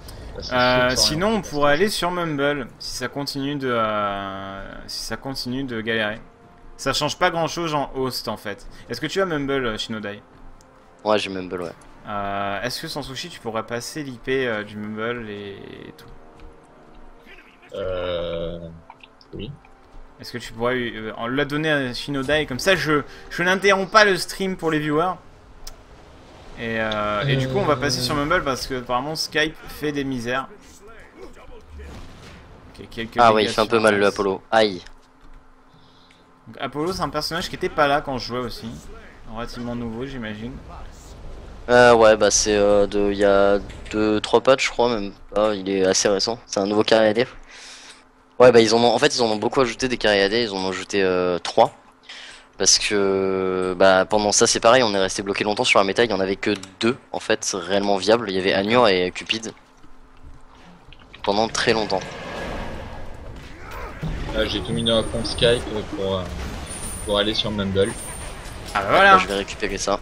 c'est Euh, sinon, on pourrait aller sur Mumble si ça continue de, euh, si ça continue de galérer. Ça change pas grand chose en host en fait. Est-ce que tu as Mumble, euh, Shinodai? Ouais, j'ai Mumble, ouais. Euh, Est-ce que sans sushi, tu pourrais passer l'IP euh, du Mumble et, et tout? Euh... Oui. Est-ce que tu pourrais euh, en la donner à Shinodai? Comme ça je, je n'interromps pas le stream pour les viewers et, euh, et du coup on va passer sur Mumble parce que apparemment Skype fait des misères. Ah ouais, il fait un peu mal le. Apollo. Aïe. Donc, Apollo c'est un personnage qui était pas là quand je jouais aussi. Relativement nouveau j'imagine. Euh, ouais, bah c'est euh, de. Il y a 2-3 patchs, je crois, même pas. Il est assez récent. C'est un nouveau carré AD. Ouais, bah ils en ont. En fait, ils en ont beaucoup ajouté des carrés AD. Ils en ont ajouté 3. Parce que. Bah pendant ça, c'est pareil. On est resté bloqué longtemps sur la méta. Il y en avait que 2 en fait, réellement viables. Il y avait Anur et Cupid. Pendant très longtemps. Là, j'ai tout mis dans la compte Skype euh, pour, euh, pour aller sur Mumble. Ah bah voilà je vais récupérer ça.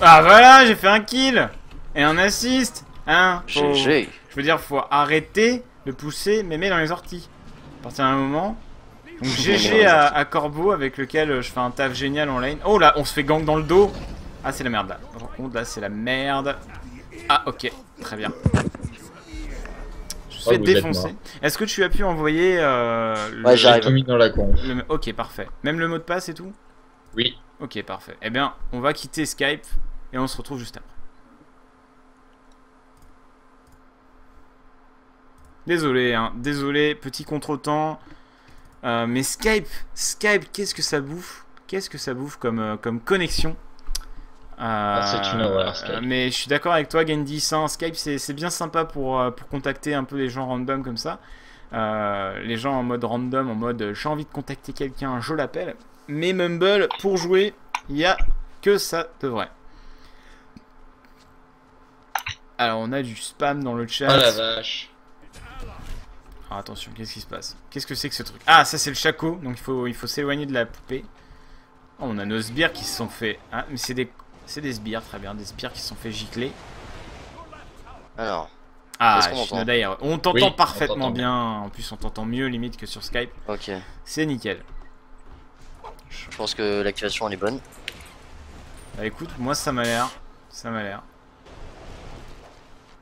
Ah voilà j'ai fait un kill Et un assist Hein faut- GG. Je veux dire faut arrêter de pousser mémé dans les orties. À partir d'un moment. Donc GG à, à Corbeau avec lequel euh, je fais un taf génial en lane. Oh là, on se fait gank dans le dos. Ah c'est la merde là. Par contre là c'est la merde. Ah ok, très bien. Je Oh, défoncer. mort. Est-ce que tu as pu envoyer euh, le- Ouais, J'ai j'arrive. tout mis dans la le- Ok parfait. Même le mot de passe et tout? Oui. Ok parfait. Eh bien on va quitter Skype et on se retrouve juste après. Désolé, hein, désolé, petit contretemps. Euh, mais Skype, Skype, qu'est-ce que ça bouffe? Qu'est-ce que ça bouffe comme, euh, comme connexion? Euh, c'est une horreur, Skype. Mais je suis d'accord avec toi, ça, Skype, c'est bien sympa pour, euh, pour contacter un peu les gens random comme ça. Euh, les gens en mode random, en mode euh, j'ai envie de contacter quelqu'un, je l'appelle. Mais Mumble, pour jouer, il y a que ça de vrai. Alors, on a du spam dans le chat. Oh la vache. Attention, qu'est-ce qui se passe Qu'est-ce que c'est que ce truc Ah, ça c'est le chaco, donc il faut, il faut s'éloigner de la poupée. Oh, on a nos sbires qui se sont fait... Ah, mais c'est des, c'est des sbires, très bien, des sbires qui se sont fait gicler. Alors, Ah, Shinodai, on t'entend Oui, on parfaitement bien. En plus, on t'entend mieux limite que sur Skype. ok. C'est nickel. Je pense que l'activation elle est bonne. Bah écoute, moi ça m'a l'air. Ça m'a l'air.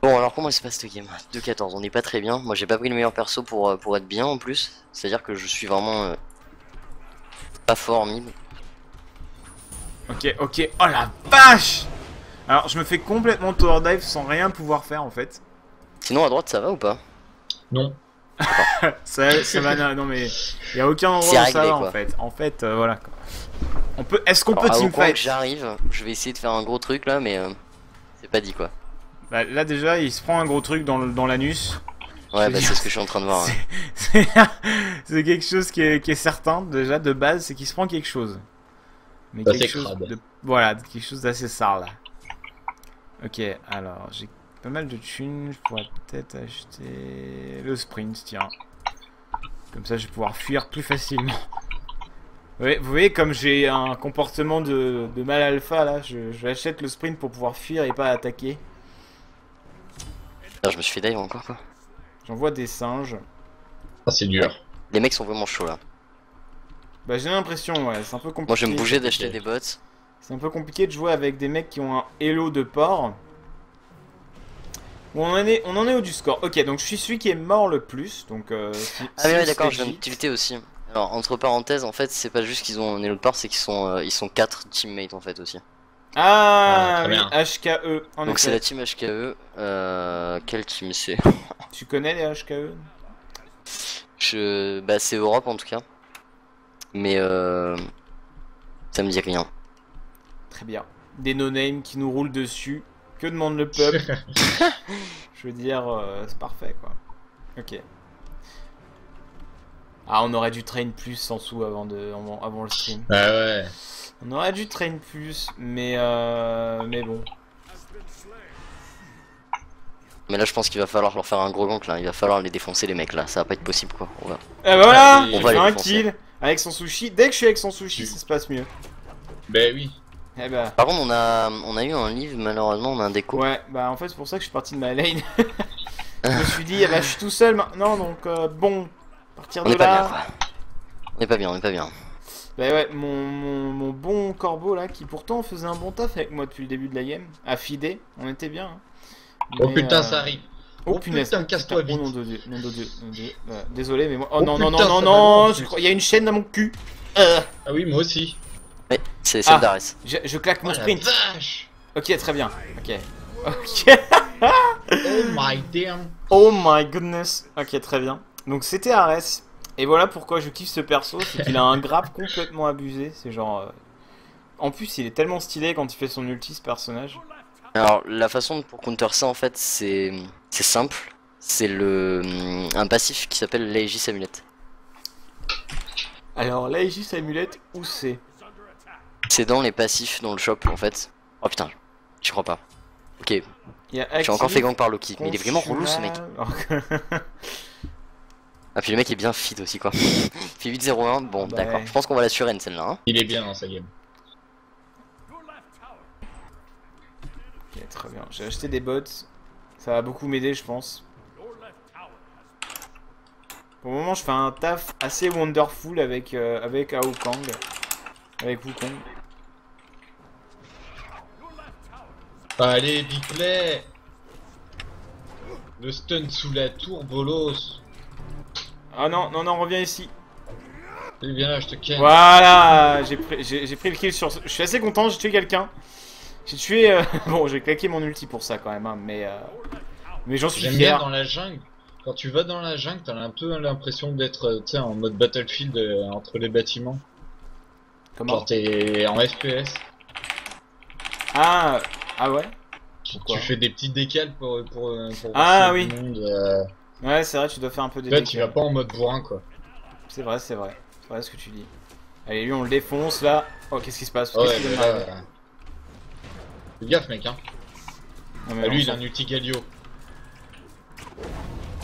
Bon, alors comment il se passe cette game 2-14, on n'est pas très bien. Moi, j'ai pas pris le meilleur perso pour, euh, pour être bien en plus. C'est-à-dire que je suis vraiment euh, pas fort mid. Ok, ok. Oh la vache Alors, je me fais complètement tower dive sans rien pouvoir faire en fait. Sinon, à droite, ça va ou pas? Non. Ça, ça va, non, mais il y a aucun C'est endroit où ça réglé, va en fait. En fait, euh, voilà. quoi. On peut. Est-ce qu'on peut à teamfight j'arrive, je vais essayer de faire un gros truc là, mais euh, c'est pas dit quoi. Bah, Là déjà, il se prend un gros truc dans l'anus. Ouais, bah dire, c'est ce que je suis en train de voir. C'est quelque chose qui est, qui est certain déjà de base, c'est qu'il se prend quelque chose. Mais quelque chose crade. de voilà, quelque chose d'assez sale là. Ok, alors j'ai pas mal de thunes, je pourrais peut-être acheter le sprint, tiens. Comme ça, je vais pouvoir fuir plus facilement. Vous voyez, comme j'ai un comportement de, de mal alpha là, je, je achète le sprint pour pouvoir fuir et pas attaquer. Je me suis fait dive encore quoi. J'envoie des singes. Ah, c'est dur. Les mecs sont vraiment chauds là. Bah j'ai l'impression, ouais, c'est un peu compliqué. Moi je vais me bouger d'acheter des bots. C'est un peu compliqué de jouer avec des mecs qui ont un hello de porc. Bon, on en est, on en est où du score Ok, donc je suis celui qui est mort le plus. Donc, euh, si- Ah oui, si ouais, d'accord, je viens de legit. tilter aussi. Alors entre parenthèses, en fait, c'est pas juste qu'ils ont un elo de part, c'est qu'ils sont euh, ils sont quatre teammates en fait aussi. Ah, Ah, très oui, bien. HKE. En Donc c'est la team HKE. Euh, quelle team c'est Tu connais les HKE Je bah c'est Europe en tout cas. Mais euh, ça me dit rien. Très bien. Des no-name qui nous roulent dessus. Que demande le peuple? Je veux dire, euh, c'est parfait quoi. Ok. Ah, on aurait dû train plus sans sous avant, de, avant, avant le stream. Ah ouais. On aurait dû train plus, mais euh, mais bon. Mais là je pense qu'il va falloir leur faire un gros gank là. Il va falloir les défoncer les mecs là. Ça va pas être possible quoi. On va- Et voilà, on va les un défoncer. kill avec son sushi. Dès que je suis avec son sushi, ça se passe mieux. Ben oui. Eh bah, Par contre on a on a eu un livre malheureusement on a un déco. ouais, bah en fait c'est pour ça que je suis parti de ma lane. je me suis dit, eh bah, je suis tout seul maintenant, donc euh, bon, à partir On de est pas bien là. quoi. On est pas bien, on est pas bien. Bah ouais, mon, mon, mon bon corbeau là, qui pourtant faisait un bon taf avec moi depuis le début de la game, a fidé, on était bien. hein. Oh putain, euh, ça arrive. Oh Oh punaise. putain, casse-toi Oh vite. nom de dieu, nom de dieu, nom de dieu. Voilà, désolé, mais moi. Oh, Oh, non, non, non, non, non, il y a une chaîne dans mon cul. Euh, Ah oui, moi aussi. Ouais, c'est celle Ah. d'Ares. je, je claque mon Oh sprint. vache. Ok, très bien. Ok. Ok. Oh my damn. Oh my goodness. Ok, très bien. Donc c'était Ares. Et voilà pourquoi je kiffe ce perso, c'est qu'il a un grab complètement abusé. C'est genre. euh, En plus, il est tellement stylé quand il fait son ulti, ce personnage. Alors la façon pour counter ça en fait c'est c'est simple. C'est le un passif qui s'appelle l'Aegis Amulet. Alors, l'Aegis Amulette, où c'est? C'est dans les passifs dans le shop en fait. Oh putain, je crois pas. Ok, j'ai encore fait gang par Loki, mais il est vraiment relou ce mec. Ah puis le mec est bien fit aussi quoi. il fait 8-0-1, bon Bah d'accord. ouais. Je pense qu'on va la surenne celle-là. Hein. Il est bien dans sa game. Ok, très bien. J'ai acheté des bots. Ça va beaucoup m'aider, je pense. Pour le moment, je fais un taf assez wonderful avec, euh, avec Ao Kang. Avec Wukong. Allez, big play. Le stun sous la tour, bolos. Ah non, non, non, reviens ici. Viens là, je te ken. Voilà, j'ai pris, pris le kill sur. Je suis assez content, j'ai tué quelqu'un. J'ai tué. euh, Bon, j'ai claqué mon ulti pour ça quand même, hein, mais. euh, Mais j'en suis J'aime bien fier. dans la jungle. Quand tu vas dans la jungle, t'as un peu l'impression d'être euh, en mode Battlefield euh, entre les bâtiments. Comment Genre t'es en FPS. Ah, ah ouais? Tu, Pourquoi? tu fais des petits décals pour, pour, euh, pour Ah voir oui. tout le monde. Ouais, c'est vrai, tu dois faire un peu des. Là, tu vas pas en mode bourrin quoi. C'est vrai, c'est vrai. C'est vrai ce que tu dis. Allez, lui, on le défonce là. Oh, qu'est-ce qui se passe? Ouais, là, m'arriver euh, Fais gaffe, mec, hein. Non, mais Ah, lui, il a un ulti Galio.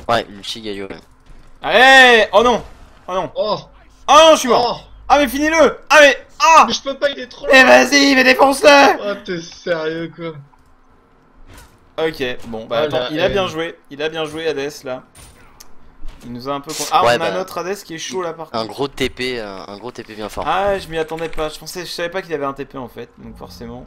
Ouais, Luchi Galio. ouais. Allez Oh non Oh non Oh Oh non, je suis mort Oh Ah, mais finis-le Ah, mais Ah Mais je peux pas, il est trop Mais loin vas-y, mais défonce-le Oh, t'es sérieux quoi Ok, bon, bah Oh attends, il a euh, bien joué. Il a bien joué, Hades, là. Il nous a un peu... con- Ah, Ouais, on a bah, notre Hades qui est chaud, là, par Un contre. gros TP, un gros TP bien fort. Ah, je m'y attendais pas. Je pensais... Je savais pas qu'il avait un TP, en fait. Donc, forcément...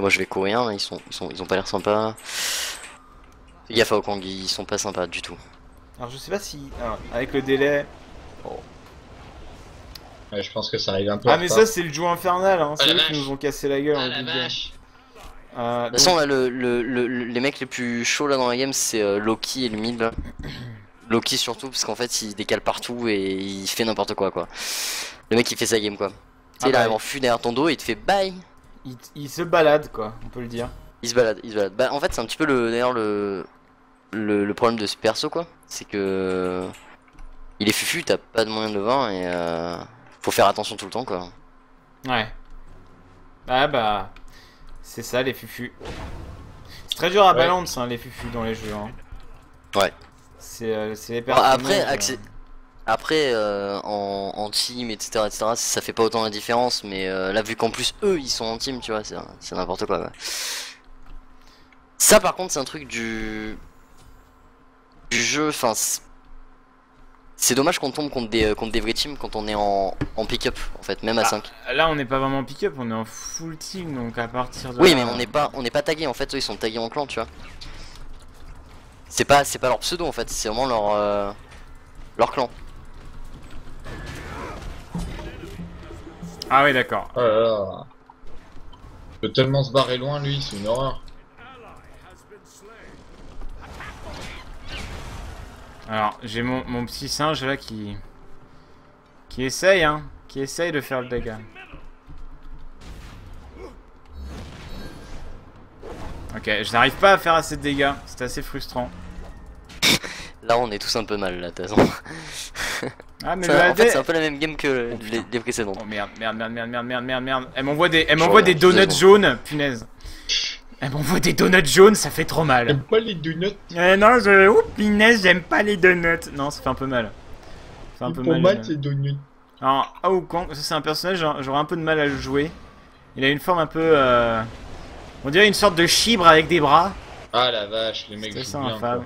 Moi je vais courir, là, ils sont ils sont ils ont pas l'air sympas. Fais gaffe à ils sont pas sympas du tout. Alors je sais pas si... alors, avec le délai... Ouais, je pense que ça arrive un peu. Ah mais ça c'est le duo infernal, hein. Oh c'est eux qui nous ont cassé la gueule. Ah la vache Euh, De toute façon, là, le, le- le- le- les mecs les plus chauds là dans la game, c'est euh, Loki et le mid. Loki surtout, parce qu'en fait, il décale partout et il fait n'importe quoi, quoi. Le mec, il fait sa game, quoi. Tu sais, Ah il bah, arrive en fût derrière ton dos et il te fait bye. il, il se balade quoi, on peut le dire. Il se balade, il se balade. Bah, en fait, c'est un petit peu le, d'ailleurs, le, le, le problème de ce perso, quoi. C'est que. Il est fufu, t'as pas de moyen de le voir et. Euh, faut faire attention tout le temps, quoi. Ouais. Ah bah... C'est ça les fufus. C'est très dur à Ouais. balance hein, les fufus dans les jeux. Hein. Ouais. C'est euh, c'est les Bon, personnages... après, euh, Après, euh, en, en team, etc., etc., ça fait pas autant la différence, mais euh, là, vu qu'en plus eux ils sont en team, tu vois, c'est c'est n'importe quoi. ouais. Ça, par contre, c'est un truc du. du jeu, enfin. C'est- dommage qu'on tombe contre des, euh, contre des vrais teams quand on est en, en pick-up, en fait, même à Ah, 5. Là on n'est pas vraiment pick-up, on est en full team donc à partir de Oui, là, mais on n'est pas, on n'est pas tagué en fait, eux ils sont tagués en clan, tu vois. C'est pas, c'est pas leur pseudo en fait, c'est vraiment leur, euh, leur clan. Ah oui d'accord. Oh là là. Il peut tellement se barrer loin, lui, c'est une horreur. Alors j'ai mon, mon petit singe là qui... Qui essaye hein, qui essaye de faire le dégât. Ok, je n'arrive pas à faire assez de dégâts, c'est assez frustrant. Là, on est tous un peu mal là, de toute façon. Ah mais Ça, le en fait, c'est un peu la même game que Oh, les, les précédentes. Oh merde, merde, merde, merde, merde, merde, merde, merde. Elle m'envoie des, elle m'envoie des donuts jaunes, punaise. Elle m'envoie des donuts jaunes, ça fait trop mal. J'aime pas les donuts. Eh non, je... Punaise, j'aime pas les donuts. Non, ça fait un peu mal. Ça fait un peu Pour mal. moi, euh. c'est donuts. Alors, Ao Kang, ça c'est un personnage, j'aurais un peu de mal à le jouer. Il a une forme un peu... euh, On dirait une sorte de chibre avec des bras. Ah la vache, les mecs C'est ça, infâme.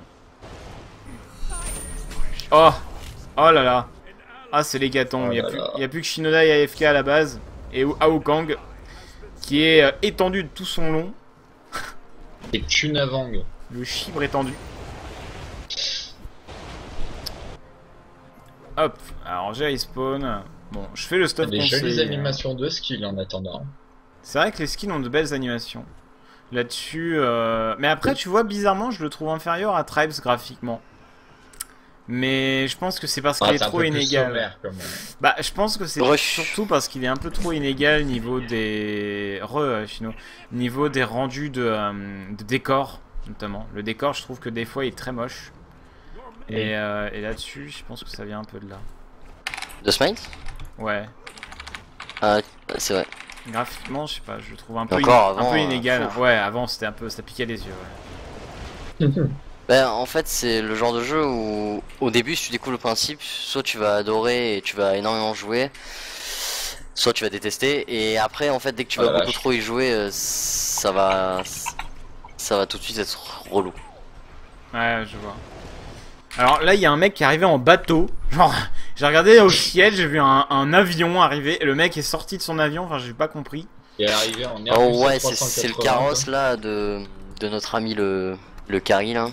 Oh Oh là là Ah, c'est l'hécatombe. Oh Il n'y a, là plus- là. il y a plus que Shinoda et AFK à la base. Et Ao Kang, qui est euh, étendu de tout son long. Et Kunavang. Le chibre étendu. Hop, alors j'ai respawn. Bon, je fais le stuff Des jolies animations de skill en attendant. C'est vrai que les skins ont de belles animations. Là-dessus, euh, mais après, tu vois, bizarrement, je le trouve inférieur à Tribes graphiquement. Mais je pense que c'est parce qu'il Ah, est c'est un trop inégal. sommaire, quand même. Bah, je pense que c'est surtout parce qu'il est un peu trop inégal niveau des re euh, Chino, niveau des rendus de, euh, de décor notamment. Le décor, je trouve que des fois il est très moche. Et, euh, et là-dessus, je pense que ça vient un peu de là. De Smite? Ouais, Ah, c'est vrai. graphiquement, je sais pas, je le trouve un peu, Encore in- un avant, peu euh, inégal. Ouais, avant c'était un peu, ça piquait les yeux. Ouais. Ben, en fait, c'est le genre de jeu où, au début, si tu découvres le principe, soit tu vas adorer et tu vas énormément jouer, soit tu vas détester, et après, en fait, dès que tu Oh vas beaucoup vache. trop y jouer, euh, ça va, ça va tout de suite être relou. Ouais, je vois. Alors là, il y a un mec qui est arrivé en bateau. Genre, j'ai regardé au ciel, j'ai vu un, un avion arriver. Et le mec est sorti de son avion. Enfin, j'ai pas compris. Il est arrivé en Airbus Oh ouais, c'est le 380, carrosse là de, de notre ami le, le Carry là.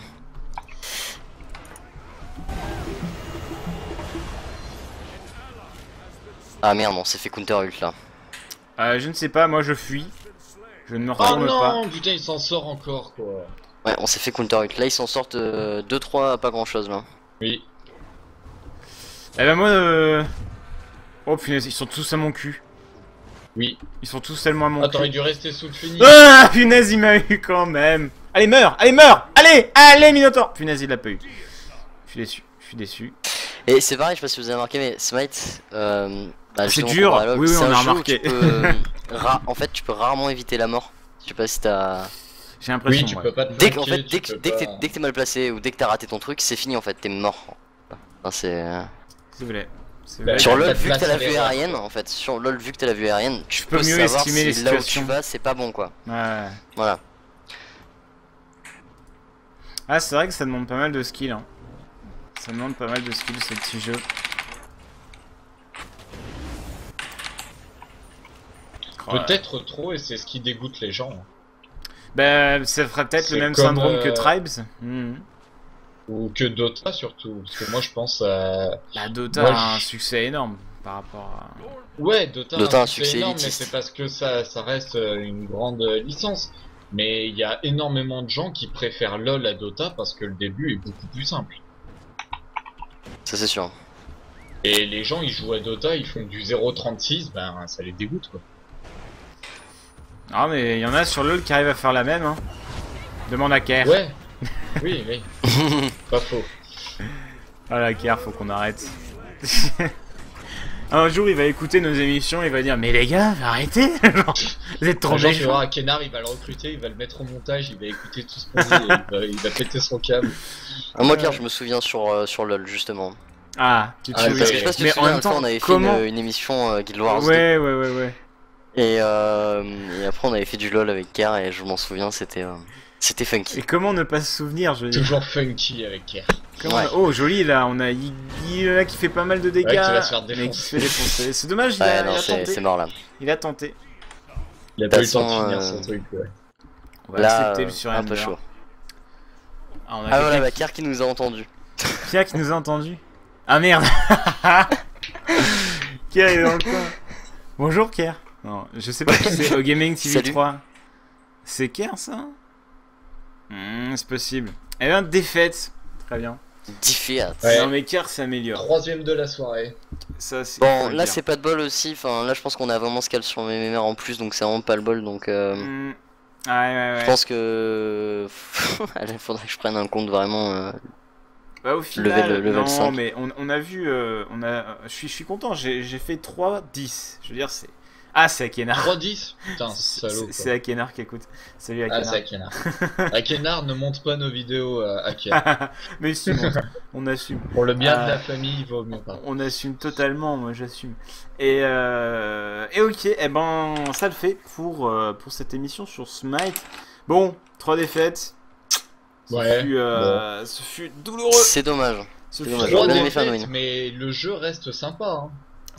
Ah merde, on s'est fait counter ult là. Euh, je ne sais pas, moi je fuis. Je ne me Oh retourne pas. non, putain, il s'en sort encore, quoi. Ouais, on s'est fait counter ult. Là, ils s'en sortent 2-3, pas grand chose là. Oui. Eh ben moi, euh... oh punaise, ils sont tous à mon cul. Oui. Ils sont tous tellement à mon Ah, cul. t'aurais dû rester sous le phénix. Ah, punaise, il m'a eu quand même. Allez, meurs, allez, meurs, allez, allez, Minotaur. Punaise, il l'a pas eu. Je suis déçu, je suis déçu. Et c'est pareil, je sais pas si vous avez remarqué, mais Smite, euh, bah, C'est dur. Oui, oui, on a remarqué. peux, euh, ra- en fait, tu peux rarement éviter la mort. Je sais pas si t'as. J'ai l'impression. Oui, tu ouais. peux pas te Dès que, en fait, dès tu que peux dès que t'es- pas- dès que t'es mal placé ou dès que t'as raté ton truc, c'est fini en fait, t'es mort. Enfin, c'est. C'est vrai. C'est Bah. Sur LoL, vu que t'as la vue aérienne, en fait, sur LoL, vu que t'as la vue aérienne, tu peux peux mieux savoir estimer si les là où tu vas, c'est pas bon quoi. Ouais. Voilà. Ah, c'est vrai que ça demande pas mal de skill. Hein. Ça demande pas mal de skill ce petit jeu. Peut-être trop, et c'est ce qui dégoûte les gens. Ben, ça fera peut-être le même syndrome que euh, Tribes. Mhm. Ou que Dota surtout. Parce que moi je pense à. La Dota Moi, a un je- succès énorme par rapport à. Ouais, Dota, Dota a un succès succès énorme, mais c'est parce que ça, ça reste euh, une grande euh, licence. Mais il y a énormément de gens qui préfèrent LoL à Dota parce que le début est beaucoup plus simple. Ça c'est sûr. Et les gens ils jouent à Dota, ils font du 0.36, ben ça les dégoûte quoi. Ah, mais il y en a sur LoL qui arrivent à faire la même. Hein. Demande à Kerr. Ouais, oui, oui, pas faux. Ah, la Kerr, faut qu'on arrête. Un jour, il va écouter nos émissions, il va dire Mais les gars, arrêtez Vous êtes trop Un jour, tu méchants. vois, Kenar il va le recruter, il va le mettre au montage, il va écouter tout ce qu'on dit, et il, va, il va péter son câble. Ah, moi Euh. car je me souviens sur, euh, sur LoL justement. Ah, tu te Ah, souviens. Parce que je sais pas si tu Mais te en souviens, même temps, on avait comment fait une, une émission euh, Guild Wars 2. Ouais, ouais, ouais, ouais. Et, euh, et après on avait fait du LoL avec Kerr et je m'en souviens, c'était euh, c'était Et funky. comment ne pas se souvenir, je Toujours funky avec Kerr. Comment- Ouais. Oh, joli là, on a Iggy là qui fait pas mal de dégâts. Ouais, qui va se faire mais qui se défoncer. fait défoncer. C'est dommage, il, Ouais, a, non, il a c'est tenté. c'est mort là. Il a tenté. Il a pas eu le temps de finir euh, son truc, ouais. On va Là, accepter euh, le un surrender. peu chaud. Ah, on a Ah voilà, bah Kerr qui nous a entendu. Pierre qui nous a entendu. Ah merde Kier est dans le coin. Bonjour Kier. Non, je sais pas qui c'est. Au Gaming TV Salut. 3. C'est Kier ça Hmm, C'est possible. Eh bien, défaite. Très bien. Diffiat. Ouais. Non mais Kier s'améliore. Troisième de la soirée. Ça, Bon, là c'est pas de bol aussi. Enfin, là je pense qu'on a vraiment scale sur mes mémères en plus, donc c'est vraiment pas le bol. Donc euh, Hmm. Ouais, ouais, ouais. je pense que il faudrait que je prenne un compte vraiment. euh, Bah, au final, Level- level non, 5. mais on, on a vu, euh, on a, euh, je suis, je suis content. J'ai j'ai fait 3 10. Je veux dire, c'est. Ah, c'est Akenar. 3-10 Putain, C'est salaud. c'est. Akenar qui écoute. Salut Ah, Akenar. c'est Akenar. Akenar ne monte pas nos vidéos à Akenar. mais si, on, on assume. Pour le bien Ah. de la famille, il vaut mieux pas. On assume totalement, moi j'assume. Et, euh, et ok, et ben ça le fait pour, euh, pour cette émission sur Smite. Bon, 3 défaites. Ce, Ouais, fut, euh, ce fut douloureux. C'est dommage. Ce fut dommage. Trois défaites, mais le jeu reste sympa. Hein.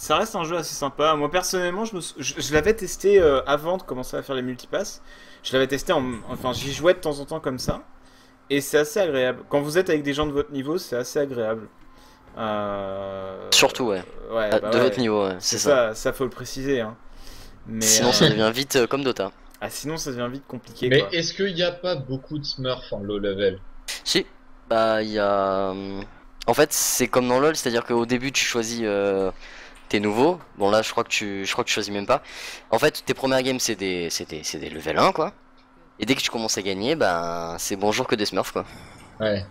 Ça reste un jeu assez sympa. Moi personnellement, je, me sou- je, je l'avais testé euh, avant de commencer à faire les multipasses. Je l'avais testé en. Enfin, j'y jouais de temps en temps comme ça. Et c'est assez agréable. Quand vous êtes avec des gens de votre niveau, c'est assez agréable. Euh, Surtout, ouais. ouais Ah, bah de ouais. votre niveau, ouais, C'est ça. ça, ça faut le préciser. Hein. Mais, Sinon euh, ça devient vite euh, comme Dota. ah, sinon ça devient vite compliqué. Mais est-ce qu'il n'y a pas beaucoup de smurfs en low level? Si, bah il y a. En fait, c'est comme dans LoL, c'est-à-dire qu'au début tu choisis euh, tes nouveaux. Bon là, je crois que tu, je crois que tu choisis même pas. En fait, tes premières games c'est des, c'est des, c'est des level 1 quoi. Et dès que tu commences à gagner, bah c'est bonjour que des smurfs quoi. Ouais.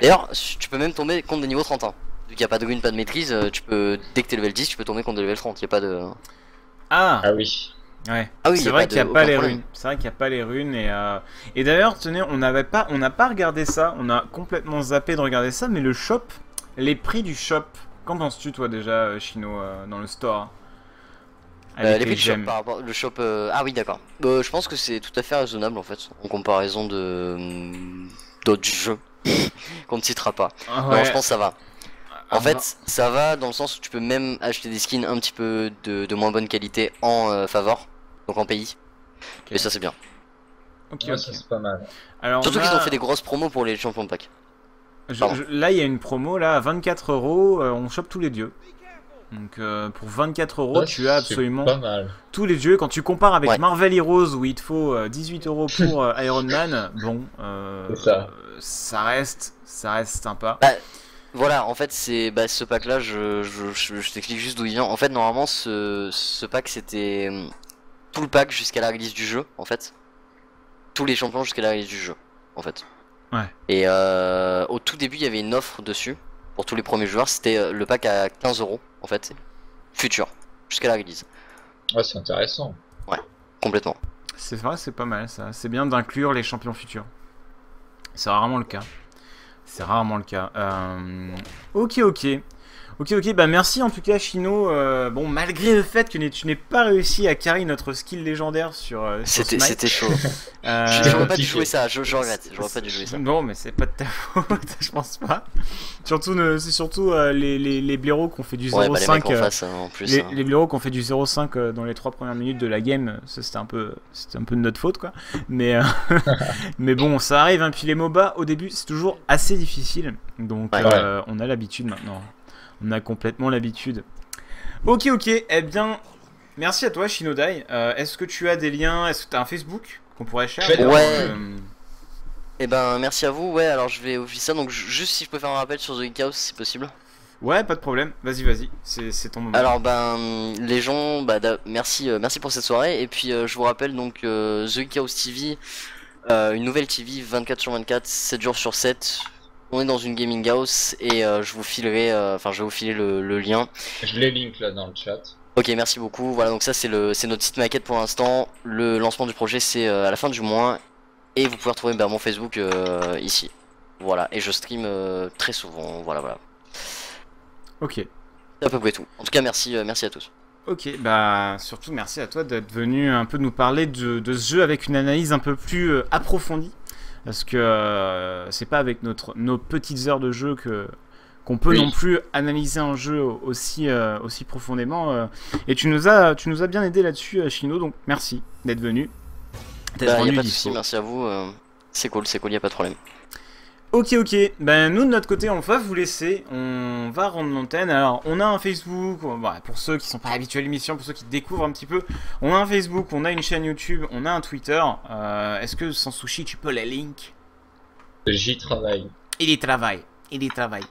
D'ailleurs, tu peux même tomber contre des niveaux 30 ans. Vu qu'il n'y a pas de win, pas de maîtrise, euh, tu peux dès que t'es level 10, tu peux tomber contre des level 30. Y a pas de. Ah, Ah oui. ouais. Ah oui, c'est vrai qu'il n'y a pas les problème. runes. C'est vrai qu'il n'y a pas les runes et euh, et d'ailleurs tenez, on n'avait pas, on n'a pas regardé ça. On a complètement zappé de regarder ça, mais le shop, les prix du shop. Qu'en penses-tu toi déjà, euh, Chino, euh, dans le store Euh, Avec les prix du shop par rapport le shop euh, ah oui d'accord. Euh, je pense que c'est tout à fait raisonnable en fait en comparaison de hum, d'autres jeux qu'on ne citera pas. Ah non je pense que ça va. Ah, en fait ça va dans le sens où tu peux même acheter des skins un petit peu de, de moins bonne qualité en euh, favor donc en pays. Ok. et ça c'est bien. Ok, Ouais, c'est pas mal. Alors, surtout qu'ils ont fait des grosses promos pour les champions de pack Je- Pardon. je- là, il y a une promo là à 24 euros. euh, On chope tous les dieux. Donc euh, pour 24 euros, Ouais, tu as absolument tous les dieux. Quand tu compares avec Ouais. Marvel Heroes où il te faut euh, 18 euros pour euh, Iron Man, bon, euh, ça. euh, ça reste, ça reste sympa. Voilà, en fait, c'est bah, ce pack-là, je, je, je- je t'explique juste d'où il vient. En fait, normalement, ce, ce pack, c'était tout le pack jusqu'à la release du jeu, en fait. Tous les champions jusqu'à la release du jeu, en fait. Ouais. Et euh, au tout début, il y avait une offre dessus pour tous les premiers joueurs. C'était euh, le pack à 15 euros, en fait, futur, jusqu'à la release, Ouais, c'est intéressant. complètement. C'est vrai, c'est pas mal ça. C'est bien d'inclure les champions futurs. C'est rarement le cas. C'est rarement le cas. Euh, Ok, ok. Ok, ok, bah merci en tout cas, Chino. Euh, bon, malgré le fait que tu n'aies pas réussi à carry notre skill légendaire sur. euh, sur C'était c'était chaud. euh, J'aurais pas dû jouer ça, je, je regrette. J'aurais pas dû jouer ça. Non, mais c'est pas de ta faute, je pense pas. Surtout, c'est surtout euh, les, les, les blaireaux qui ont fait du 0,5. Ouais, bah les euh, hein, les, hein. les blaireaux qui ont fait du 0,5 euh, dans les trois premières minutes de la game, ça c'était un peu, c'était un peu de notre faute quoi. Mais, euh, mais bon, ça arrive. Hein. Puis les MOBA au début c'est toujours assez difficile, donc Ouais. euh, on a l'habitude maintenant. On a complètement l'habitude. Ok, ok. Eh bien, merci à toi, Shinodai. Euh, Est-ce que tu as des liens? Est-ce que tu as un Facebook qu'on pourrait Fais-le. Ouais. Euh, Eh ben merci à vous, ouais alors je vais officier ça, donc ju- juste si je peux faire un rappel sur The Geek House si possible. Ouais, pas de problème. Vas-y, vas-y. C'est ton moment. Alors ben les gens, bah, merci, euh, merci pour cette soirée et puis euh, je vous rappelle donc euh, The Geek House TV, euh, une nouvelle TV 24 sur 24, 7 jours sur 7. On est dans une gaming house et euh, je vous filerai, euh, enfin je vais vous filer le, le lien. Je les link là dans le chat. Ok, merci beaucoup. Voilà, donc ça c'est le, c'est notre site maquette pour l'instant. Le lancement du projet c'est euh, à la fin du mois et vous pouvez retrouver bah, mon Facebook euh, ici. Voilà, et je stream euh, très souvent. Voilà, voilà. Ok. C'est à peu près tout. En tout cas, merci, euh, merci à tous. Ok, bah surtout merci à toi d'être venu un peu nous parler de, de ce jeu avec une analyse un peu plus approfondie. Parce que euh, c'est pas avec notre, nos petites heures de jeu que qu'on peut Oui. non plus analyser un jeu aussi, euh, aussi profondément. euh. et tu nous as, tu nous as bien aidé là-dessus, Chino, donc merci d'être venu. Bah, y a pas de dispo. souci, merci à vous. c'est cool, c'est cool, y a pas de problème. Ok, ok. Ben nous de notre côté, on va vous laisser. On va rendre l'antenne. Alors, on a un Facebook. voilà, pour ceux qui sont pas habitués à l'émission, pour ceux qui découvrent un petit peu, on a un Facebook, on a une chaîne YouTube, on a un Twitter. Euh, Est-ce que sans sushi, tu peux les links? J'y travaille. Il y travaille. Il y travaille.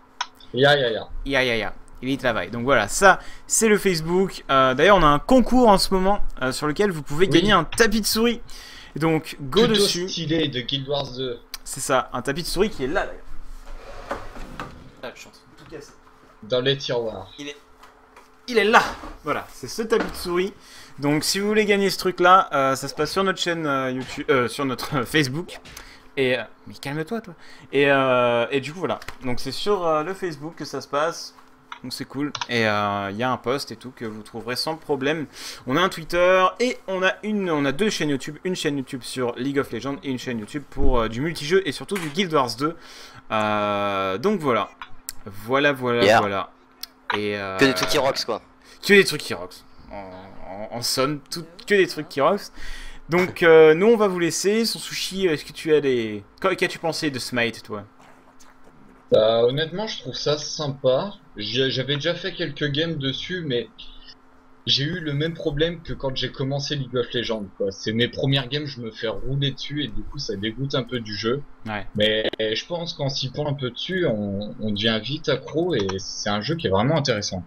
Ya ya ya. Ya ya ya. Il y travaille. Donc voilà, ça, c'est le Facebook. Euh, D'ailleurs, on a un concours en ce moment euh, sur lequel vous pouvez Oui. gagner un tapis de souris. Donc, go Plutôt dessus. stylé de Guild Wars 2. C'est ça, un tapis de souris qui est là d'ailleurs. Ah, je suis en train de tout casser. Dans les tiroirs. il est là Voilà, c'est ce tapis de souris. Donc si vous voulez gagner ce truc là, euh, ça se passe sur notre chaîne euh, YouTube, euh, sur notre euh, Facebook. Et euh, mais calme-toi toi. Et, euh, et du coup voilà. Donc c'est sur euh, le Facebook que ça se passe. Donc c'est cool. Et euh, il y a un post et tout que vous trouverez sans problème. On a un Twitter et on a une, on a deux chaînes YouTube. Une chaîne YouTube sur League of Legends et une chaîne YouTube pour euh, du multijeu et surtout du Guild Wars 2. Euh, donc voilà. Voilà, voilà, Yeah. voilà. Et, euh, Que des trucs qui rocks quoi. que des trucs qui rocks. En, en, en somme, tout, que des trucs qui rocks. Donc, euh, nous, on va vous laisser. Son sushi, est-ce que tu as des. Qu'as- Qu'as-tu pensé de Smite, toi? Bah, honnêtement, je trouve ça sympa. J'avais déjà fait quelques games dessus, mais j'ai eu le même problème que quand j'ai commencé League of Legends. quoi. C'est mes premières games, je me fais rouler dessus et du coup, ça dégoûte un peu du jeu. Ouais. Mais je pense qu'en s'y prend un peu dessus, on, on devient vite accro et c'est un jeu qui est vraiment intéressant.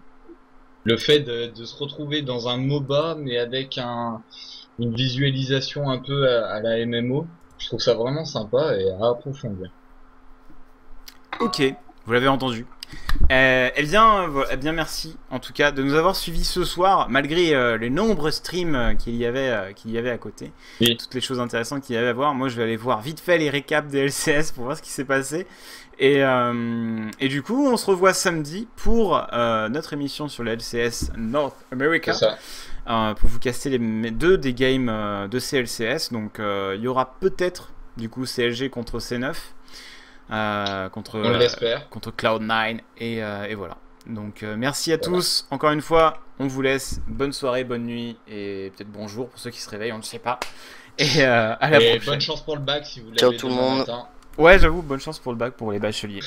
Le fait de, de se retrouver dans un MOBA, mais avec un, une visualisation un peu à, à la MMO, je trouve ça vraiment sympa et à approfondir. Ok, vous l'avez entendu. Euh, eh, bien, eh bien, merci en tout cas de nous avoir suivis ce soir, malgré euh, les nombreux streams euh, qu'il y avait, euh, qu'il y avait à côté, Oui. toutes les choses intéressantes qu'il y avait à voir. Moi, je vais aller voir vite fait les récaps des LCS pour voir ce qui s'est passé. Et, et du coup, on se revoit samedi pour notre émission sur le LCS North America. C'est ça. pour vous caster les deux des games de CLCS. Donc il y aura peut-être du coup CLG contre C9, euh, contre, On l'espère. contre Cloud9 et, euh, et voilà. Donc euh, merci à tous, encore une fois, on vous laisse, bonne soirée, bonne nuit et peut-être bonjour pour ceux qui se réveillent, on ne sait pas. Et euh, à la Et prochaine. bonne chance pour le bac si vous l'avez Ciao tout le monde. matin. Ouais j'avoue, bonne chance pour le bac pour les bacheliers.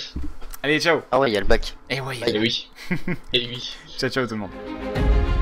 Allez ciao Ah ouais, il y a le bac. Et ouais, Et oui. Et oui. ciao ciao tout le monde.